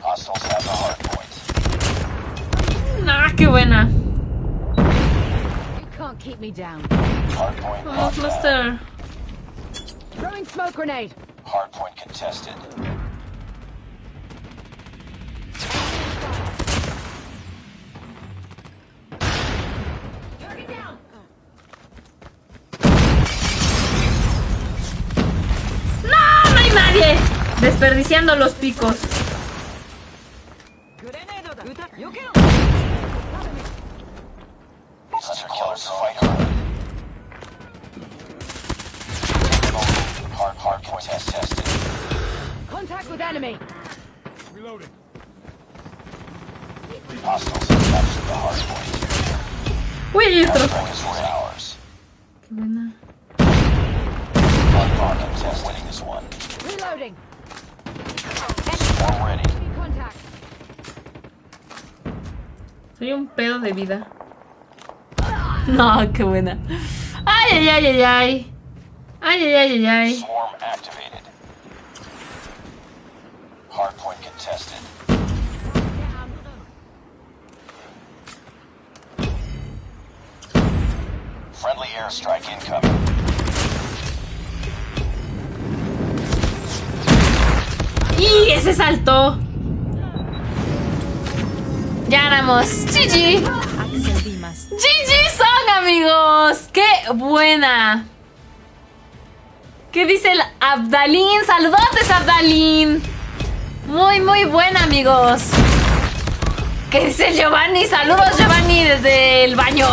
Hostiles have the hardpoint. Ah, qué buena. You can't keep me down. Hardpoint Oh. Cluster. Throwing smoke grenade. Hardpoint contested. ¡No! ¡No hay nadie! Desperdiciando los picos. Vida. No, qué buena. Ay, ay, ay, ay, ay. Ay, ay, ay, ay, ay. Swarm activated. Hardpoint contested. Friendly airstrike incoming. ¡Y ese saltó! Ya ganamos. GG. GG son amigos. ¡Qué buena! ¿Qué dice el Abdalín? ¡Saludotes, Abdalín! Muy, muy buena, amigos. ¿Qué dice el Giovanni? Saludos, Giovanni, desde el baño.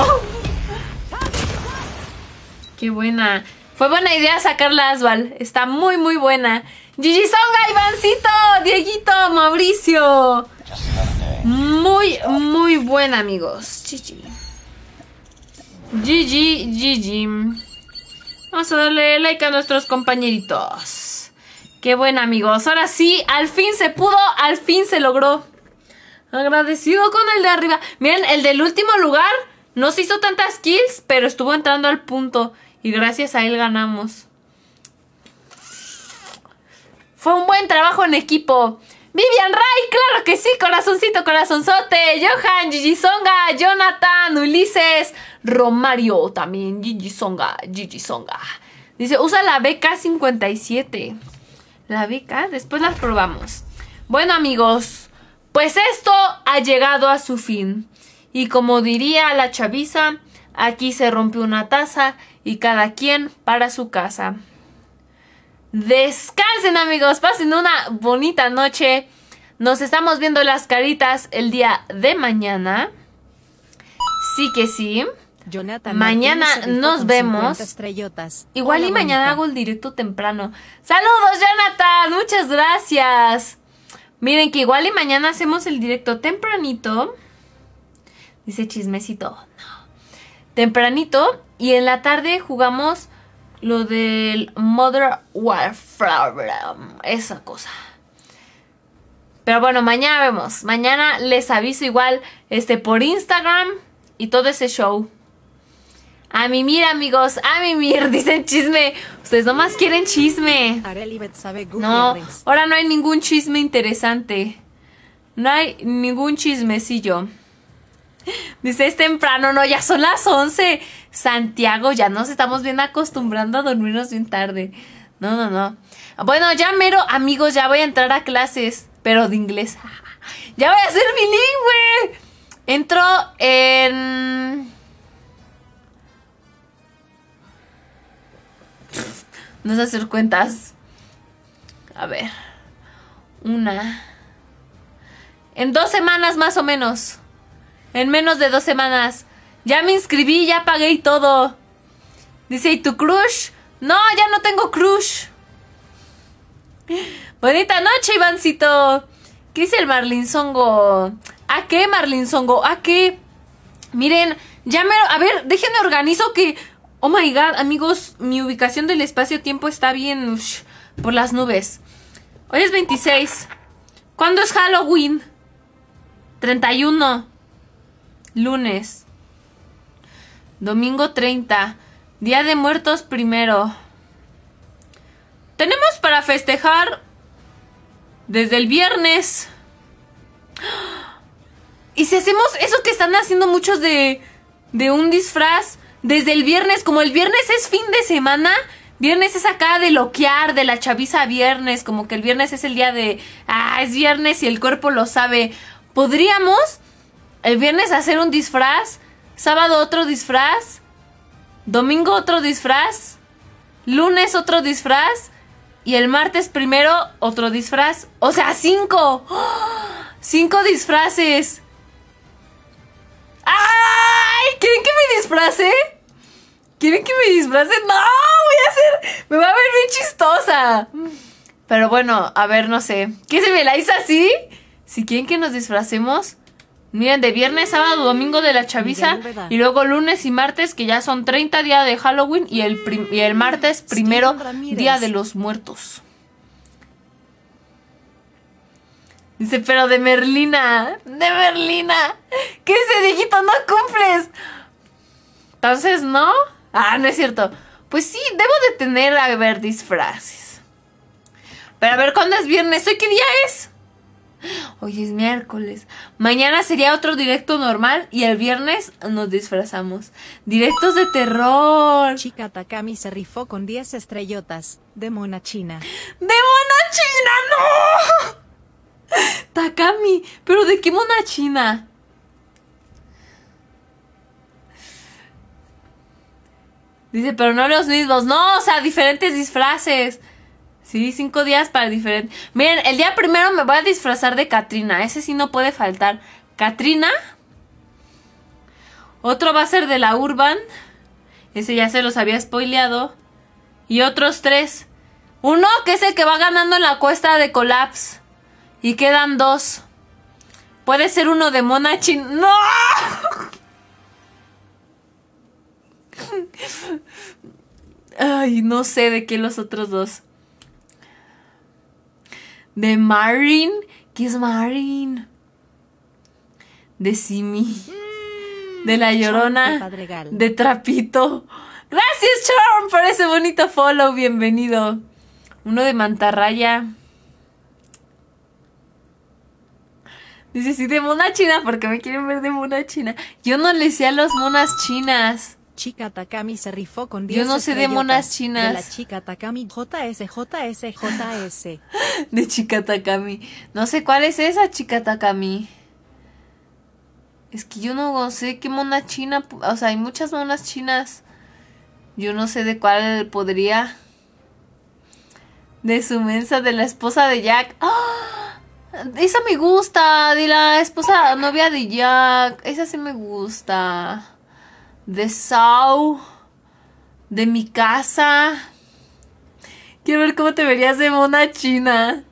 Qué buena. Fue buena idea sacar la Asval. Está muy, muy buena. Gigi Songa, Ivancito, Dieguito, Mauricio. Muy, muy buena, amigos. GG. GG, GG. Vamos a darle like a nuestros compañeritos. Qué buena, amigos. Ahora sí, al fin se pudo, al fin se logró. Agradecido con el de arriba. Miren, el del último lugar no se hizo tantas kills, pero estuvo entrando al punto. Y gracias a él ganamos. Fue un buen trabajo en equipo. Vivian Ray, claro que sí, corazoncito, corazonzote. Johan, Gigi Songa, Jonathan, Ulises, Romario también. Gigi Songa, Gigi Songa. Dice, usa la BK57. La BK, después las probamos. Bueno, amigos, pues esto ha llegado a su fin. Y como diría la chaviza, aquí se rompió una taza y cada quien para su casa. Descansen amigos, pasen una bonita noche. Nos estamos viendo las caritas el día de mañana. Sí que sí. Jonathan Mañana nos vemos. 50 estrellotas. Igual y mañana hago el directo temprano. Saludos, Jonathan. Muchas gracias. Miren que igual y mañana hacemos el directo tempranito. Dice chismecito. No. Tempranito. Y en la tarde jugamos lo del Mother Warfare. Esa cosa. Pero bueno, mañana vemos. Mañana les aviso igual este por Instagram y todo ese show. A mimir, amigos, a mimir, dicen chisme. Ustedes nomás quieren chisme. No, ahora no hay ningún chisme interesante. No hay ningún chismecillo. Dice, es temprano, no, ya son las 11. Santiago, ya nos estamos bien acostumbrando a dormirnos bien tarde. No, no, no. Bueno, ya mero, amigos, ya voy a entrar a clases, pero de inglés. Ya voy a ser bilingüe. Entro en... No sé hacer cuentas. A ver. Una. En dos semanas más o menos. En menos de dos semanas. Ya me inscribí, ya pagué y todo. Dice, ¿y tu crush? No, ya no tengo crush. Bonita noche, Ivancito. ¿Qué dice el Marlinsongo? ¿A qué, Marlinsongo? ¿A qué? Miren, ya me... A ver, déjenme organizo que... Oh my god, amigos, mi ubicación del espacio-tiempo está bien por las nubes. Hoy es 26. ¿Cuándo es Halloween? 31. Lunes. Domingo 30. Día de Muertos primero. Tenemos para festejar desde el viernes. Y si hacemos eso que están haciendo muchos de, de un disfraz desde el viernes, como el viernes es fin de semana, viernes es acá de loquear, de la chaviza viernes, como que el viernes es el día de, ah, es viernes y el cuerpo lo sabe. Podríamos el viernes hacer un disfraz, sábado otro disfraz, domingo otro disfraz, lunes otro disfraz y el martes primero otro disfraz. O sea, cinco. Cinco disfraces. ¡Ay! ¿Quieren que me disfrace? ¿Quieren que me disfrace? No, voy a hacer... Me va a ver bien chistosa. Pero bueno, a ver, no sé. ¿Qué se me la hizo así? Si quieren que nos disfracemos... Miren, de viernes, sábado, domingo de la chaviza y luego lunes y martes, que ya son 30 días de Halloween y el, y el martes primero, día de los muertos. Dice, pero de Merlina, de Merlina. ¿Qué ese dígito no cumples? Entonces, ¿no? Ah, no es cierto. Pues sí, debo de tener, a ver, disfraces. Pero a ver, ¿cuándo es viernes? ¿Hoy qué día es? Hoy es miércoles. Mañana sería otro directo normal y el viernes nos disfrazamos. Directos de terror. Chica Takami se rifó con 10 estrellotas, de mona china. ¡De mona china, no! Takami, pero ¿de qué mona china? Dice, pero no los mismos. No, o sea, diferentes disfraces. Sí, cinco días para diferentes. Miren, el día primero me voy a disfrazar de Katrina. Ese sí no puede faltar. Katrina. Otro va a ser de la Urban. Ese ya se los había spoileado. Y otros tres. Uno que es el que va ganando en la cuesta de Collapse. Y quedan dos. Puede ser uno de Mona Chin. ¡No! Ay, no sé de qué los otros dos. De Marin. ¿Qué es Marin? De Simi. De la Llorona. De Trapito. Gracias, Charm, por ese bonito follow. Bienvenido. Uno de Mantarraya. Dice, sí, de mona china, porque me quieren ver de mona china. Yo no le sé a los monas chinas. Chica Takami se rifó con Yo 10 no sé de monas chinas. De la chica Takami JS JS JS. De chica Takami. No sé cuál es esa chica Takami. Es que yo no sé qué mona china. O sea, hay muchas monas chinas. Yo no sé de cuál podría. De su mensa, de la esposa de Jack. ¡Ah! Esa me gusta. De la esposa, novia de Jack. Esa sí me gusta. De Sau. De mi casa. Quiero ver cómo te verías de mona china.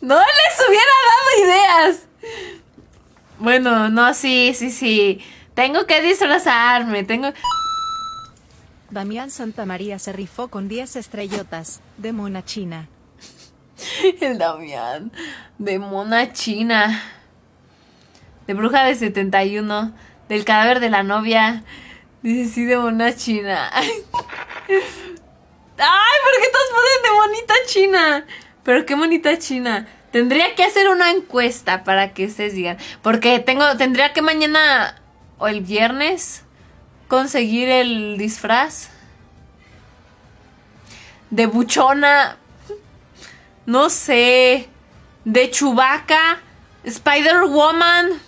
No les hubiera dado ideas. Bueno, no, sí, sí, sí. Tengo que disfrazarme. Tengo. Damián Santamaría se rifó con 10 estrellotas, de mona china. El Damián. De mona china. De bruja de 71. Del cadáver de la novia. Dice sí, de mona china. Ay, ¿por qué todos ponen de monita china? Pero qué monita china. Tendría que hacer una encuesta para que ustedes digan. Porque tengo, tendría que mañana o el viernes conseguir el disfraz. De buchona. No sé. De Chewbacca. Spider-Woman.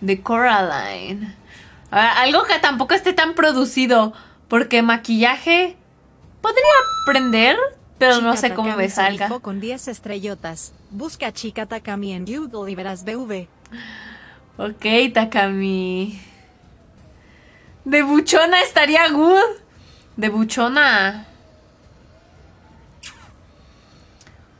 De Coraline. Algo que tampoco esté tan producido. Porque maquillaje. Podría aprender. Pero no sé cómo Takami me salga. con 10 estrellotas. Busca Chica Takami en Google y verás BV. Ok, Takami. De buchona estaría good. De buchona.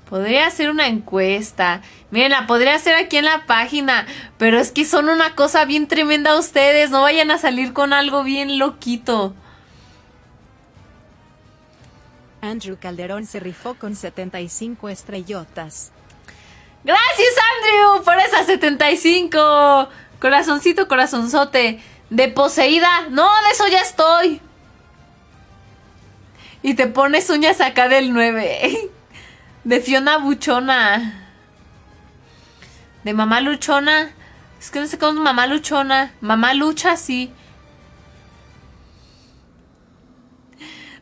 Podría hacer una encuesta. Miren, la podría hacer aquí en la página. Pero es que son una cosa bien tremenda ustedes. No vayan a salir con algo bien loquito. Andrew Calderón se rifó con 75 estrellotas. Gracias, Andrew, por esas 75. Corazoncito, corazonzote. De poseída. No, de eso ya estoy. Y te pones uñas acá del 9. De Fiona Buchona. De mamá luchona. Es que no sé cómo es mamá luchona. Mamá lucha, sí.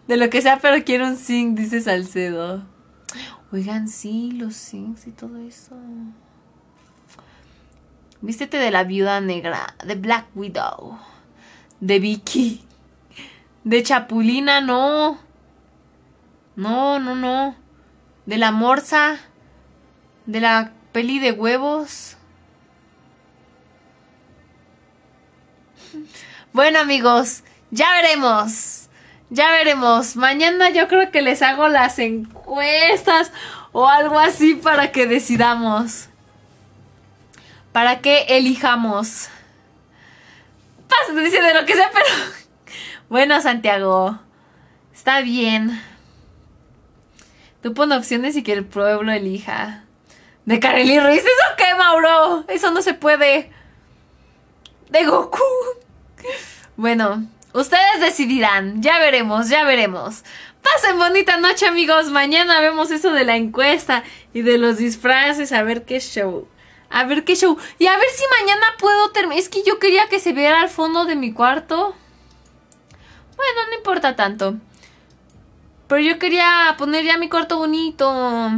De lo que sea, pero quiero un zinc, dice Salcedo. Oigan, sí, los zincs y todo eso. Vístete de la viuda negra, de Black Widow, de Vicky, de Chapulina, no. No, no, no. De la morsa, de la peli de huevos. Bueno amigos, ya veremos. Ya veremos. Mañana yo creo que les hago las encuestas o algo así para que decidamos. Para que elijamos. Pásate, dice de lo que sea, pero... Bueno, Santiago. Está bien. Tú pon opciones y que el pueblo elija. De Kareli Ruiz. ¿Eso qué, Mauro? Eso no se puede. De Goku. Bueno, ustedes decidirán. Ya veremos, ya veremos. Pasen bonita noche, amigos. Mañana vemos eso de la encuesta y de los disfraces. A ver qué show. A ver qué show. Y a ver si mañana puedo terminar. Es que yo quería que se viera al fondo de mi cuarto. Bueno, no importa tanto. Pero yo quería poner ya mi cuarto bonito.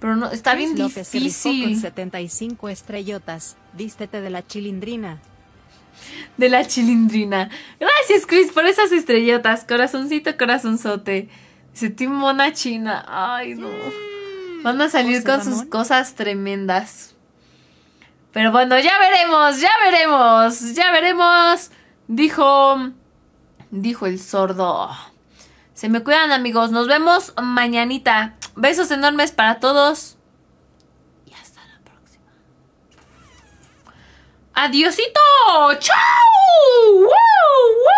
Pero no, está bien López difícil. con 75 estrellotas. Vístete de la chilindrina. De la chilindrina. Gracias, Chris, por esas estrellotas. Corazoncito, corazonzote. Dice Team Mona China. Ay, no. Van a salir con sus cosas tremendas. Pero bueno, ya veremos, ya veremos, ya veremos. Dijo. Dijo el sordo. Se me cuidan amigos. Nos vemos mañanita. Besos enormes para todos. Y hasta la próxima. Adiosito. Chao. ¡Wow!